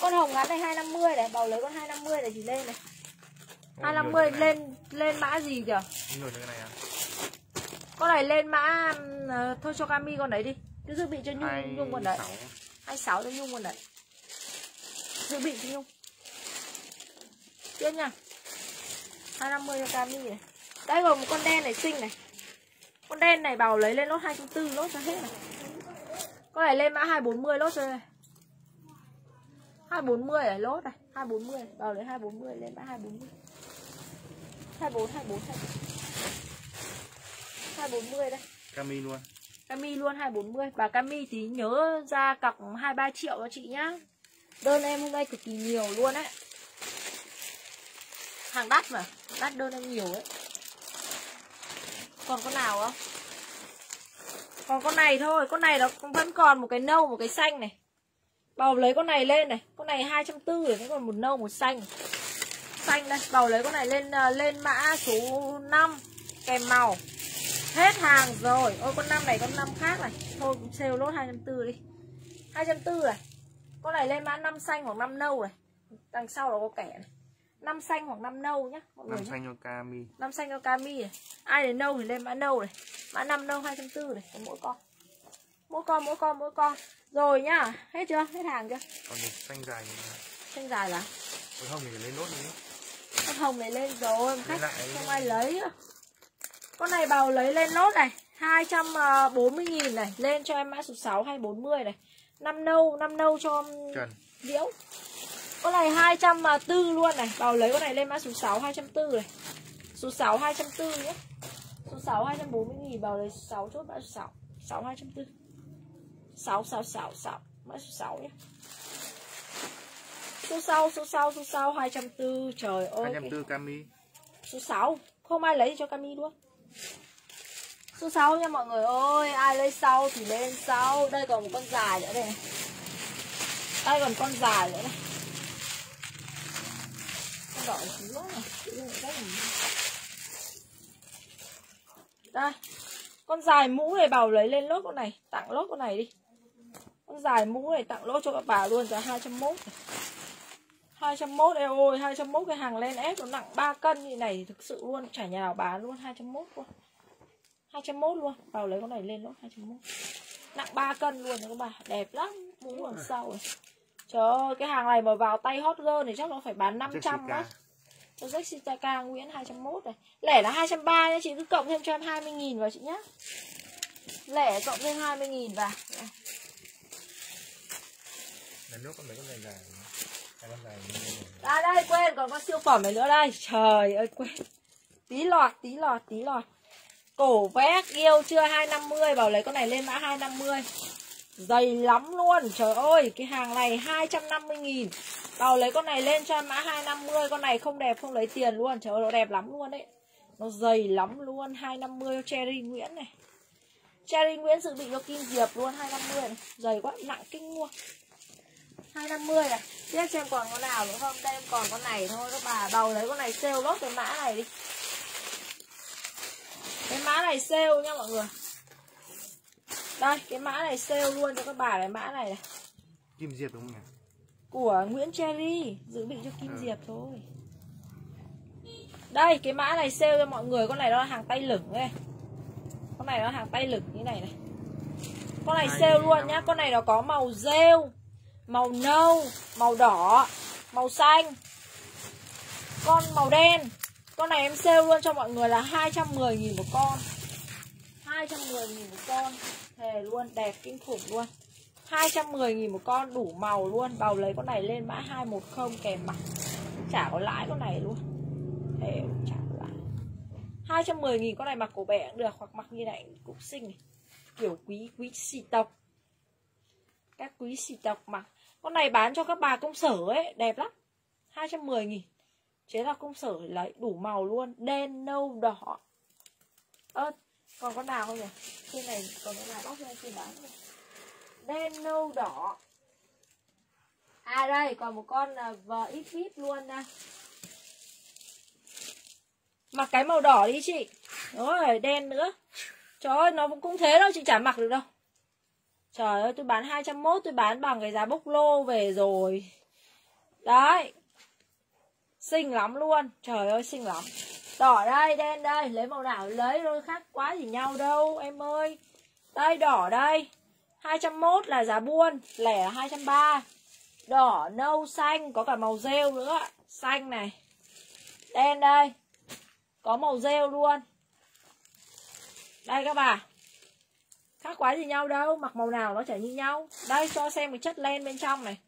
Con hồng ngắn này 250 này. Bầu lấy con 250 này thì lên này. 250 lên lên mã gì kìa này à? Con này lên mã uh, Thôi cho Cami con đấy đi. Cứ dự bị cho Nhung Hai Nhung con đấy. 26 cho Nhung con đấy. Dự bị cho Nhung. Tiếp nha. 250 cho Cami này. Đây rồi, một con đen này xinh này. Con đen này bảo lấy lên lốt 240 lốt cho hết này. Con này lên mã 240 lốt cho đây 240 này, lốt này. 240 này. Bảo lấy 240 lên mã 240 24 24 24 240 đây. Cami luôn. Cami luôn 240 Và Cami thì nhớ ra cọc 23 triệu cho chị nhá. Đơn em hôm nay cực kỳ nhiều luôn ấy. Hàng đắt mà, Đắt đơn em nhiều ấy. Còn con nào không? Còn con này thôi, Con này nó vẫn còn một cái nâu, một cái xanh này. Bầu lấy con này lên này, Con này 240 rồi nó còn một nâu, một xanh. Xanh đây Bầu lấy con này lên ờ, lên mã số 5 Kèm màu. Hết hàng rồi. Ôi con năm này con năm khác này. Thôi cũng sale lốt 240 đi. 240 này Con này lên mã năm xanh hoặc năm nâu này. Đằng sau là có kẻ này. Năm xanh hoặc năm nâu nhá mọi người Năm xanh cho Cami. năm xanh cho này Ai đến nâu thì lên mã nâu này. Mã năm nâu 240 này Có mỗi con. Mỗi con mỗi con mỗi con. Rồi nhá Hết chưa? Hết hàng chưa? Còn một xanh dài này. Xanh dài là? Không thì phải lên nốt nữa. Con hồng này lên rồi khách không ai lấy nữa. Con này bào lấy lên nốt này 240 nghìn này Lên cho em mã số 6 240 này. Năm nâu năm nâu cho Trần. Liễu. Con này 240 luôn này Bào lấy con này lên mã số 6 240 này. Số 6 240 nhé. Số 6 240 nghìn Bào lấy số 6 chốt mã số 6 6 240 6 6 6 6 Mã số 6 nhé. Số sau số sau số sau 240 Trời ơi. 240 Cami. Số 6 Không ai lấy cho Cami luôn Số 6 nha mọi người ơi, Ai lấy sau thì lên sau Đây còn một con dài nữa đây này. Đây còn con dài nữa này. Con đỏ xíu này Đây, Con dài mũ này bảo lấy lên lốt con này, Tặng lốt con này đi. Con dài mũ này tặng lốt cho các bà luôn Giá 201 này. 201 em ơi 201 cái hàng lên ép nó nặng 3 cân như này thực sự luôn chả nhà nào bán luôn 201 luôn. 201 luôn vào lấy con này lên lốt 201 nặng 3 cân luôn các bà đẹp lắm mũ đằng sau này trời ơi cái hàng này mà vào tay hot girl thì chắc nó phải bán 500 Jessica. á. Cho Jessica Nguyễn 201 này. Lẻ là 230 nha chị cứ cộng thêm cho em 20 nghìn vào chị nhá. Lẻ cộng thêm 20 nghìn vào. Là nước con mấy con dài dài. À đây, quên, còn con siêu phẩm này nữa đây. Trời ơi, quên. Tí lọt tí lọt tí lọt. Cổ vét, yêu chưa? 250 Bảo lấy con này lên mã 250 Dày lắm luôn. Trời ơi, cái hàng này 250 nghìn. Bảo lấy con này lên cho mã 250 Con này không đẹp, không lấy tiền luôn. Trời ơi, nó đẹp lắm luôn đấy Nó dày lắm luôn. 250 Cherry Nguyễn này. Cherry Nguyễn dự bị cho Kim Diệp luôn 250 này. Dày quá, nặng kinh luôn. 250 này Tiếp xem còn con nào nữa không? Đây em còn con này thôi các bà. Đầu lấy con này sale lốt cái mã này đi. Cái mã này sale nha mọi người. Đây cái mã này sale luôn cho các bà này mã này này. Kim Diệp đúng không nhỉ? Của Nguyễn Cherry Dự bị cho Kim Ừ. Diệp thôi. Đây cái mã này sale cho mọi người Con này nó là hàng tay lửng đây. Con này nó là hàng tay lửng như này này. Con này sale luôn nhá Con này nó có màu rêu Màu nâu, Màu đỏ, Màu xanh. Con màu đen. Con này em sale luôn cho mọi người là 210.000 một con. 210.000 một con. Thề luôn, đẹp kinh khủng luôn. 210.000 một con, đủ màu luôn. Bào lấy con này lên mã 210 kèm mặt Chả có lãi con này luôn. Thề, chả có lãi. 210.000 con này mặc cổ bẻ cũng được, Hoặc mặc như này cũng xinh. Này. Kiểu quý quý xì tộc. Các quý xì tộc mặc con này bán cho các bà công sở ấy Đẹp lắm. 210.000 Chế là công sở lấy đủ màu luôn Đen, nâu, đỏ. Ơ, còn con nào không nhỉ? Trên này còn con nào bóc ra khi bán không? Đen, nâu, đỏ. À đây, còn một con là vợ ít ít luôn đây Mặc cái màu đỏ đi chị. Rồi, đen nữa. Trời ơi, nó cũng thế đâu, chị chả mặc được đâu. Trời ơi, tôi bán 201 Tôi bán bằng cái giá bốc lô về rồi. Đấy. Xinh lắm luôn. Trời ơi, xinh lắm. Đỏ đây, đen đây. Lấy màu nào lấy thôi, khác quá gì nhau đâu Em ơi. Đây, đỏ đây. 201 là giá buôn Lẻ là 230 Đỏ, nâu, xanh Có cả màu rêu nữa. Xanh này. Đen đây. Có màu rêu luôn. Đây các bà. Khác quá gì nhau đâu, Mặc màu nào nó chả như nhau. Đây, cho xem cái chất len bên trong này.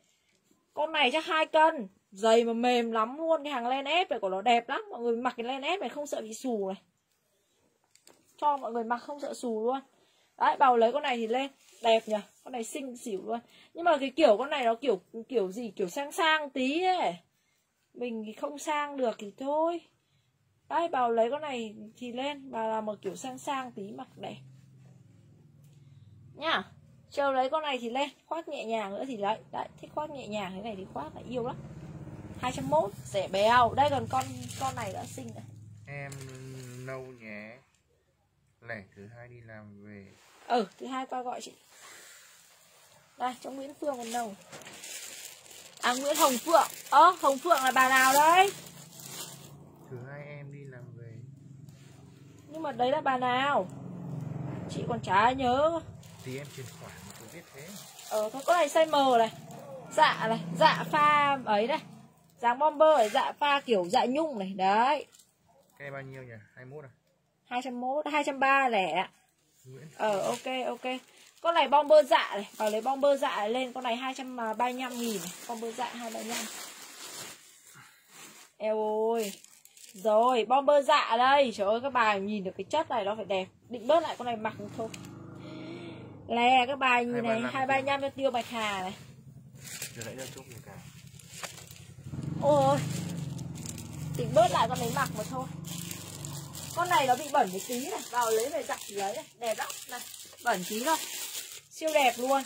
Con này chắc hai cân, Dày mà mềm lắm luôn, Cái hàng len ép này của nó đẹp lắm. Mọi người mặc cái len ép này không sợ bị xù này. Cho mọi người mặc không sợ xù luôn. Đấy bầu lấy con này thì lên. Đẹp nhỉ, Con này xinh xỉu luôn. Nhưng mà cái kiểu con này nó kiểu kiểu gì, Kiểu sang sang tí ấy. Mình thì không sang được thì thôi. Đấy bào lấy con này thì lên Bà là một kiểu sang sang tí mặc đẹp. Nhá. Trêu lấy con này thì lên Khoác nhẹ nhàng nữa thì lấy. Đấy thích khoác nhẹ nhàng thế này thì khoác là yêu lắm. 201 rẻ béo Đây còn con con này đã xinh này Em nâu nhé. Lẻ thứ hai đi làm về. Ừ thứ hai qua gọi chị. Đây cho Nguyễn Phương còn đâu À Nguyễn Hồng Phượng. Ơ Hồng Phượng là bà nào đấy? Thứ hai em đi làm về. Nhưng mà đấy là bà nào? Chị còn chả nhớ Tí em chuyển khoản tôi biết thế. Ờ thôi con này size M này Dạ này Dạ pha ấy này Dáng bomber này Dạ pha kiểu dạ nhung này Đấy. Cái bao nhiêu nhỉ? 21 à? 201 230 lẻ. Ờ ok ok. Con này bomber dạ này Bảo lấy bomber dạ lên Con này 235 nghìn này Bomber dạ 235 Eo ôi Rồi bomber dạ đây. Trời ơi các bà nhìn được cái chất này nó phải đẹp. Định bớt lại con này mặc thôi Lè các bà nhìn này? 235 235 cho tiêu bạch hà này. Giờ nãy ra người cả. Ôi Định bớt lại con đấy mặc mà thôi. Con này nó bị bẩn một tí này. Vào lấy về giặt lấy này Đẹp lắm. Này Bẩn tí thôi. Siêu đẹp luôn.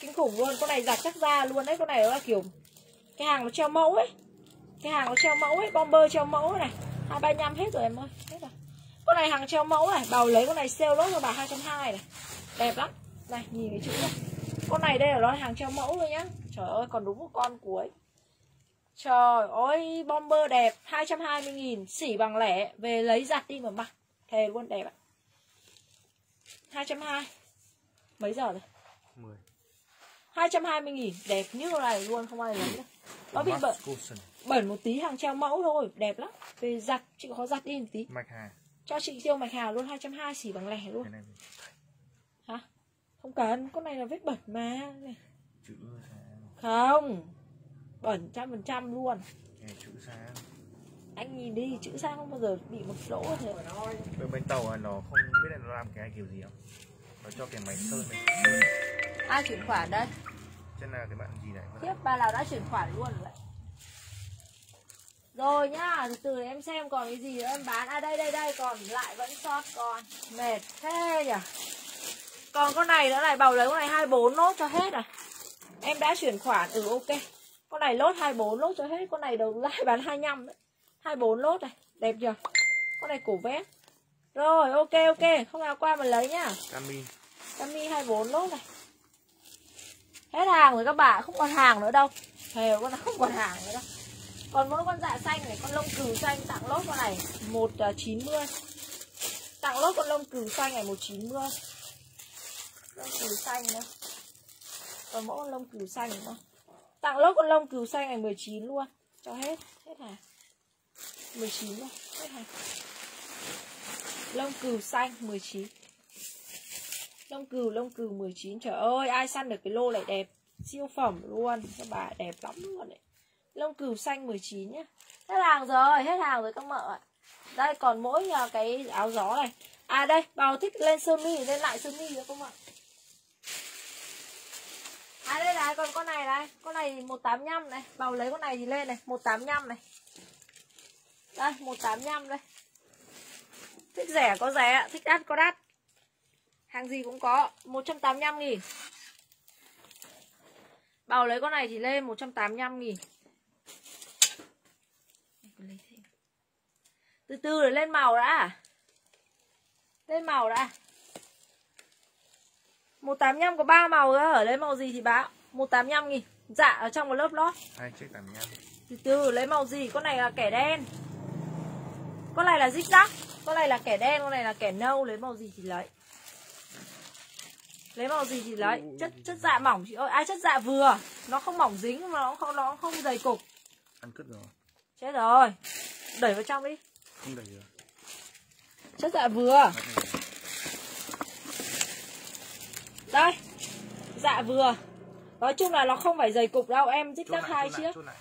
Kinh khủng luôn. Con này giặt chắc da luôn đấy. Con này nó là kiểu Cái hàng nó treo mẫu ấy. Cái hàng nó treo mẫu ấy. Bomber treo mẫu này. 235 hết rồi em ơi. Hết rồi Con này hàng treo mẫu này Bảo lấy con này sale lốt cho bà 220 này. Đẹp lắm. Này nhìn cái chữ này. Con này đây là nó hàng treo mẫu thôi nhá. Trời ơi còn đúng một con cuối. Trời ơi bomber đẹp. 220 nghìn Xỉ bằng lẻ. Về lấy giặt đi mà mặc. Thề luôn đẹp ạ. 220 Mấy giờ rồi? 10 220 nghìn Đẹp như này luôn không ai lấy đâu. Nó bị bẩn. Bẩn một tí hàng treo mẫu thôi. Đẹp lắm. Về giặt chị có giặt đi một tí. Mạch Hà Cho chị tiêu mạch hà luôn 220 xỉ bằng lẻ luôn. Hả? Không cần Con này là vết bẩn mà. Này. Không Bẩn trăm phần trăm luôn. Anh nhìn đi chữ sang không bao giờ bị một lỗ thế bên bên tàu nó không biết là nó làm cái kiểu gì không? Nó cho cái máy sơn này. Sơn. ai chuyển khoản đây? Chứ là cái bạn gì này? Tiếp bà nào đã chuyển khoản luôn vậy rồi nhá từ từ em xem còn cái gì nữa em bán. À đây đây đây còn lại vẫn sót còn. Mệt thế nhỉ? Còn con này nữa này bầu lấy con này 24 nốt cho hết à. Em đã chuyển khoản ừ ok. Con này lốt 24 lốt cho hết con này đầu lại bán 25 đấy. 24 lốt này đẹp chưa? Con này cổ vét. Rồi ok ok không nào qua mà lấy nhá. Cami. Cami 24 lốt này. Hết hàng rồi các bạn Không còn hàng nữa đâu. Thề con này không còn hàng nữa đâu còn mỗi con dạ xanh này Con lông cừu xanh tặng lốt con này 190 à, Tặng lốt con lông cừu xanh này 190 Lông cừu xanh nữa. Còn mỗi con lông cừu xanh nữa. Tặng lốt con lông cừu xanh này 19 luôn. Cho hết Hết hàng 19 luôn Hết hàng Lông cừu xanh 19 Lông cừu, lông cừu 19 Trời ơi, ai săn được cái lô này đẹp? Siêu phẩm luôn. Các bà đẹp lắm luôn đấy Lông cừu xanh 19 nhá. Hết hàng rồi, hết hàng rồi các mợ ạ. Đây còn mỗi nhà cái áo gió này. À đây, bào thích lên sơ mi Lên lại sơ mi nữa không ạ À đây này, còn con này này. Con này 185 này. Bào lấy con này thì lên này 185 này. Đây, 185 đây. Thích rẻ có rẻ, thích đắt có đắt. Hàng gì cũng có 185 nghìn. Bào lấy con này thì lên 185 nghìn. Từ từ để lên màu đã. Lên màu đã. 185 có 3 màu cơ Ở lấy màu gì thì báo 185 nghìn. Dạ ở trong một lớp lót. Hai chiếc 85 Từ từ lấy màu gì? Con này là kẻ đen. Con này là zigzag Con này là kẻ đen Con này là kẻ nâu. Lấy màu gì thì lấy. Lấy màu gì thì lấy. Chất chất dạ mỏng chị ơi. Ai chất dạ vừa. Nó không mỏng dính mà nó không nó không dày cục. Ăn cứt rồi. Chết rồi. Đẩy vào trong đi không đẩy được chất dạ vừa. Bắt này. đây. Dạ vừa. Nói chung là nó không phải dày cục đâu em zigzag lại, hai lại, chiếc lại.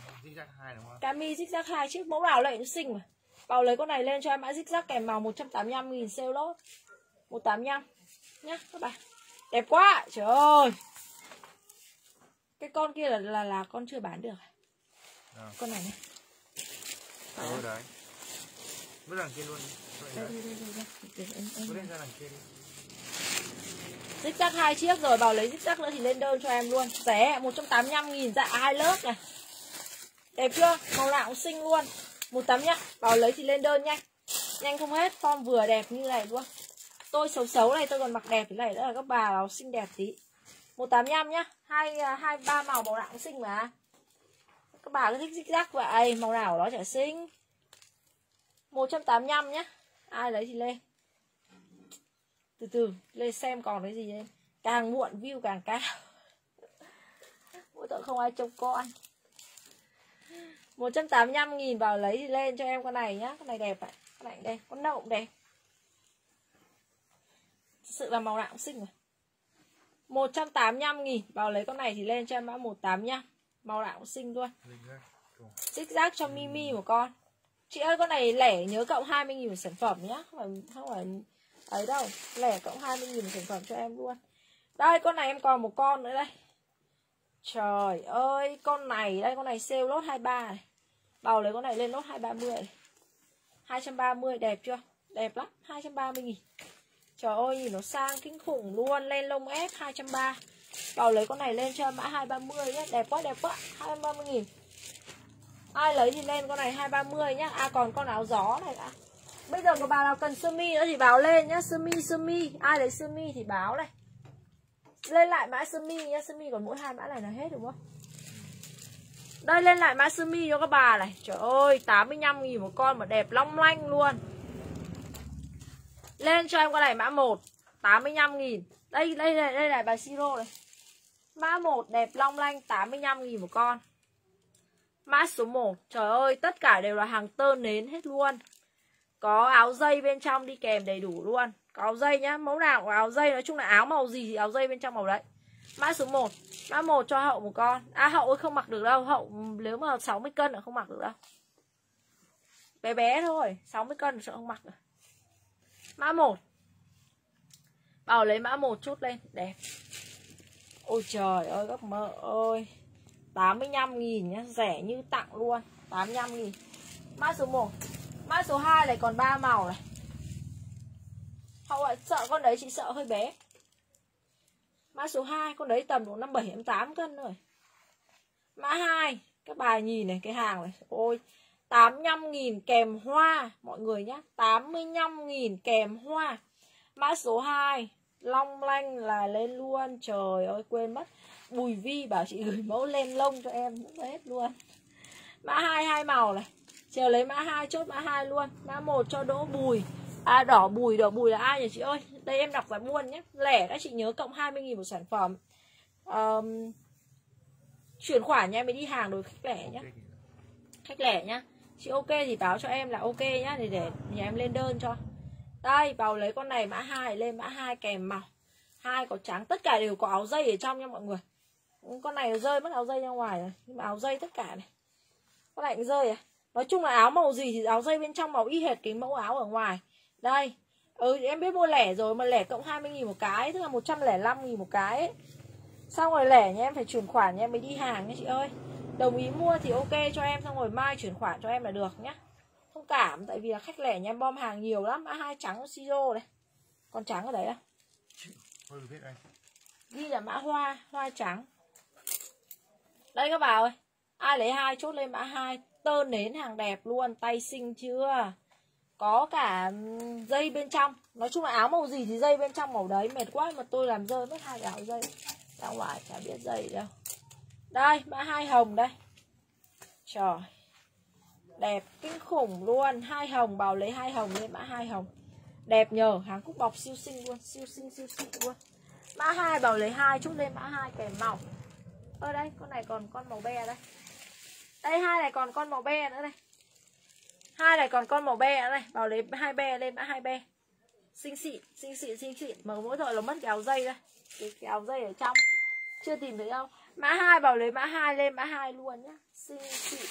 Cami zigzag hai chiếc mẫu nào lệ nó xinh mà. Bảo lấy con này lên cho em mã zigzag kèm màu 185 nghìn sale lốt. 185 nhá các bạn. Đẹp quá trời ơi. Cái con kia là là là con chưa bán được à? Ờ. con này này. Ừ đấy vứt đằng kia luôn. Đây, đấy. đây, đây, đây, đây. Để em, em, vứt ra đằng kia đi. Dích chắc hai chiếc rồi bảo lấy dích chắc nữa thì lên đơn cho em luôn. Rẻ 185 nghìn dạ hai lớp này. Đẹp chưa? Màu nào cũng xinh luôn. 185 Bảo lấy thì lên đơn nhanh. Nhanh không hết Form vừa đẹp như này luôn. Tôi xấu xấu này tôi còn mặc đẹp thế này nữa là các bà nó xinh đẹp tí. 185 nhá hai hai ba màu màu nào cũng xinh mà. Các bà cứ thích dích rắc vậy Màu nào của nó chả xinh 185 nhá. Ai lấy thì lên. Từ từ lên xem còn cái gì đây? Càng muộn view càng cao. Mỗi tội không ai trông con 185 nghìn vào lấy thì lên cho em con này nhá. Con này đẹp ạ. Con này đây con nậu cũng đẹp. Thật sự là màu nào cũng xinh rồi. 185 nghìn vào lấy con này thì lên cho em mã 185 màu nào cũng xinh luôn xích rác cho Mimi một con Chị ơi con này lẻ nhớ cộng 20 nghìn một sản phẩm nhá. Không phải, không phải ấy đâu. Lẻ cộng 20 nghìn một sản phẩm cho em luôn. Đây con này em còn một con nữa đây. Trời ơi Con này đây con này sale lốt 23 này. Bầu lấy con này lên lốt 230 này. 230 đẹp chưa? Đẹp lắm 230.000 Trời ơi nhìn nó sang kinh khủng luôn Lên lông ép 230 Bầu lấy con này lên cho mã 230 nhé Đẹp quá đẹp quá 230.000 Ai lấy thì lên con này 230 nhá. À còn con áo gió này đã Bây giờ có bà nào cần sơ mi nữa thì báo lên nhá. Sơ mi sơ mi. Ai lấy sơ mi thì báo này. Lên lại mã sơ mi nhá. Sơ mi còn mỗi hai mã này là hết đúng không? Đây lên lại mã sơ mi cho các bà này. Trời ơi 85 nghìn một con mà đẹp long lanh luôn. Lên cho em con này mã 1 85 nghìn. Đây đây đây, đây là bà siro này. Mã 1 đẹp long lanh 85 nghìn một con. Mã số 1 Trời ơi, tất cả đều là hàng tơ nến hết luôn. Có áo dây bên trong đi kèm đầy đủ luôn. Có áo dây nhá, Mẫu nào của áo dây. Nói chung là áo màu gì thì áo dây bên trong màu đấy. Mã số 1 Mã 1 cho hậu một con. À hậu ơi, không mặc được đâu. Hậu, nếu mà 60 cân là không mặc được đâu. Bé bé thôi 60 cân sợ không mặc rồi mã 1 bảo lấy mã 1 chút lên. Đẹp. Ôi trời ơi các mơ ơi. 85 nghìn nhá rẻ như tặng luôn 85 nghìn. Mã số 1 mã số 2 này còn 3 màu này. Hậu ạ, sợ con đấy chị sợ hơi bé. Mã số 2 Con đấy tầm độ 57-58 cân rồi Mã 2 Các bà nhìn này cái hàng này. Ôi 85 nghìn kèm hoa Mọi người nhá. 85 nghìn kèm hoa. Mã số 2 Long lanh là lên luôn. Trời ơi quên mất. Bùi Vi bảo chị gửi mẫu len lông cho em Cũng hết luôn. Mã 2 hai màu này. Chờ lấy mã 2 chốt mã 2 luôn. Mã 1 cho đỗ bùi. À đỏ bùi, đỏ bùi là ai nhỉ chị ơi? Đây em đọc giá buôn nhé. Lẻ các chị nhớ cộng 20.000 một sản phẩm. Um, Chuyển khoản nha em mới đi hàng đối khách lẻ nhé Khách lẻ nhá. Chị ok thì báo cho em là ok nhá Để để nhà em lên đơn cho. Đây vào lấy con này mã 2 lên mã 2 kèm màu. Hai có trắng Tất cả đều có áo dây ở trong nha mọi người Con này rơi mất áo dây ra ngoài rồi. Nhưng mà áo dây tất cả này. Con này cũng rơi à. Nói chung là áo màu gì thì áo dây bên trong màu y hệt cái mẫu áo ở ngoài. Đây. Ừ em biết mua lẻ rồi mà lẻ cộng 20 nghìn một cái Tức là 105 nghìn một cái ấy. Xong rồi lẻ nha em phải chuyển khoản nha em mới đi hàng nha chị ơi. Đồng ý mua thì ok cho em Xong rồi mai chuyển khoản cho em là được nhá. Không cảm tại vì là khách lẻ nhà em bom hàng nhiều lắm. Mã hai trắng siro này. Còn trắng ở đấy à Ghi là mã hoa Hoa trắng đây các bà ơi, Ai lấy hai chốt lên mã hai Tơ nến hàng đẹp luôn, Tay xinh chưa? Có cả dây bên trong. Nói chung là áo màu gì thì dây bên trong màu đấy, mệt quá mà tôi làm rơi mất hai áo dây. Ra ngoài chả biết dây đâu. Đây, mã hai hồng đây. Trời, đẹp kinh khủng luôn. Hai hồng, bảo lấy hai hồng lên mã hai hồng. Đẹp nhờ hàng cúc bọc siêu xinh luôn, siêu xinh siêu xinh luôn. Mã hai bảo lấy hai chút lên mã hai, kèm màu ở đây con này còn con màu be đây. Đây hai này còn con màu be nữa đây hai này còn con màu be này. Bảo lấy hai be lên mã hai be. Xinh xịn xinh xịn xinh xịn. Mà mỗi tội là mất cái áo dây đây. Cái, cái áo dây ở trong. Chưa tìm thấy đâu. Mã hai bảo lấy mã hai lên mã hai luôn nhá. Xinh xịn.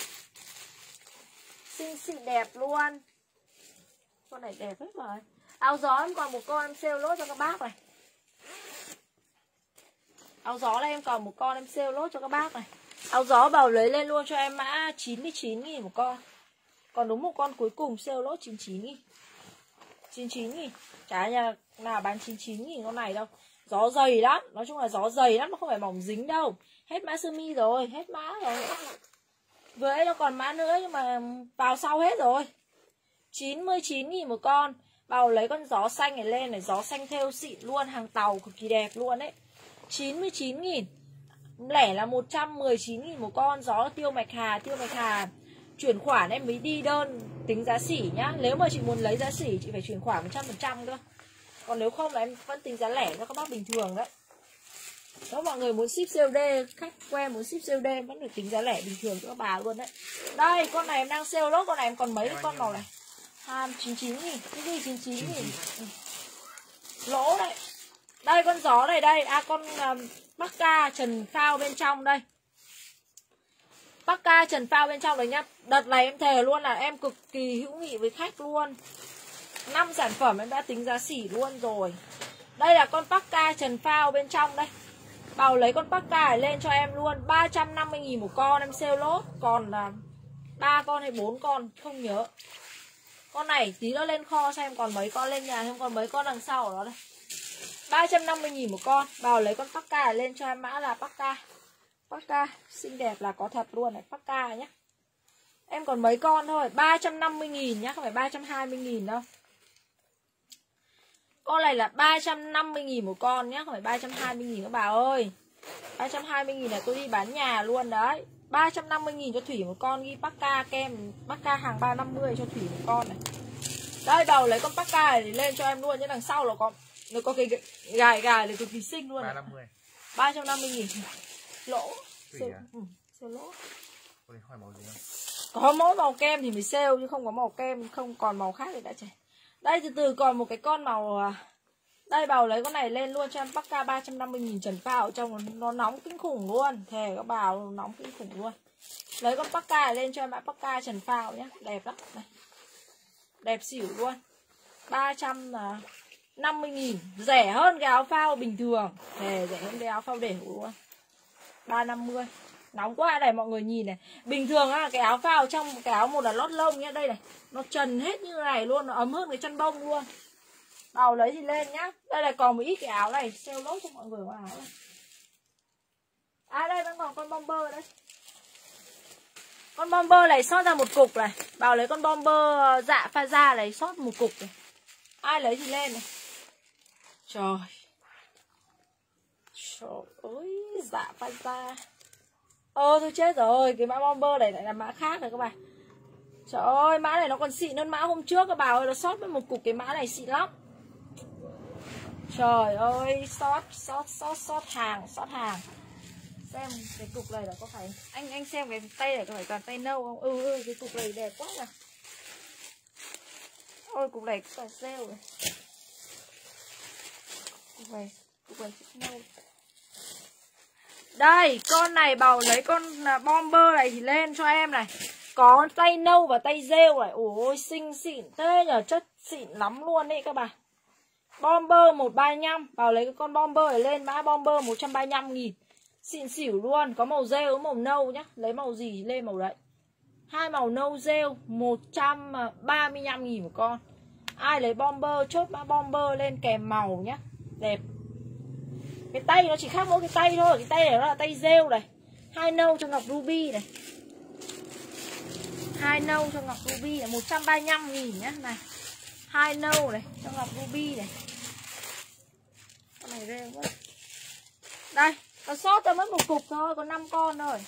Xinh xịn đẹp luôn. Con này đẹp hết rồi. Áo gió em còn một con em sale lốt cho các bác này áo gió này em còn một con, em sale lốt cho các bác này. Áo gió bảo lấy lên luôn cho em mã 99 nghìn một con. Còn đúng một con cuối cùng, sale lốt 99 nghìn. 99 nghìn. Chả nhà nào bán 99 nghìn con này đâu. Gió dày lắm. Nói chung là gió dày lắm, Nó không phải mỏng dính đâu. Hết mã sơ mi rồi, Hết mã rồi. Vừa ấy nó còn mã nữa, Nhưng mà vào sau hết rồi. 99 nghìn một con. Bảo lấy con gió xanh này lên này, Gió xanh theo xịn luôn, Hàng tàu cực kỳ đẹp luôn đấy 99 nghìn. Lẻ là 119 nghìn một con. Gió tiêu mạch hà, Tiêu mạch hà, chuyển khoản em mới đi đơn tính giá sỉ nhá. Nếu mà chị muốn lấy giá sỉ, chị phải chuyển khoản 100% cơ. Còn nếu không là em vẫn tính giá lẻ cho các bác bình thường đấy. Nếu mọi người muốn ship COD khách quen muốn ship COD vẫn được tính giá lẻ bình thường cho các bà luôn đấy. Đây, con này em đang sale lốt, con này em còn mấy con màu này? Hai chín chín nghìn. Cái gì chín chín nghìn? Ừ. lỗ đấy đây con gió này đây. À con um, bắc ca trần phao bên trong đây. Bắc ca trần phao bên trong đấy nhá. Đợt này em thề luôn là em cực kỳ hữu nghị với khách luôn. Năm sản phẩm em đã tính giá xỉ luôn rồi. Đây là con Bắc ca trần phao bên trong đây. Bảo lấy con Bắc ca lên cho em luôn. 350.000 một con em sale lốt. Còn là ba con hay bốn con không nhớ. Con này tí nữa lên kho xem còn mấy con lên nhà Xem còn mấy con đằng sau ở đó đây. 350.000 một con. Vào lấy con Paka lên cho em mã là Paka. Paka xinh đẹp là có thật luôn này Paka nhé Em còn mấy con thôi 350 000 nhá, Không phải 320 000 đâu. Con này là 350 000 một con nhá, Không phải 320 000 các bà ơi. 320 000 là tôi đi bán nhà luôn đấy. 350 000 cho Thủy một con, ghi Paka kem Paka hàng 350 cho Thủy một con này. Đây đầu lấy con Paka này lên cho em luôn nhé Đằng sau là có nó có cái gài gài này cực kỳ xinh luôn 350 350 nghìn. Lỗ. Sơ, à? ừ, sơ lỗ. Có mỗi màu kem thì mới sale chứ không có màu kem Không còn màu khác thì đã chảy Đây từ từ còn một cái con màu à, Đây bảo lấy con này lên luôn cho em. Bắc ca 350 nghìn trần phao trong nó, nóng kinh khủng luôn. Thề các bảo nóng kinh khủng luôn. Lấy con Bắc ca lên cho em mã Bắc ca trần phao nhé Đẹp lắm. Này Đẹp xỉu luôn. 300 là 50.000 Rẻ hơn cái áo phao bình thường. Để Rẻ hơn cái áo phao để luôn. 350 Nóng quá này mọi người nhìn này. Bình thường á, cái áo phao trong cái áo một là lót lông nhá Đây này. Nó trần hết như này luôn Nó ấm hơn cái chân bông luôn. Đầu lấy thì lên nhá. Đây là còn một ít cái áo này Xeo lốt cho mọi người qua áo này. À đây vẫn còn con bomber đấy Con bomber này sót ra một cục này. Bảo lấy con bomber dạ pha ra này sót một cục này. Ai lấy thì lên này. Trời. Trời ơi Dạ pha. Da Ơ tôi chết rồi Cái mã bomber này lại là mã khác rồi các bạn. Trời ơi mã này nó còn xịn hơn mã hôm trước các bà ơi Nó sót với một cục cái mã này xịn lắm. Trời ơi sót sót sót sót hàng sót hàng. Xem cái cục này là có phải anh anh xem cái tay này có phải toàn tay nâu không? Ừ, ừ cái cục này đẹp quá nè ôi cục này toàn sale rồi quay quay cục nâu đây, con này bảo lấy con là bomber này thì lên cho em này. Có tay nâu và tay rêu này. Ôi xinh xịn thế nhờ, chất xịn lắm luôn đấy các bạn. Bomber 135 Bảo lấy cái con bomber này lên, Mã bomber 135 nghìn. Xịn xỉu luôn, Có màu rêu màu nâu nhá. Lấy màu gì lên màu đấy. Hai màu nâu rêu 135 à, nghìn một con. Ai lấy bomber, chốt mã bomber lên kèm màu nhá. Đẹp. Cái tay nó chỉ khác mỗi cái tay thôi, Cái tay này nó là tay rêu này. Hai nâu cho ngọc ruby này. Hai nâu cho ngọc ruby là 135 nghìn nhá. Này, hai nâu này cho ngọc ruby này. Con này rêu quá. Đây còn sót cho mất một cục thôi, có 5 con thôi.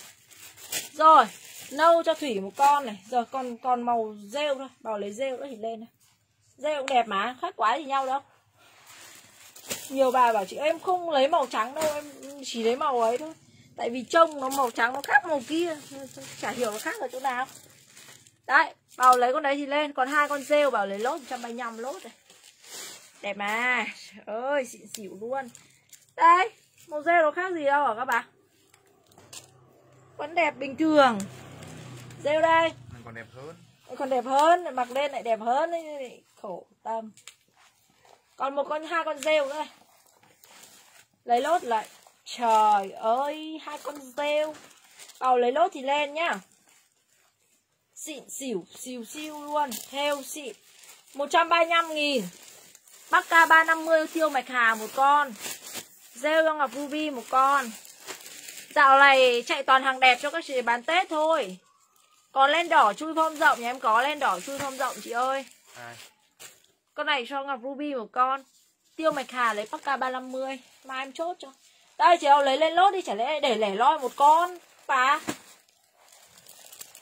Rồi, nâu cho thủy một con này. Giờ còn còn màu rêu thôi bảo lấy rêu nữa thì lên này rêu cũng đẹp mà, khác quá gì nhau đâu nhiều bà bảo chị em không lấy màu trắng đâu em chỉ lấy màu ấy thôi. Tại vì trông nó màu trắng nó khác màu kia chả hiểu nó khác ở chỗ nào. Đấy bảo lấy con đấy thì lên còn hai con rêu bảo lấy lốt 135 lốt này. Đẹp mà Trời ơi xịn xỉu luôn. Đây màu rêu nó khác gì đâu hả các bạn vẫn đẹp bình thường. Rêu đây. Còn đẹp hơn. Còn đẹp hơn mặc lên lại đẹp hơn ấy. khổ tâm. Còn một con hai con rêu nữa lấy lốt lại. Trời ơi hai con rêu. Bảo lấy lốt thì lên nhá. Xịn xỉu xìu siêu luôn. Theo xịn. 135 nghìn. Bắc ca 350 thiêu mạch hà một con. Rêu ngọc ruby một con. Dạo này chạy toàn hàng đẹp cho các chị bán Tết thôi. Còn len đỏ chui phong rộng nhà em có len đỏ chui phong rộng chị ơi. À. Con này cho ngọc ruby một con. Tiêu mạch hà lấy Bắc ca 350 Mai em chốt cho. Đây chị ơi lấy lên lốt đi chả lẽ để lẻ loi một con? Bà.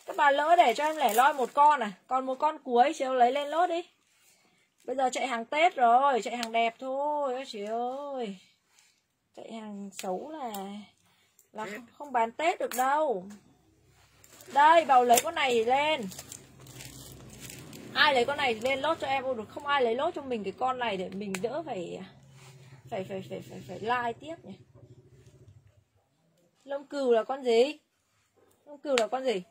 Các bà lỡ để cho em lẻ loi một con à? Còn một con cuối chị ơi lấy lên lốt đi. Bây giờ chạy hàng Tết rồi, chạy hàng đẹp thôi các chị ơi. Chạy hàng xấu là là không, không bán Tết được đâu. Đây, bảo lấy con này lên. Ai lấy con này lên lốt cho em? Ô được không ai lấy lốt cho mình cái con này để mình đỡ phải phải phải phải phải phải like tiếp nhỉ. Lông cừu là con gì? Lông cừu là con gì?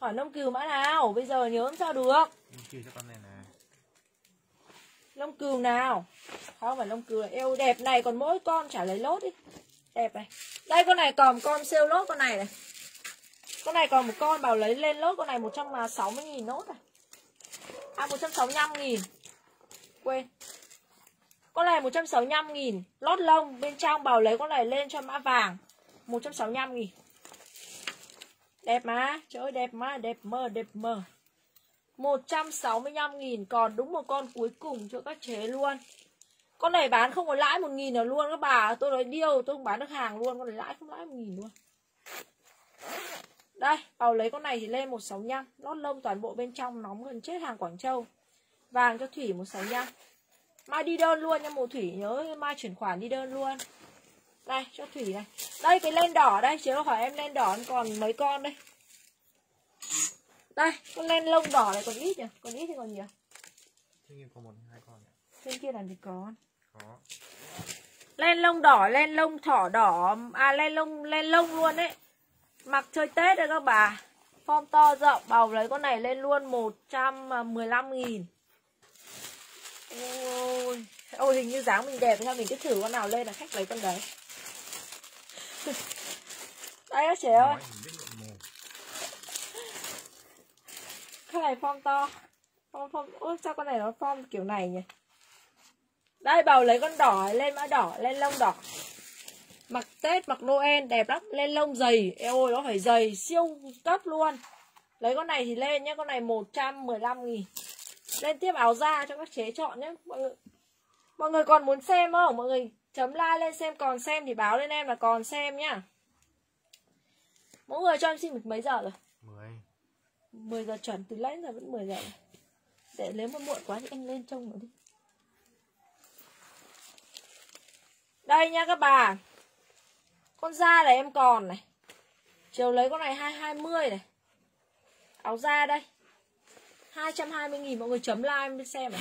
Hỏi lông cừu mã nào? Bây giờ nhớ sao được. Lông cừu cho con này này lông cừu nào không phải lông cừu eo đẹp này còn mỗi con trả lấy lốt đi đẹp này đây con này còn con siêu lốt con này này con này còn một con bảo lấy lên lốt con này 160 nghìn nốt này à 165 nghìn quên con này 165 nghìn. Lót lông, bên trong bảo lấy con này lên cho mã vàng. 165 nghìn. Đẹp mà, trời ơi, đẹp mà, đẹp mơ đẹp mơ. 165.000 còn đúng một con cuối cùng cho các chế luôn. Con này bán không có lãi 1.000 nào luôn các bà. Tôi nói điêu tôi không bán được hàng luôn, Con này lãi không lãi 1.000 luôn. Đây, Bảo lấy con này thì lên 165 Lót lông toàn bộ bên trong nóng gần chết hàng Quảng Châu. Vàng cho Thủy 165 Mai đi đơn luôn nha mùa Thủy nhớ Mai chuyển khoản đi đơn luôn Đây cho Thủy này Đây cái len đỏ đây Chứ hỏi em len đỏ còn mấy con đây đây, con len lông đỏ này còn ít nhỉ? Còn ít thì còn nhiều. Trên kia có một hai con nhỉ? Trên kia làm gì có? Có. Len lông đỏ, len lông thỏ đỏ, à len lông len lông luôn đấy. Mặc chơi Tết đấy các bà. Form to rộng bầu lấy con này lên luôn 115 nghìn Ôi Ôi hình như dáng mình đẹp sao mình cứ thử con nào lên là khách lấy con đấy. Đây các trẻ ơi. Cái này form to. Form form Ôi sao con này nó form kiểu này nhỉ? Đây bầu lấy con đỏ lên mã đỏ Lên lông đỏ. Mặc Tết mặc Noel đẹp lắm. Lên lông dày. Eo ôi nó phải dày siêu cấp luôn. Lấy con này thì lên nhé Con này 115 nghìn Lên tiếp áo da cho các chế chọn nhé. Mọi người Mọi người còn muốn xem không? Mọi người chấm like lên xem còn xem thì báo lên em là còn xem nhá. Mỗi người cho em xin được mấy giờ rồi? 10 10 giờ chuẩn từ nãy giờ vẫn 10 giờ rồi. Để nếu mà muộn quá thì anh lên trông nữa đi. Đây nha các bà. Con da này em còn này. Chiều lấy con này 220 này. Áo da đây 220 nghìn mọi người chấm like đi xem này.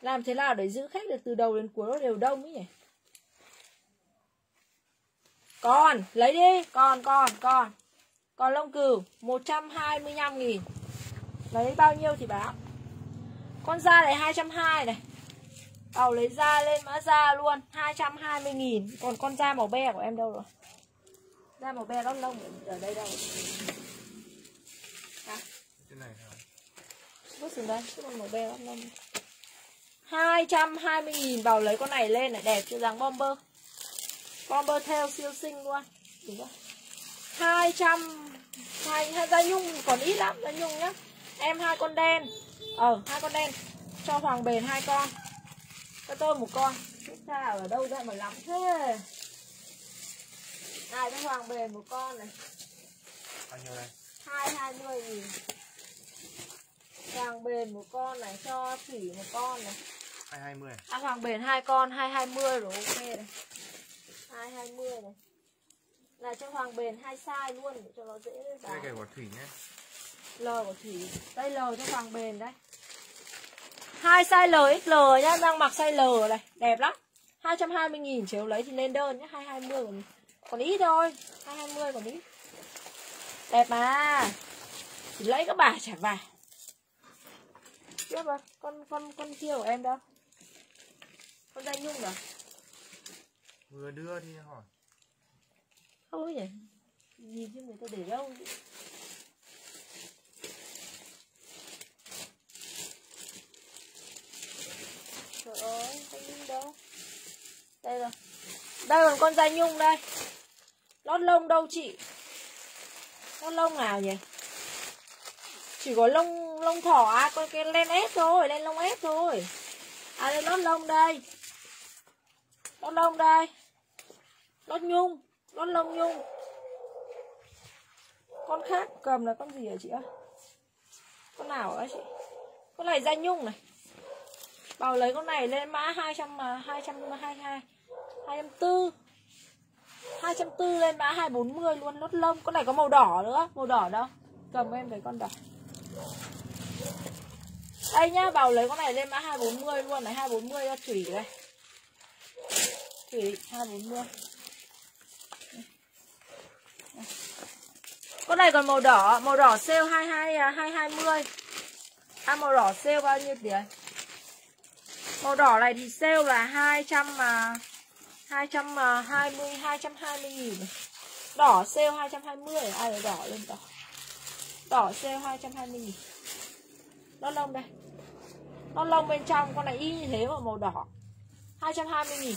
Làm thế nào để giữ khách được từ đầu đến cuối nó đều đông ấy nhỉ? Còn lấy đi. Còn còn còn. Còn lông cừu 125 nghìn. Lấy bao nhiêu thì báo Con da này 220 này. Bảo lấy da lên mã da luôn 220 nghìn. Còn con da màu be của em đâu rồi? Da màu be lót lông ở- đây đâu? à, Cái này là Vứt xuống đây Cái con màu be lót lông 220 nghìn Bảo lấy con này lên này đẹp cho dáng bomber. Bomber theo siêu xinh luôn. Đúng không 200 hai, hai da nhung còn ít lắm da nhung nhá. Em hai con đen. Ờ hai con đen. Cho Hoàng bền hai con. Cho tôi một con. Biết ra ở đâu ra mà lắm thế? Này cho Hoàng bền một con này. Bao nhiêu đây? hai hai mươi nghìn Hoàng bền một con này Cho Thủy một con này. 220 À Hoàng bền hai con hai hai mươi rồi ok này. Hai hai mươi này. Là cho Hoàng bền hai size luôn để cho nó dễ Đây bán. cái của Thủy nhé. L của Thủy. Đây L cho Hoàng bền đây. Hai size LXL nhá Đang mặc size L này. Đẹp lắm. 220 nghìn chiếu lấy thì lên đơn nhá 220 còn, còn ít thôi. 220 còn ít. Đẹp mà. Chỉ lấy các bà trả vải Tiếp rồi Con con con kia của em đâu? Con da nhung à? Vừa đưa đi hỏi. Không nhỉ Nhìn chứ người ta để đâu. Trời ơi, da nhung đâu? Đây rồi. Đây còn con da nhung đây. Lót lông đâu chị? Lót lông nào nhỉ chỉ có lông lông thỏ à Con cái len ép thôi, Len lông ép thôi. À đây, lót lông đây. Lót lông đây. Lót nhung, Lót lông nhung. Con khác cầm là con gì hả chị ơi? Con nào hả chị? Con này da nhung này. Bảo lấy con này lên mã 200 mà 222 240 240 lên mã 240 luôn, lót lông. Con này có màu đỏ nữa, Màu đỏ đâu. Cầm em về con đỏ. Đây nhá, Bảo lấy con này lên mã 240 luôn này 240 cho Thủy đây. Thủy 240 Con này còn màu đỏ Màu đỏ sale 22 220 À màu đỏ sale bao nhiêu tiền Màu đỏ này thì sale là 200 mà 220 220 000 Đỏ sale 220 Ai đỏ lên đỏ? Đỏ C 220 nghìn Lót lông đây. Lót lông bên trong, con này y như thế mà màu đỏ. 220 nghìn.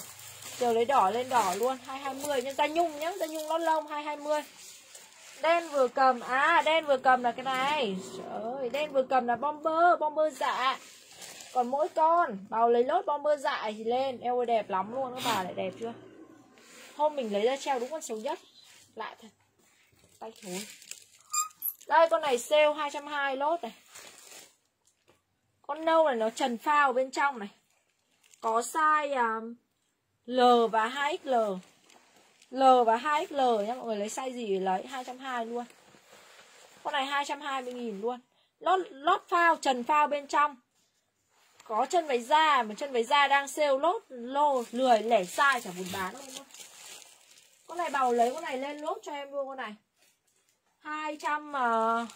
Chiều lấy đỏ lên đỏ luôn 220 nhưng da nhung nhá Da nhung lót lông 220 Đen vừa cầm À đen vừa cầm là cái này. Trời ơi, Đen vừa cầm là bomber Bomber dạ. Còn mỗi con Bảo lấy lốt bomber dại thì lên. Eo ơi, đẹp lắm luôn, Các bà lại đẹp chưa? Hôm mình lấy ra treo đúng con xấu nhất. Lạ thật. Tay thối. Đây con này sale 220 lốt này. Con nâu này nó trần phao bên trong này. Có size um, L và 2XL L. Và 2XL nhá Mọi người lấy size gì thì lấy 220 luôn. Con này 220 nghìn luôn. Lót, lót phao, trần phao bên trong. Có chân váy da Mà chân váy da đang sale lốt lô Lười lẻ size chả muốn bán luôn Con này bảo lấy con này lên lốt cho em luôn con này. 200 uh,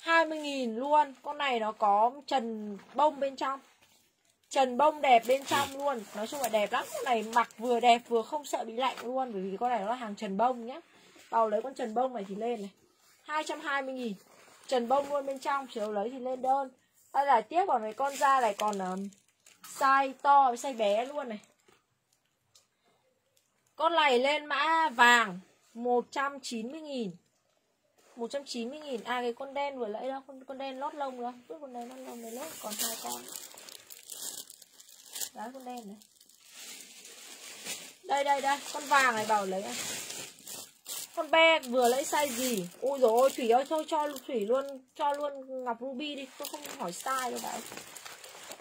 20 nghìn luôn. Con này nó có trần bông bên trong. Trần bông đẹp bên trong luôn. Nói chung là đẹp lắm. Con này mặc vừa đẹp vừa không sợ bị lạnh luôn Bởi vì con này nó là hàng trần bông nhá. Bảo lấy con trần bông này thì lên này. 220 nghìn. Trần bông luôn bên trong Chiều lấy thì lên đơn. Đây là tiếp còn cái con da này còn um, Size to với size bé luôn này. Con này lên mã vàng 190 nghìn. 190 nghìn. À cái con đen vừa lấy đâu Con, con đen lót lông đâu Biết con đen lót lông này lót còn hai con. Đấy con đen này. Đây đây đây Con vàng này bảo lấy anh con be vừa lấy size gì? Ôi rồi ôi thủy ơi thôi cho thủy luôn cho luôn ngọc ruby đi. Tôi không hỏi size đâu bạn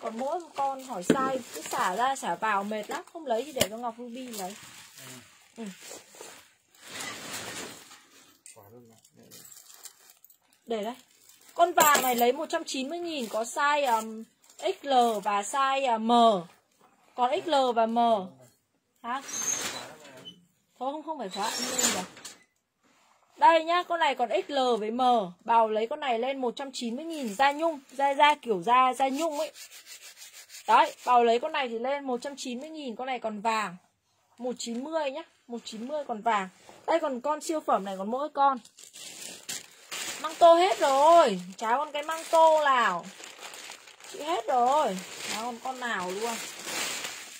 còn mỗi con hỏi size cứ xả ra xả vào mệt lắm không lấy thì để cho ngọc ruby lấy. Ừ. để đây. Con vàng này lấy 190 nghìn có size um, XL và size uh, M. Còn XL và M. Hả? Thôi không không phải khóa lên rồi đây nhá, con này còn XL với M. Bào lấy con này lên 190 nghìn da nhung Da da kiểu da da nhung ấy. Đấy, bào lấy con này thì lên 190 nghìn Con này còn vàng. 190 nhá 190 còn vàng. Đây còn con siêu phẩm này còn mỗi con. Măng tô hết rồi. Chả con cái măng tô nào. Chị hết rồi. Chả còn con nào luôn.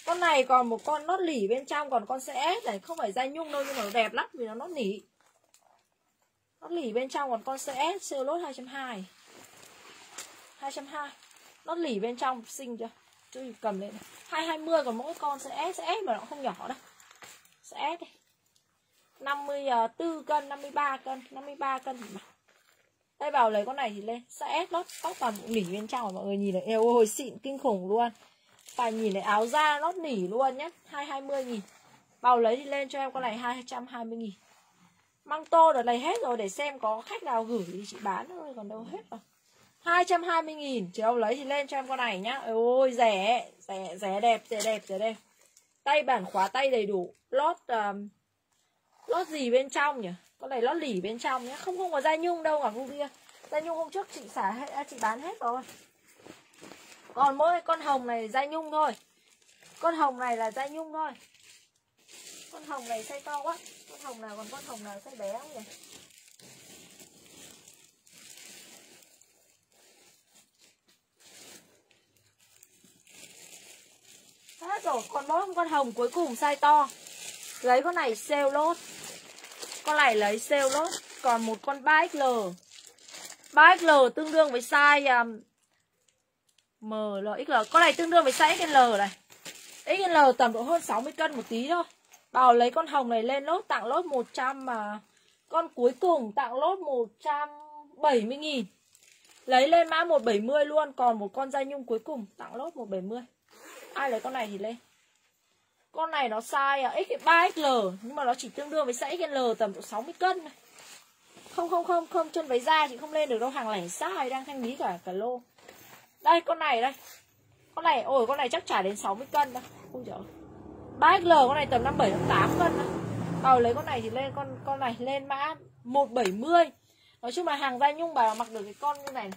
Con này còn một con nó lỉ bên trong, Còn con sẽ này. Không phải da nhung đâu, Nhưng mà nó đẹp lắm vì nó nót nỉ nó lỉ bên trong, còn con sẽ siêu lốt 220 220 Nó lỉ bên trong, xinh chưa? Tôi cầm lên 220 còn mỗi con sẽ sẽ mà nó không nhỏ đâu. CS đi. 54 à, cân 53 cân 53 cân mà đây bảo lấy con này thì lên. Sẽ lót tóc toàn bụng nỉ bên trong mọi người nhìn này eo ôi xịn kinh khủng luôn. Phải nhìn này áo da lót nỉ luôn nhé 220 nghìn. Bảo lấy thì lên cho em con này 220 nghìn. Măng tô đợt này hết rồi để xem có khách nào gửi thì chị bán thôi còn đâu hết rồi 220 nghìn. Chị đâu lấy thì lên cho em con này nhá. Ôi rẻ. Rẻ rẻ đẹp rẻ đẹp rẻ đẹp. Tay bản khóa tay đầy đủ. Lót um, Lót gì bên trong nhỉ? Con này nó lỉ bên trong nhé, Không không có da nhung đâu cả cô kia. Da nhung hôm trước chị xả hết à, Chị bán hết rồi. Còn mỗi con hồng này da nhung thôi. Con hồng này là da nhung thôi. Con hồng này size to quá. Con hồng nào còn con hồng nào size bé không nhỉ? Hết rồi còn mỗi con hồng cuối cùng size to. Lấy con này sale lốt con này lấy sale lốt còn một con 3XL 3XL tương đương với size um, MLXL con này tương đương với size XL này. XL tầm độ hơn 60 cân một tí thôi. Bảo lấy con hồng này lên lốt tặng lốt 100 mà Con cuối cùng tặng lốt 170 nghìn. Lấy lên mã 170 luôn Còn một con da nhung cuối cùng tặng lốt 170 Ai lấy con này thì lên. Con này nó size à, X 3XL Nhưng mà nó chỉ tương đương với size XL tầm độ 60 cân này Không không không không, chân váy da chị không lên được đâu, Hàng lẻ size đang thanh lý cả cả lô Đây, con này đây Con này, ôi, con này chắc trả đến 60 cân đâu Ôi trời 3XL con này tầm 57 58 cân này. Bảo lấy con này thì lên, con con này lên mã 170. Nói chung là hàng da nhung bà mặc được cái con như này.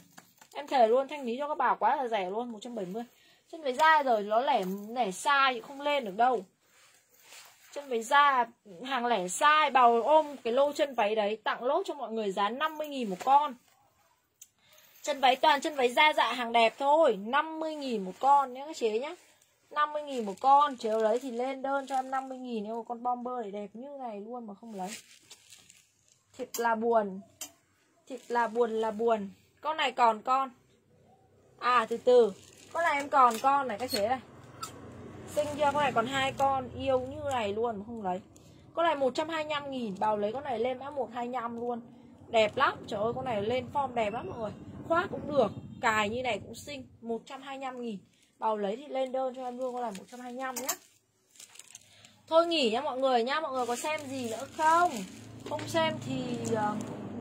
Em thề luôn, thanh lý cho các bà quá là rẻ luôn 170. Chân váy da rồi nó lẻ lẻ sai thì không lên được đâu. Chân váy da hàng lẻ sai bào ôm cái lô chân váy đấy tặng lốt cho mọi người giá 50 000 một con. Chân váy toàn chân váy da dạ hàng đẹp thôi, 50 000 một con nhé các chế nhá. 50 nghìn một con Chiều lấy thì lên đơn cho em 50 nghìn Nếu con bomber để đẹp như này luôn mà không lấy Thiệt là buồn Thiệt là buồn là buồn Con này còn con À từ từ con này em còn con này các chế này. Sinh chưa con này còn hai con Yêu như này luôn mà không lấy. Con này 125 nghìn Bảo lấy con này lên mã 125 luôn. Đẹp lắm Trời ơi con này lên form đẹp lắm mọi người. Khoác cũng được Cài như này cũng xinh 125 nghìn. Bảo lấy thì lên đơn cho em luôn con này 125 nhé, Thôi nghỉ nha mọi người nha Mọi người có xem gì nữa không? Không xem thì uh,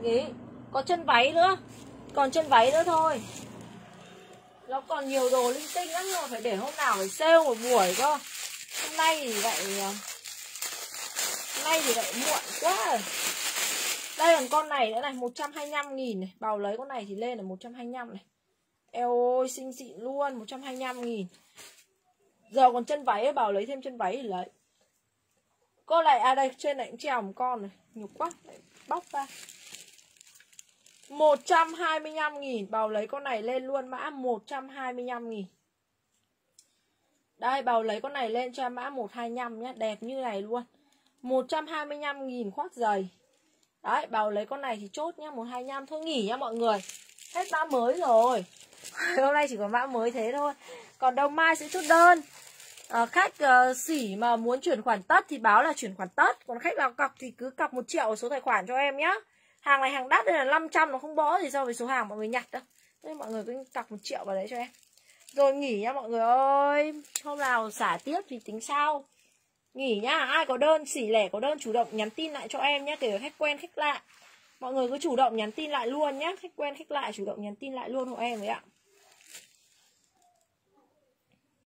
nghỉ. Có chân váy nữa. Còn chân váy nữa thôi. Nó còn nhiều đồ linh tinh lắm rồi Phải để hôm nào phải sale một buổi cơ. Hôm nay thì lại ờ, Hôm nay thì lại muộn quá. Rồi đây còn con này nữa này 125 nghìn này. Bào lấy con này thì lên là 125 này. Eo ôi, xinh xịn luôn 125 nghìn. Giờ còn chân váy bảo lấy thêm chân váy thì lấy. Cô này à đây, trên này cũng treo một con này. Nhục quá bóc ra. 125 nghìn. Bào lấy con này lên luôn mã 125 nghìn. Đây bào lấy con này lên cho mã 125 nhé Đẹp như này luôn. 125 nghìn khoác giày. Đấy bào lấy con này thì chốt nhá 125 thôi nghỉ nhá mọi người. Hết mã mới rồi. Hôm nay chỉ có mã mới thế thôi. Còn đâu mai sẽ chốt đơn. À, Khách uh, xỉ mà muốn chuyển khoản tất thì báo là chuyển khoản tất. Còn khách nào cọc thì cứ cọc 1 triệu số tài khoản cho em nhé hàng này hàng đắt đây là 500 nó không bỏ gì so với số hàng mọi người nhặt đâu nên mọi người cứ cọc một triệu vào đấy cho em. Rồi nghỉ nha mọi người ơi. Hôm nào xả tiếp thì tính sau. Nghỉ nhá ai có đơn, xỉ lẻ có đơn chủ động nhắn tin lại cho em nhé kể cả khách quen khách lạ. Mọi người cứ chủ động nhắn tin lại luôn nhé khách quen khách lạ chủ động nhắn tin lại luôn hộ em với ạ.